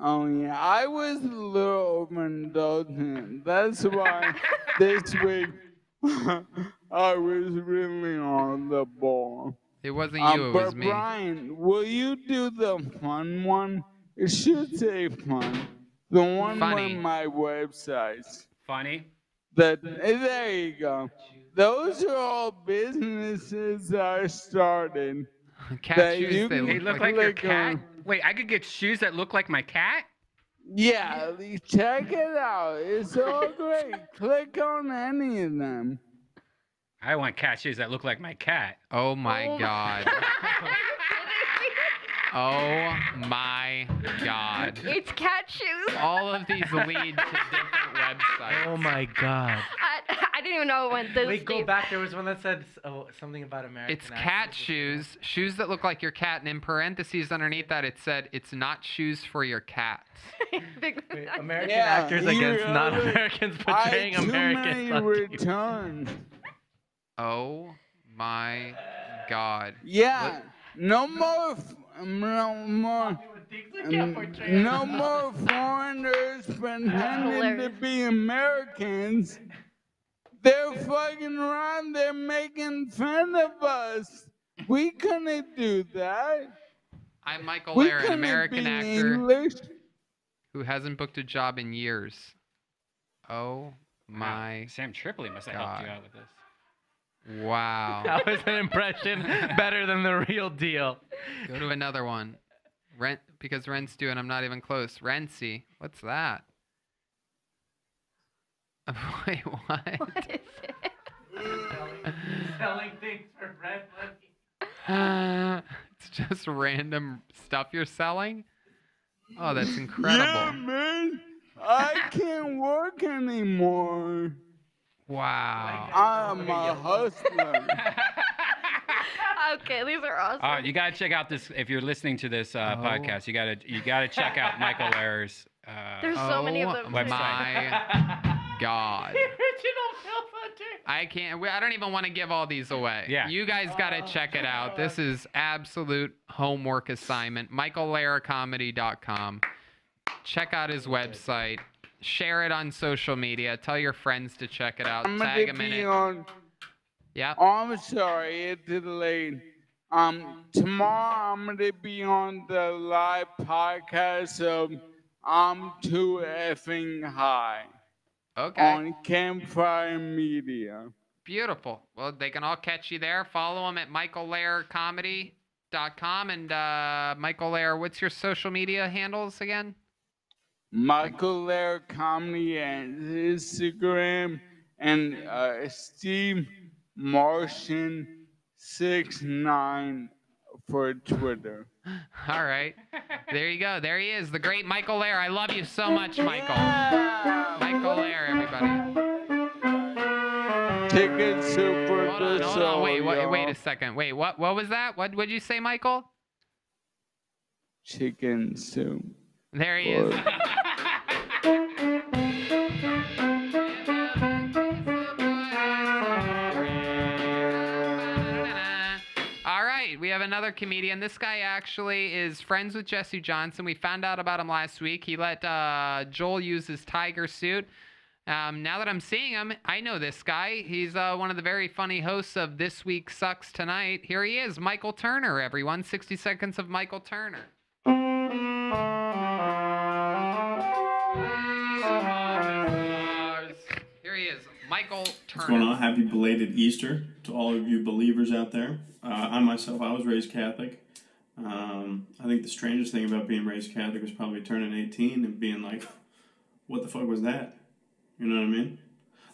Oh yeah, I was a little overindulgent. That's why *laughs* this week *laughs* I was really on the ball. It wasn't Um, you, it was me. Brian, will you do the fun one? It should say fun. The one Funny. on my websites. Funny. That eh, there you go. Those are all businesses I started. Cat that shoes, you they look like your cat. on. Wait, I could get shoes that look like my cat. Yeah, check it out. It's all great. Click on any of them. I want cat shoes that look like my cat. Oh my god. *laughs* *laughs* Oh my god. It's cat shoes. All of these lead to different websites. Oh my god. I, I didn't even know it went this Wait, go back. There was one that said oh, something about American. It's cat shoes, shoes that look like your cat, and in parentheses underneath that it said it's not shoes for your cats. *laughs* Big- American Yeah, actors you against really- non-Americans portraying I too Americans. *laughs* many on TV. Oh my god. Yeah, no more, f- no more, no more foreigners pretending to be Americans. They're fucking around. They're making fun of us. We couldn't do that. I'm Michael We Lehrer, an American actor English. who hasn't booked a job in years. Oh my Sam Tripoli must have helped you out with this. Wow. *laughs* That was an impression better than the real deal. Go to another one. Rent because rent's due and I'm not even close. Rentsy. What's that? *laughs* Wait, what? What is it? Selling things for red money. *laughs* it's just random stuff you're selling? Oh, that's incredible. Yeah, incredible. man. I can't work anymore. Wow. I'm a hustler. *laughs* okay, these are awesome. Uh, you gotta check out this if you're listening to this uh, Oh. podcast. You gotta you gotta check out Michael *laughs* Ayers. Uh, There's so many of Oh them. Website. my *laughs* god. Original Phil Hunter. I can't. I don't even want to give all these away. Yeah. You guys got to check it out. This is absolute homework assignment. MichaelLehrerComedy.com. Check out his website. Share it on social media. Tell your friends to check it out. I'm Tag him in it. on. Yep. I'm sorry, it's delayed. Um, tomorrow I'm gonna be on the live podcast of I'm Too Effing High Okay. on Campfire Media. Beautiful. Well, they can all catch you there. Follow them at michaellehrercomedy.com. And uh, Michael Lehrer, what's your social media handles again? Michael Lehrer Comedy and Instagram and uh, Steve Martian six nine for Twitter. All right. There you go. There he is, the great Michael Lehrer. I love you so much, Michael. Michael Lehrer, everybody. Chicken soup for Hold on, hold on. Wait, wait, wait a second. Wait, what? What was that? What would you say, Michael? Chicken soup. There he is. *laughs* All right, we have another comedian. This guy actually is friends with Jesse Johnson. We found out about him last week. He let uh, Joel use his tiger suit. Um, now that I'm seeing him, I know this guy. He's uh, one of the very funny hosts of This Week Sucks Tonight. Here he is, Michael Turner, everyone. 60 seconds of Michael Turner. Here he is, Michael What's going on? Happy belated Easter to all of you believers out there. Uh, I myself, I was raised Catholic. Um, I think the strangest thing about being raised Catholic was probably turning 18 and being like, what the fuck was that? You know what I mean?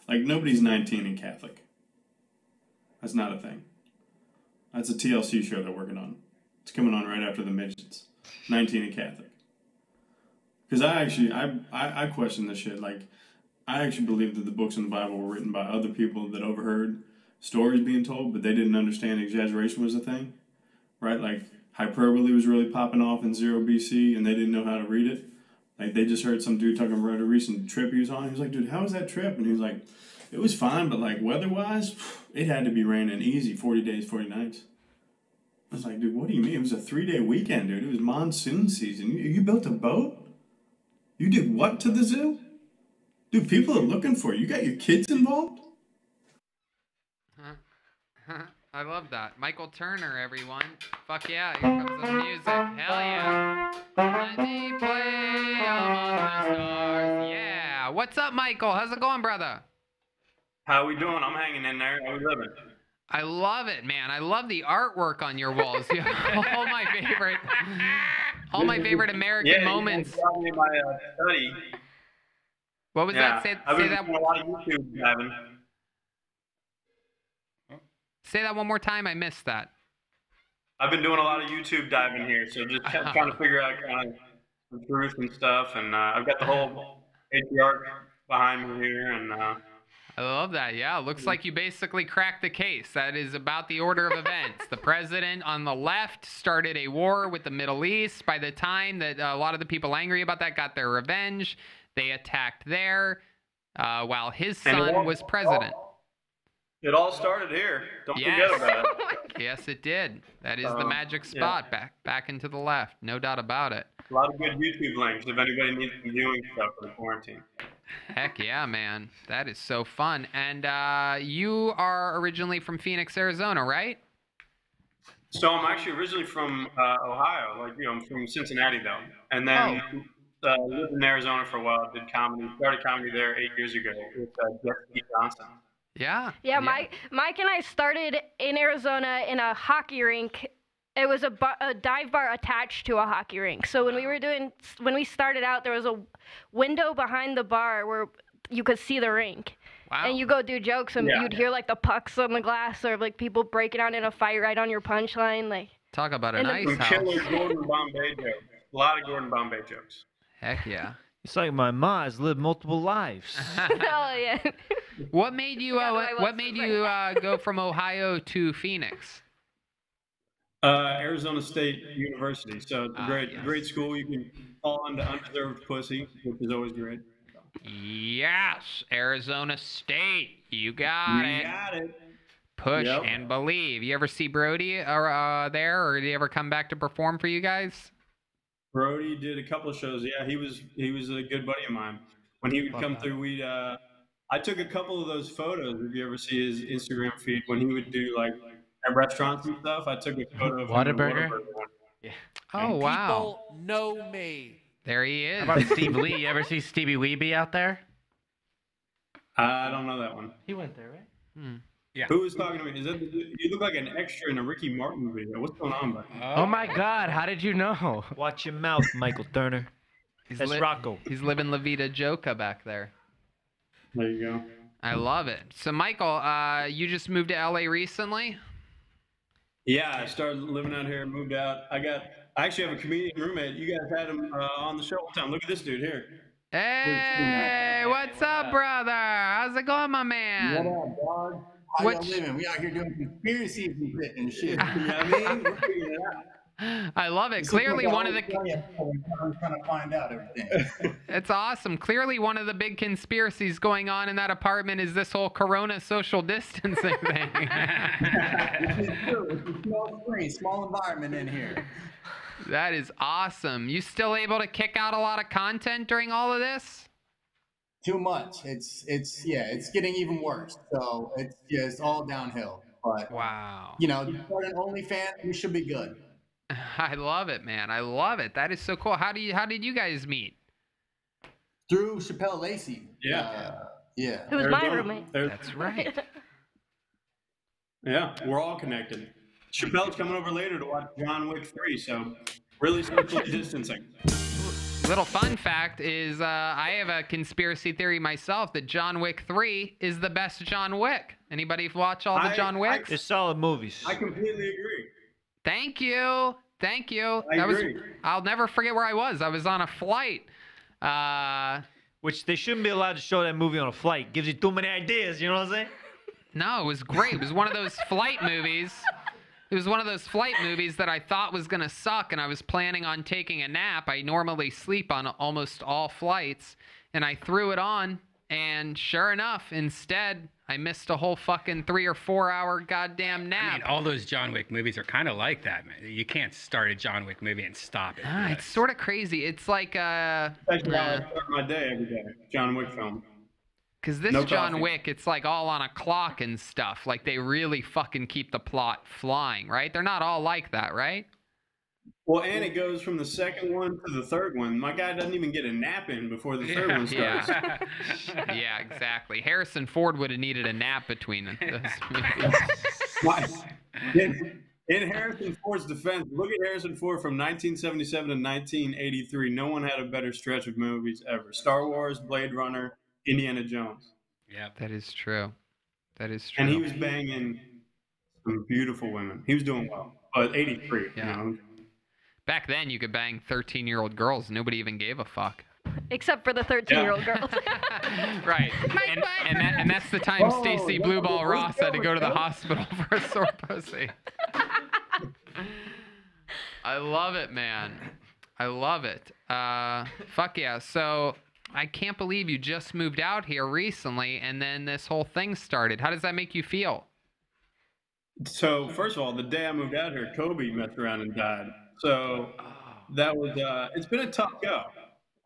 Like, nobody's 19 and Catholic. That's not a thing. That's a TLC show they're working on. It's coming on right after the midgets. 19 and Catholic. Because I actually, I, I, I question this shit. Like, I actually believe that the books in the Bible were written by other people that overheard stories being told, but they didn't understand exaggeration was a thing, right? Like hyperbole was really popping off in zero BC, and they didn't know how to read it. Like they just heard some dude talking about a recent trip he was on. He was like, "Dude, how was that trip?" And he was like, "It was fine, but like weather-wise, it had to be raining easy, forty days, forty nights." I was like, "Dude, what do you mean? It was a three-day weekend, dude. It was monsoon season. You, you built a boat? You did what to the zoo?" Dude, people are looking for you. You got your kids involved? I love that. Michael Turner, everyone. Fuck yeah, here comes the music. Hell yeah. Let me play among the stars. Yeah. What's up, Michael? How's it going, brother? How we doing? I'm hanging in there. How we living? I love it, man. I love the artwork on your walls. *laughs* All my favorite, all my favorite American yeah, moments. You got me in my uh, study. What was yeah. that? Say, I've say that. doing a lot of YouTube diving. Say that one more time. I missed that. I've been doing a lot of YouTube diving here, so just try- trying to figure out kind of some truth and stuff. And uh, I've got the whole patriarch behind me here, and uh, I love that. Yeah, looks like you basically cracked the case. That is about the order of events. the president on the left started a war with the Middle East. By the time that a lot of the people angry about that got their revenge, they attacked there, uh, while his son all- was president. it all started here. Don't Yes. forget about it. Yes, it did. That is the Um, magic yeah. spot back back into the left. No doubt about it. A lot of good YouTube links if anybody needs some viewing stuff for the quarantine. Heck yeah, man. That is so fun. And uh, you are originally from Phoenix, Arizona, right? So I'm actually originally from uh, Ohio, like you know, I'm from Cincinnati though, and then uh, lived in Arizona for a while. Did comedy, started comedy there eight years ago with uh, Jesse Johnson. Yeah. Yeah, Mike, Mike and I started in Arizona in a hockey rink. It was a, bar, a dive bar attached to a hockey rink. So when we were doing, when we started out, there was a window behind the bar where you could see the rink. Wow. And you go do jokes, and Yeah. you'd hear like the pucks on the glass, or like people breaking out in a fight right on your punchline. Like, Talk about a And nice house. killer Gordon Bombay jokes. A lot of Gordon Bombay jokes. Heck yeah. *laughs* It's like my ma has lived multiple lives. *laughs* *laughs* oh yeah. What made you uh, Yeah, what, what made you uh, go from Ohio to Phoenix? Uh, Arizona State University. So it's a Ah, great, yes. great school. You can fall into undeserved pussy, which is always great. Yes, Arizona State. You got You it. got it. Push Yep. and believe. You ever see Brody or, uh, there, or did he ever come back to perform for you guys? Brody did a couple of shows. Yeah, he was he was a good buddy of mine. When he would come through, we'd uh, I took a couple of those photos. If you ever see his Instagram feed, when he would do like at restaurants and stuff, I took a photo of him at Whataburger? Whataburger one. Oh wow, People know me. there he is. How about Steve Lee? You ever see Stevie Weeby out there? I don't know that one. He went there, right? Hmm. Yeah. Who was talking to me? Is that you look like an extra in a Ricky Martin video? What's going on, buddy? Oh my God! How did you know? *laughs* Watch your mouth, Michael Turner. He's That's Rocco. He's living La Vida Joca back there. There you go. I love it. So, Michael, uh, you just moved to LA recently? Yeah, I started living out here, moved out. I got. I actually have a comedian roommate. You guys had him uh, on the show one time. Look at this dude here. Hey, what's up, brother? How's it going, my man? What up, dog? What living? We out here doing conspiracies and shit and shit. you know what I mean? We're figuring it out. I love it. This Clearly, one of the. telling you before, I'm trying to find out everything. *laughs* It's awesome. Clearly, one of the big conspiracies going on in that apartment is this whole Corona social distancing *laughs* thing. *laughs* This is true. It's small screen, small environment in here. that is awesome. You still able to kick out a lot of content during all of this? Too much. It's it's yeah. It's getting even worse. So it's just all downhill. But wow. You know, for an OnlyFans, we should be good. *laughs* I love it, man. I love it. That is so cool. How do you? How did you guys meet? Through Shapel Lacey. Yeah. Uh, yeah. Who's my roommate? That's right. *laughs* Yeah, we're all connected. Shapel's coming over later to watch John Wick 3, so really socially distancing. Little fun fact is, uh, I have a conspiracy theory myself that John Wick Three is the best John Wick. Anybody watch all the I- John I- Wicks? It's solid movies. I completely agree. Thank you. Thank you. I that agree. was I'll never forget where I was. I was on a flight. Uh Which they shouldn't be allowed to show that movie on a flight. Gives you too many ideas. You know what I'm saying? no, it was great. It was one of those flight movies. It was one of those flight movies that I thought was going to suck and I was planning on taking a nap. I normally sleep on almost all flights and I threw it on and sure enough, instead I missed a whole fucking 3 or 4 hour goddamn nap. I mean, all those John Wick movies are kind of like that, man. You can't start a John Wick movie and stop it. Ah, it's sort of crazy. It's like uh That's how I start my day every day. John Wick film. Because this No John coffee. Wick, it's like all on a clock and stuff. Like they really fucking keep the plot flying, right? They're not all like that, right? Well, and it goes from the second one to the third one. My guy doesn't even get a nap in before the third one *laughs* starts. Yeah. *laughs* yeah, exactly. Harrison Ford would have needed a nap between *laughs* those movies. In, in Harrison Ford's defense, look at Harrison Ford from 1977 to 1983. No one had a better stretch of movies ever. Star Wars, Blade Runner, Indiana Jones. Yeah. That is true. That is true. And he was banging some beautiful women. He was doing well. But 83, Yeah. you know. Back then, you could bang 13 year old girls. Nobody even gave a fuck. Except for the 13 year old girls. *laughs* Right. And, and, that, and that's the time Oh, Stacy no, Blueball Ross had to go to the hospital *laughs* for a sore pussy. I love it, man. I love it. Uh, fuck yeah. So I can't believe you just moved out here recently and then this whole thing started. How does that make you feel? So, first of all, the day I moved out here, Kobe messed around and died. So that was, uh, it's been a tough go.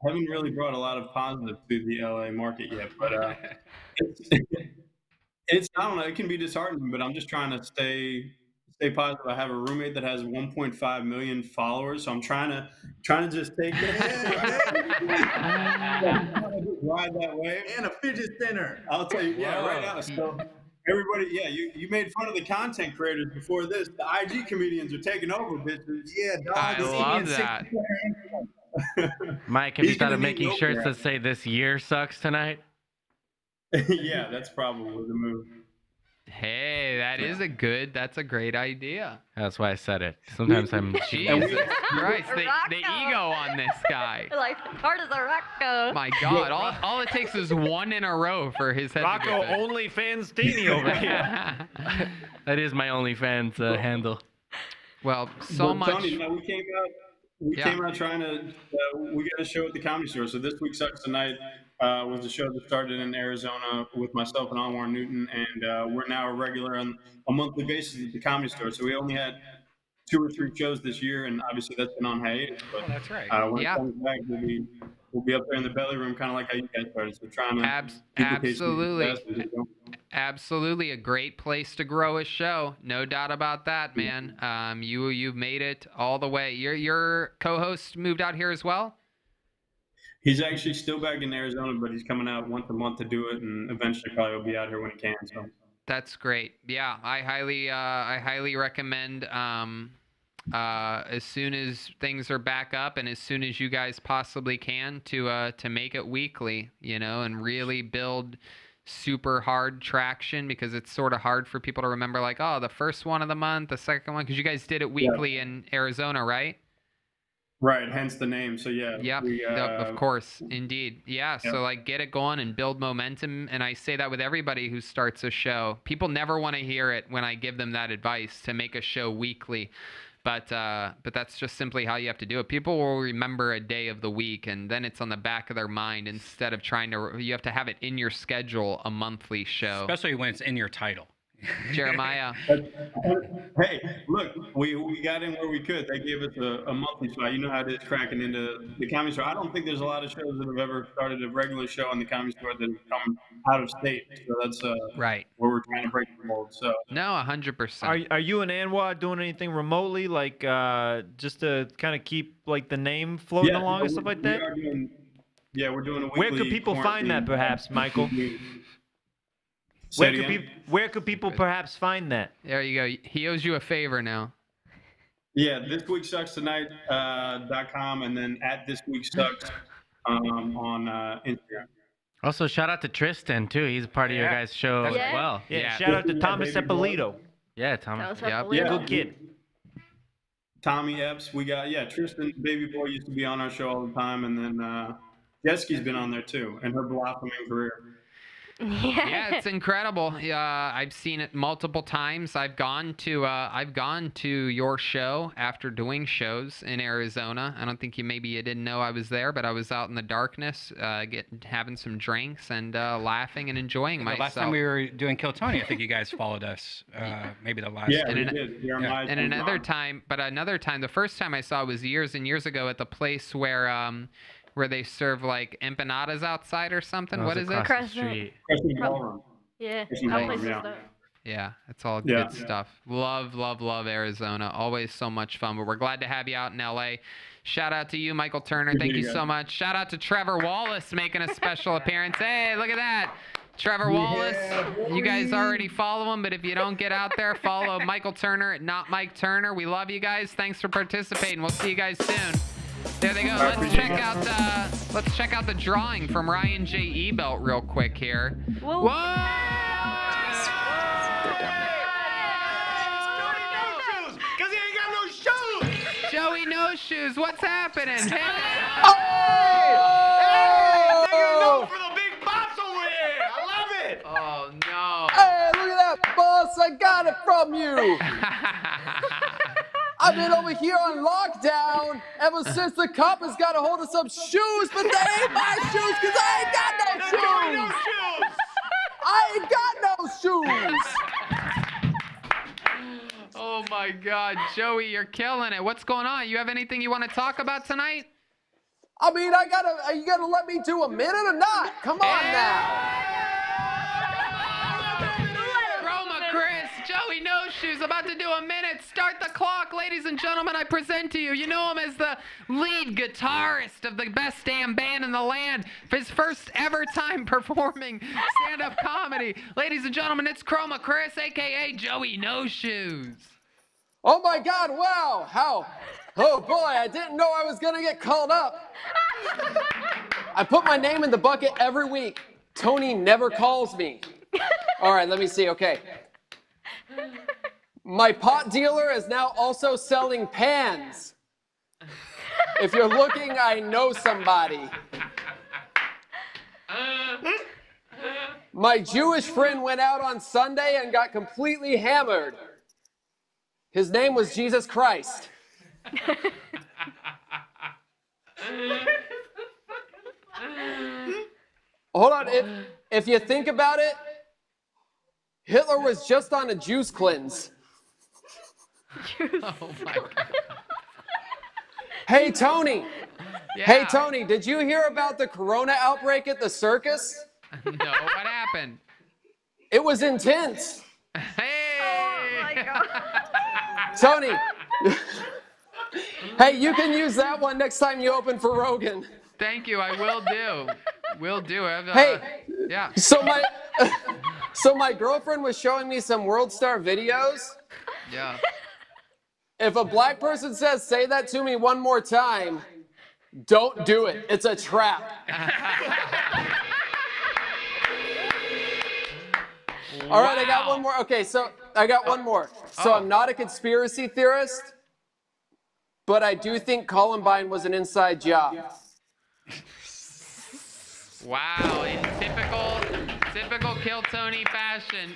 I haven't really brought a lot of positive to the LA market yet, but uh, *laughs* it's, *laughs* it's, I don't know, it can be disheartening, but I'm just trying to stay stay positive. I have a roommate that has 1.5 million followers, so I'm trying to trying to just take *laughs* it. *laughs* ride that wave. And a fidget spinner. I'll tell you, yeah, right now. So everybody, yeah, you, you made fun of the content creators before this. The IG comedians are taking over, bitches. Yeah, dog. I love that. *laughs* Mike, have you thought of making no shirts crap. that say "This year sucks" tonight"? yeah, that's probably the move. Hey, that is a good, that's a great idea. That's why I said it. Sometimes I'm. *laughs* Jesus Christ, the, the ego on this guy. *laughs* like hard as a rock goes. My God, all, all it takes is one in a row for his head Rocco to get only fans Steeny over *laughs* here. that is my OnlyFans uh, handle. Well, so But much. Tony, you know, we came out. We Yeah. came out trying to. Uh, we got a show at the Comedy Store. So this week sucks tonight uh, was a show that started in Arizona with myself and Anwar Newton, and uh, we're now a regular on a monthly basis at the Comedy Store. So we only had two or three shows this year, and obviously that's been on hiatus. But Oh, that's right. uh, when Yeah. it comes back, we'll be we'll be up there in the belly room, kind of like how you guys started. So trying to Abs- absolutely. success and just go- Absolutely, a great place to grow a show. No doubt about that, man. Um, you you've made it all the way. Your your co-host moved out here as well. He's actually still back in Arizona, but he's coming out once a month to do it, and eventually probably will be out here when he can. So That's great. Yeah, I highly uh, I highly recommend um, uh, as soon as things are back up and as soon as you guys possibly can to uh, to make it weekly, you know, and really build super hard traction because it's sort of hard for people to remember like oh the first one of the month the second one because you guys did it weekly in arizona right Right, hence the name. So yeah. Yep, we, yep, uh, of course, indeed. Yeah, Yep. so like get it going and build momentum. And I say that with everybody who starts a show. People never want to hear it when I give them that advice to make a show weekly. But uh, but that's just simply how you have to do it. People will remember a day of the week, and then it's on the back of their mind instead of trying to. You have to have it in your schedule, a monthly show. Especially when it's in your title. Jeremiah. *laughs* hey, look, we, we got in where we could. They gave us a, a monthly spot. You know how it is cracking into the comedy store. I don't think there's a lot of shows that have ever started a regular show on the comedy store that have come out of state. So that's uh, right where we're trying to break the mold. So No, hundred percent. Are are you and Anwar doing anything remotely, like uh, just to kind of keep like the name floating Yeah, along and stuff we- like we that? are doing- yeah, we're doing a Where could weekly people find that, perhaps, Michael? *laughs* Say Where could, again? where could people perhaps find that? There you go. He owes you a favor now. Yeah, this week sucks tonight uh, dot com and then at this week sucks um, on uh, Instagram. Also, shout out to Tristan too. He's a part of your guys' show Yeah. as well. Yeah, shout out to Thomas baby boy. Eppolito. Yeah, Thomas. Yep. Yeah. Good kid. Tommy Epps, we got yeah. Tristan, baby boy, used to be on our show all the time, and then uh, Jessica's been on there too, and her blossoming career. *laughs* yeah, it's incredible. Yeah, I've seen it multiple times. I've gone to uh, I've gone to your show after doing shows in Arizona. I don't think you maybe you didn't know I was there, but I was out in the darkness, uh, getting having some drinks and uh, laughing and enjoying The myself. last time we were doing Kill Tony, I think you guys followed us. Uh, *laughs* maybe the last. and, we an- did. Jeremiah's and another time, but another time, the first time I saw was years and years ago at the place where um, where they serve like empanadas outside or something. That what was is across it? Crescent. Crescent Ballroom. Yeah, Crescent that Ballroom, yeah. dope. Yeah, it's all Yeah. good stuff. Love, love, love Arizona. Always so much fun. But we're glad to have you out in LA. Shout out to you, Michael Turner. Thank Appreciate you so much. Shout out to Trevor Wallace making a special *laughs* appearance. Hey, look at that. Trevor Wallace. You guys already follow him, but if you don't get out there, follow Michael Turner at not Mike Turner. We love you guys. Thanks for participating. We'll see you guys soon. There they go. Let's check out uh, let's check out the drawing from Ryan J. Ebelt real quick here. Whoa. Cause he ain't got no shoes. Joey No Shoes, what's happening? Hey! Oh! for the big boss over here. I love it. Oh no. Hey, look at that, boss! I got it from you. *laughs* I've been over here on lockdown ever *laughs* since the cop has got a hold of some shoes, but they ain't my shoes because I ain't got no shoes. I ain't got no shoes. *laughs* Oh my God, Joey, you're killing it. What's going on? You have anything you want to talk about tonight? I mean, I gotta, are you gonna let me do a minute or not? Come on now. Joey No Shoes, about to do a minute. Start the clock, ladies and gentlemen. I present to you. You know him as the lead guitarist of the best damn band in the land. For his first ever time *laughs* performing stand-up comedy, ladies and gentlemen, it's Chroma Chris, aka Joey No Shoes. Oh my God! Wow! How? Oh boy! I didn't know I was gonna get called up. I put my name in the bucket every week. Tony never calls me. All right, let me see. Okay. My pot dealer is now also selling pans. If you're looking, I know somebody. My Jewish friend went out on Sunday and got completely hammered. His name was Jesus Christ. Hold on. If, if you think about it, Hitler was just on a juice cleanse. *laughs* Oh my *laughs* God. Hey, Tony. Hey, Tony, did you hear about the corona outbreak at the circus? No, what happened? It was intense. Hey! Oh *laughs* Tony. hey, you can use that one next time you open for Rogan. Thank you. I will do. Will do. I've, uh, Hey. Yeah. So my so my girlfriend was showing me some World Star videos. Yeah. If a black person says, say that to me one more time, don't do it. It's a trap. *laughs* All right, I got one more. Okay, so I got one more. So oh. I'm not a conspiracy theorist, but I do think Columbine was an inside job. Wow, in typical typical Kill Tony fashion.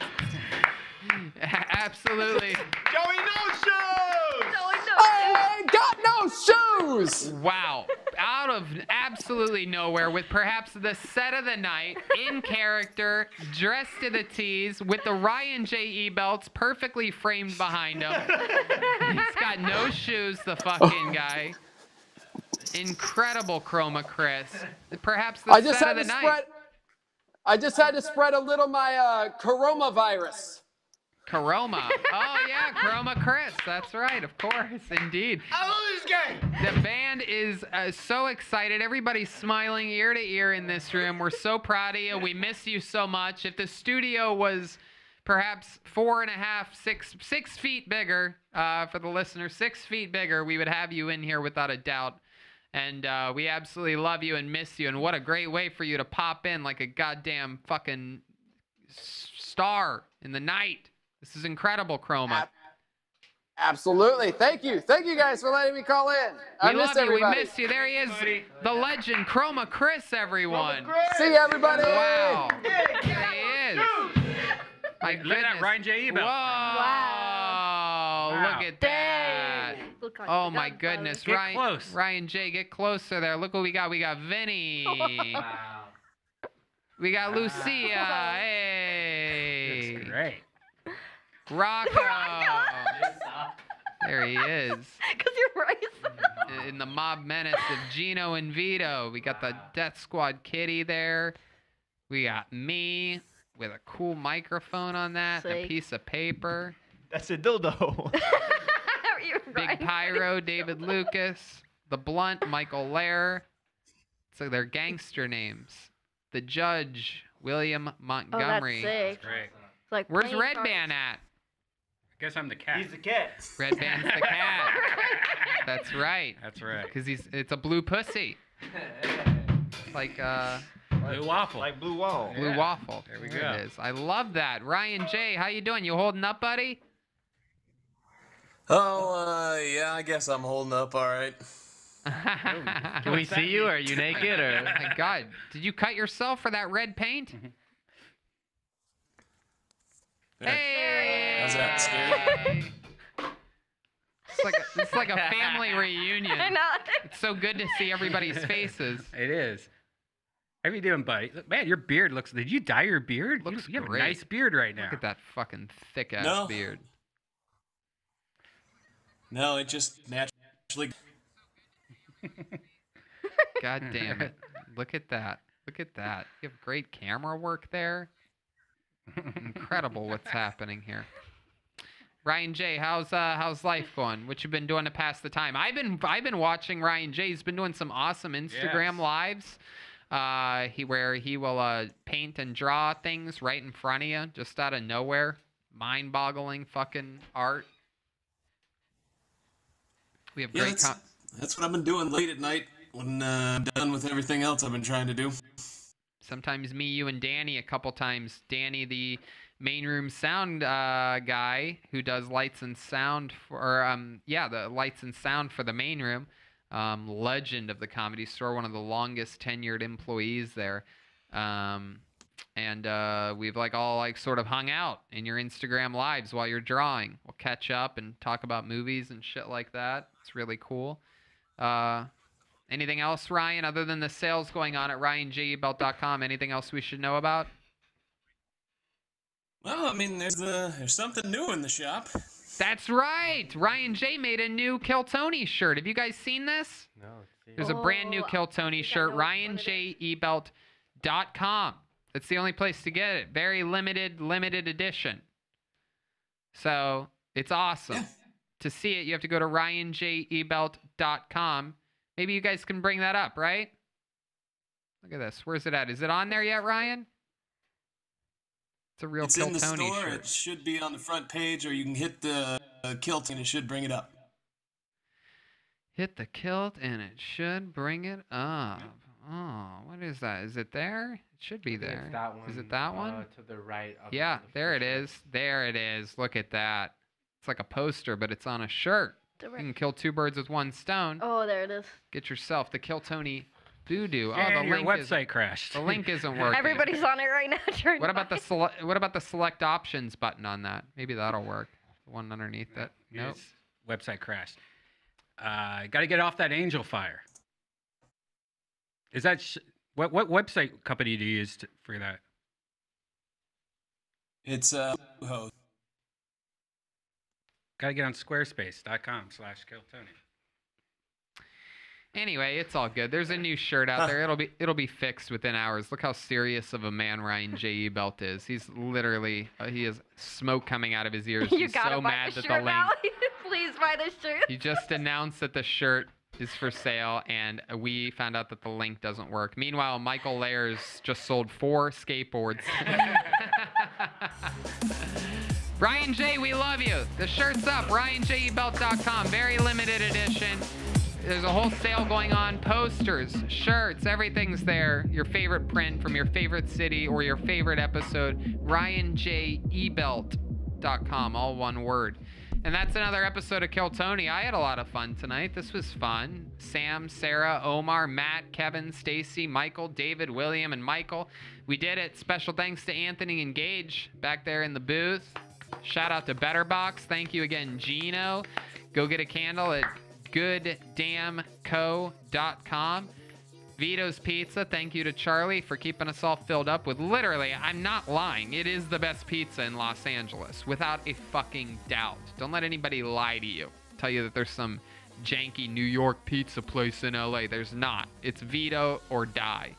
Absolutely. *laughs* Joey No Shoes! I got no shoes! Wow. Out of absolutely nowhere with perhaps the set of the night, in character, dressed to the tees, with the Ryan J. E belts perfectly framed behind him. He's got no shoes, the fucking *laughs* guy. Incredible chroma Chris. Perhaps the I just set had of to the night. spread. I just had to spread a little my uh, coronavirus. Coroma. Oh yeah, Coroma Chris. That's right, of course, indeed. I love this guy. The band is uh, so excited. Everybody's smiling ear to ear in this room. We're so proud of you. We miss you so much. If the studio was perhaps four and a half, six, six feet bigger uh, for the listener, six feet bigger, we would have you in here without a doubt. And uh, we absolutely love you and miss you. And what a great way for you to pop in like a goddamn fucking star in the night. This is incredible, Chroma. Absolutely. Thank you. Thank you guys for letting me call in. I we miss love you. everybody. We miss you. There he is, the legend, Chroma Chris, everyone. See you, everybody. Wow. There he is. My Look at that goodness. Ryan J. E belt. Whoa. Look at that. Look like Oh my goodness. Get Ryan, close. Ryan J, get closer there. Look what we got. We got Vinny. *laughs* wow. We got Lucia. Hey. Looks great. Rocco. *laughs* There he is. Because you're right. In the mob menace of Gino and Vito. We got the Death Squad kitty there. We got me with a cool microphone on that, and a piece of paper. That's a dildo. *laughs* *laughs* Big. Pyro, David Lucas. The Blunt, Michael Lehrer. So they're gangster names. The Judge, William Montgomery. Oh, that's Montgomery. sick. Great. It's like Where's playing Red cards. Band at? I guess I'm the cat. He's the cat. Redban's the cat. *laughs* That's right. That's right. Because he's it's a blue pussy. *laughs* Like uh Blue waffle. Like blue wall. blue Yeah. waffle. There we There go. It is. I love that. Ryan J, how you doing? You holding up, buddy? Oh, uh, yeah, I guess I'm holding up all right. *laughs* Can we see you? Are you naked or? My God, did you cut yourself for that red paint? Hey! How's that? Scary? It's like a, it's like a family *laughs* reunion. I know. It's so good to see everybody's faces. *laughs* It is. How you doing, buddy? Look, Man, your beard looks. Did you dye your beard? Looks you, you have great. a nice beard right now. Look at that fucking thick ass No. beard. No, it just naturally. *laughs* God damn it. Look at that. Look at that. You have great camera work there. Incredible what's happening here. Ryan J, how's uh how's life going? What you been doing to pass the time? I've been I've been watching Ryan J. He's been doing some awesome Instagram Yes. lives. Uh he where he will uh paint and draw things right in front of you, just out of nowhere. Mind boggling fucking art. We have Yeah, great that's, com- that's what I've been doing late at night when uh, I'm done with everything else I've been trying to do. Sometimes me, you, and Danny a couple times. Danny, the main room sound uh, guy who does lights and sound for, um, yeah, the lights and sound for the main room. Um, legend of the comedy store, one of the longest tenured employees there. Um, and uh, we've like all like sort of hung out in your Instagram lives while you're drawing. We'll catch up and talk about movies and shit like that. It's really cool. Uh, Anything else, Ryan, other than the sales going on at ryanjebelt.com? Anything else we should know about? Well, I mean, there's uh, there's something new in the shop. That's right. Ryan J made a new Kill Tony shirt. Have you guys seen this? No. There's a brand new Oh, Kill Tony shirt, ryanjebelt.com. That's the only place to get it. Very limited, limited edition. So it's awesome. To see it, you have to go to ryanjebelt.com. Maybe you guys can bring that up, right? Look at this. Where's it at? Is it on there yet, Ryan? It's a real It's Kill in the Tony store. shirt. It should be on the front page, or you can hit the uh, kilt and it should bring it up. Hit the kilt and it should bring it up. Oh, what is that? Is it there? It should be I think there. It's that Is one, it that uh, one? to the right. Of Yeah, there it is. There it is. Look at that. It's like a poster, but it's on a shirt. You can kill two birds with one stone. Oh, there it is. Get yourself the Kill Tony voodoo. Oh, And the your link website isn't- crashed. The link isn't *laughs* working. Everybody's on it right now. *laughs* What about the buy. select? What about the select options button on that? Maybe that'll work. The one underneath it. Nope. Yes, Website crashed. Uh, Got to get off that Angelfire. Is that sh- what? What website company do you use to, for that? It's uh, Bluehost. Got to get on squarespace.com/slash kill Tony. Anyway, it's all good. There's a new shirt out there. *laughs* It'll be it'll be fixed within hours. Look how serious of a man Ryan J. E. Belt is. He's literally uh, he has smoke coming out of his ears. *laughs* you He's gotta so buy mad the that shirt, the link. Valley. Please buy this shirt. He just announced that the shirt is for sale, and we found out that the link doesn't work. Meanwhile, Michael Lehrer's just sold four skateboards. *laughs* Ryan J, we love you. The shirt's up. RyanJEBelt.com. Very limited edition. There's a whole sale going on. Posters, shirts, everything's there. Your favorite print from your favorite city or your favorite episode. RyanJEBelt.com. All one word. And that's another episode of Kill Tony. I had a lot of fun tonight. This was fun. Sam, Sarah, Omar, Matt, Kevin, Stacy, Michael, David, William, and Michael. We did it. Special thanks to Anthony and Gage back there in the booth. Shout out to Betterbox. Thank you again, Gino. Go get a candle at gooddamnco.com. Vito's Pizza, thank you to Charlie for keeping us all filled up with literally, I'm not lying, it is the best pizza in Los Angeles, without a fucking doubt. Don't let anybody lie to you. Tell you that there's some janky New York pizza place in LA. There's not. It's Vito or die.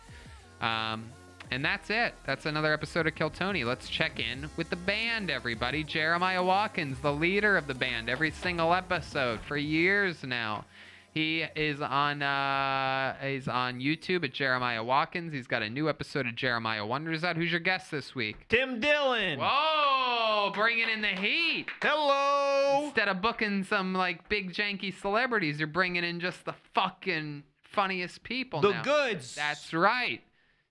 Um, and that's it. That's another episode of Kill Tony. Let's check in with the band, everybody. Jeremiah Watkins, the leader of the band, every single episode for years now. He is on uh, he's on YouTube at Jeremiah Watkins. He's got a new episode of Jeremiah Wonders out. Who's your guest this week? Tim Dillon. Whoa, bringing in the heat. Hello. Instead of booking some like big janky celebrities, you're bringing in just the fucking funniest people. The now. goods. That's right.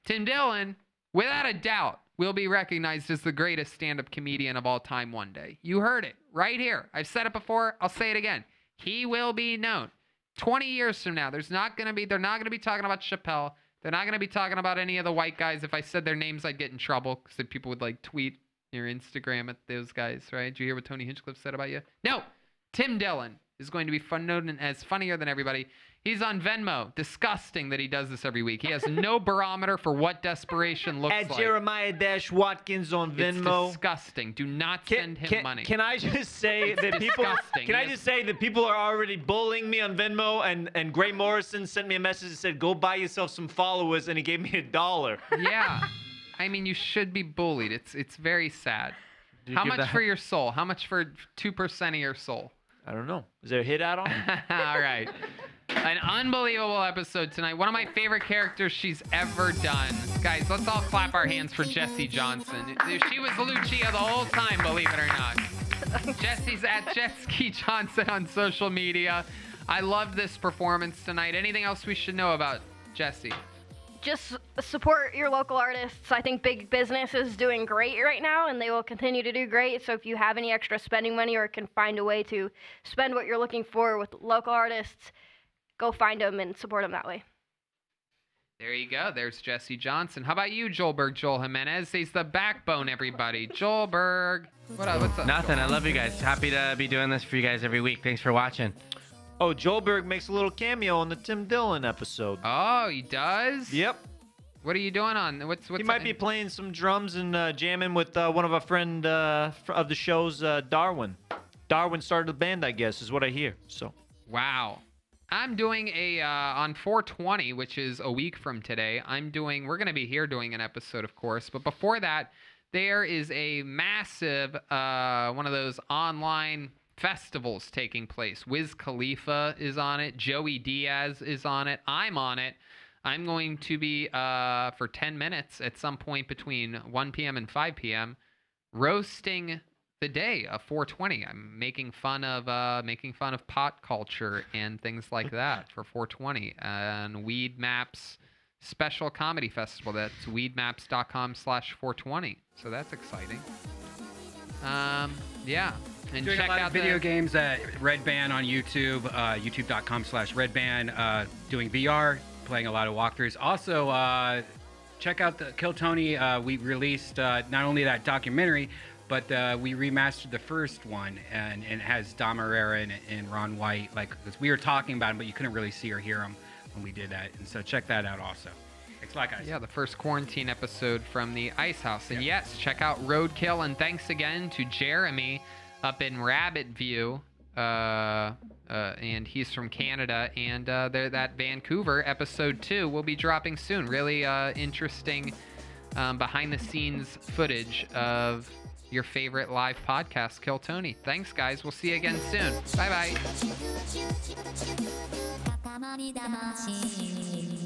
Tim Dillon, without a doubt, will be recognized as the greatest stand-up comedian of all time one day. You heard it right here. I've said it before. I'll say it again. He will be known. 20 years from now, there's not going to be, they're not going to be talking about Chappelle. They're not going to be talking about any of the white guys. If I said their names, I'd get in trouble because people would like tweet your Instagram at those guys, right? Did you hear what Tony Hinchcliffe said about you? No, Tim Dillon is going to be fun, known as funnier than everybody. He's on Venmo. Disgusting that he does this every week. He has no *laughs* barometer for what desperation looks At like. At Jeremiah Dash Watkins on Venmo. It's disgusting. Do not Can, send him can, money. can I just *laughs* say that people? disgusting. Can I just say that people are already bullying me on Venmo? And and Gray Morrison sent me a message that said, "Go buy yourself some followers," and he gave me a dollar. yeah. *laughs* I mean, you should be bullied. It's it's very sad. you How much that- for your soul? How much for two percent of your soul? I don't know. Is there a hit out on? All right. An unbelievable episode tonight. One of my favorite characters she's ever done. Guys, let's all clap our hands for Jesse Johnson. She was Lucia the whole time, believe it or not. Jesse's at Jetski Johnson on social media. I love this performance tonight. Anything else we should know about Jesse? Just support your local artists. I think big business is doing great right now, and they will continue to do great. So if you have any extra spending money or can find a way to spend what you're looking for with local artists, go find them and support them that way. There you go. There's Jesse Johnson. How about you, Joelberg Joel Jimenez? He's the backbone, everybody. Joelberg. What up? What's up? Nothing. Joel? I love you guys. Happy to be doing this for you guys every week. Thanks for watching. Oh, Joelberg makes a little cameo on the Tim Dillon episode. Oh, he does? Yep. What are you doing on? What's what's he might be playing some drums and uh, jamming with uh, one of our friend uh, of the shows, uh, Darwin. Darwin started the band, I guess, is what I hear. So. Wow. I'm doing a uh, on 420, which is a week from today. I'm doing. We're gonna be here doing an episode, of course. But before that, there is a massive uh, one of those online festivals taking place. Wiz Khalifa is on it. Joey Diaz is on it. I'm on it. I'm going to be uh, for 10 minutes at some point between 1 p.m. and 5 p.m. roasting the day of 420. I'm making fun of uh, making fun of pot culture and things like *laughs* that for 420 and Weedmaps special comedy festival. That's weedmaps.com slash 420. So that's exciting. Um, yeah. And Doing check out video the, games at Redban on YouTube, uh, youtube.com slash Redban, uh, doing VR, playing a lot of walkthroughs. Also, uh, check out the Kill Tony. Uh, we released uh, not only that documentary, but uh, we remastered the first one, and, and it has Dom Irrera and, and Ron White. Like, because we were talking about him, but you couldn't really see or hear him when we did that. And so check that out also. Thanks a lot, guys. Yeah, the first quarantine episode from the Ice House. And yes, check out Roadkill. And thanks again to Jeremy up in Rabbit View. Uh, uh, and he's from Canada. And uh, there, that Vancouver episode two will be dropping soon. Really uh, interesting um, behind the scenes footage of your favorite live podcast, Kill Tony. Thanks, guys. We'll see you again soon. Bye bye. *laughs*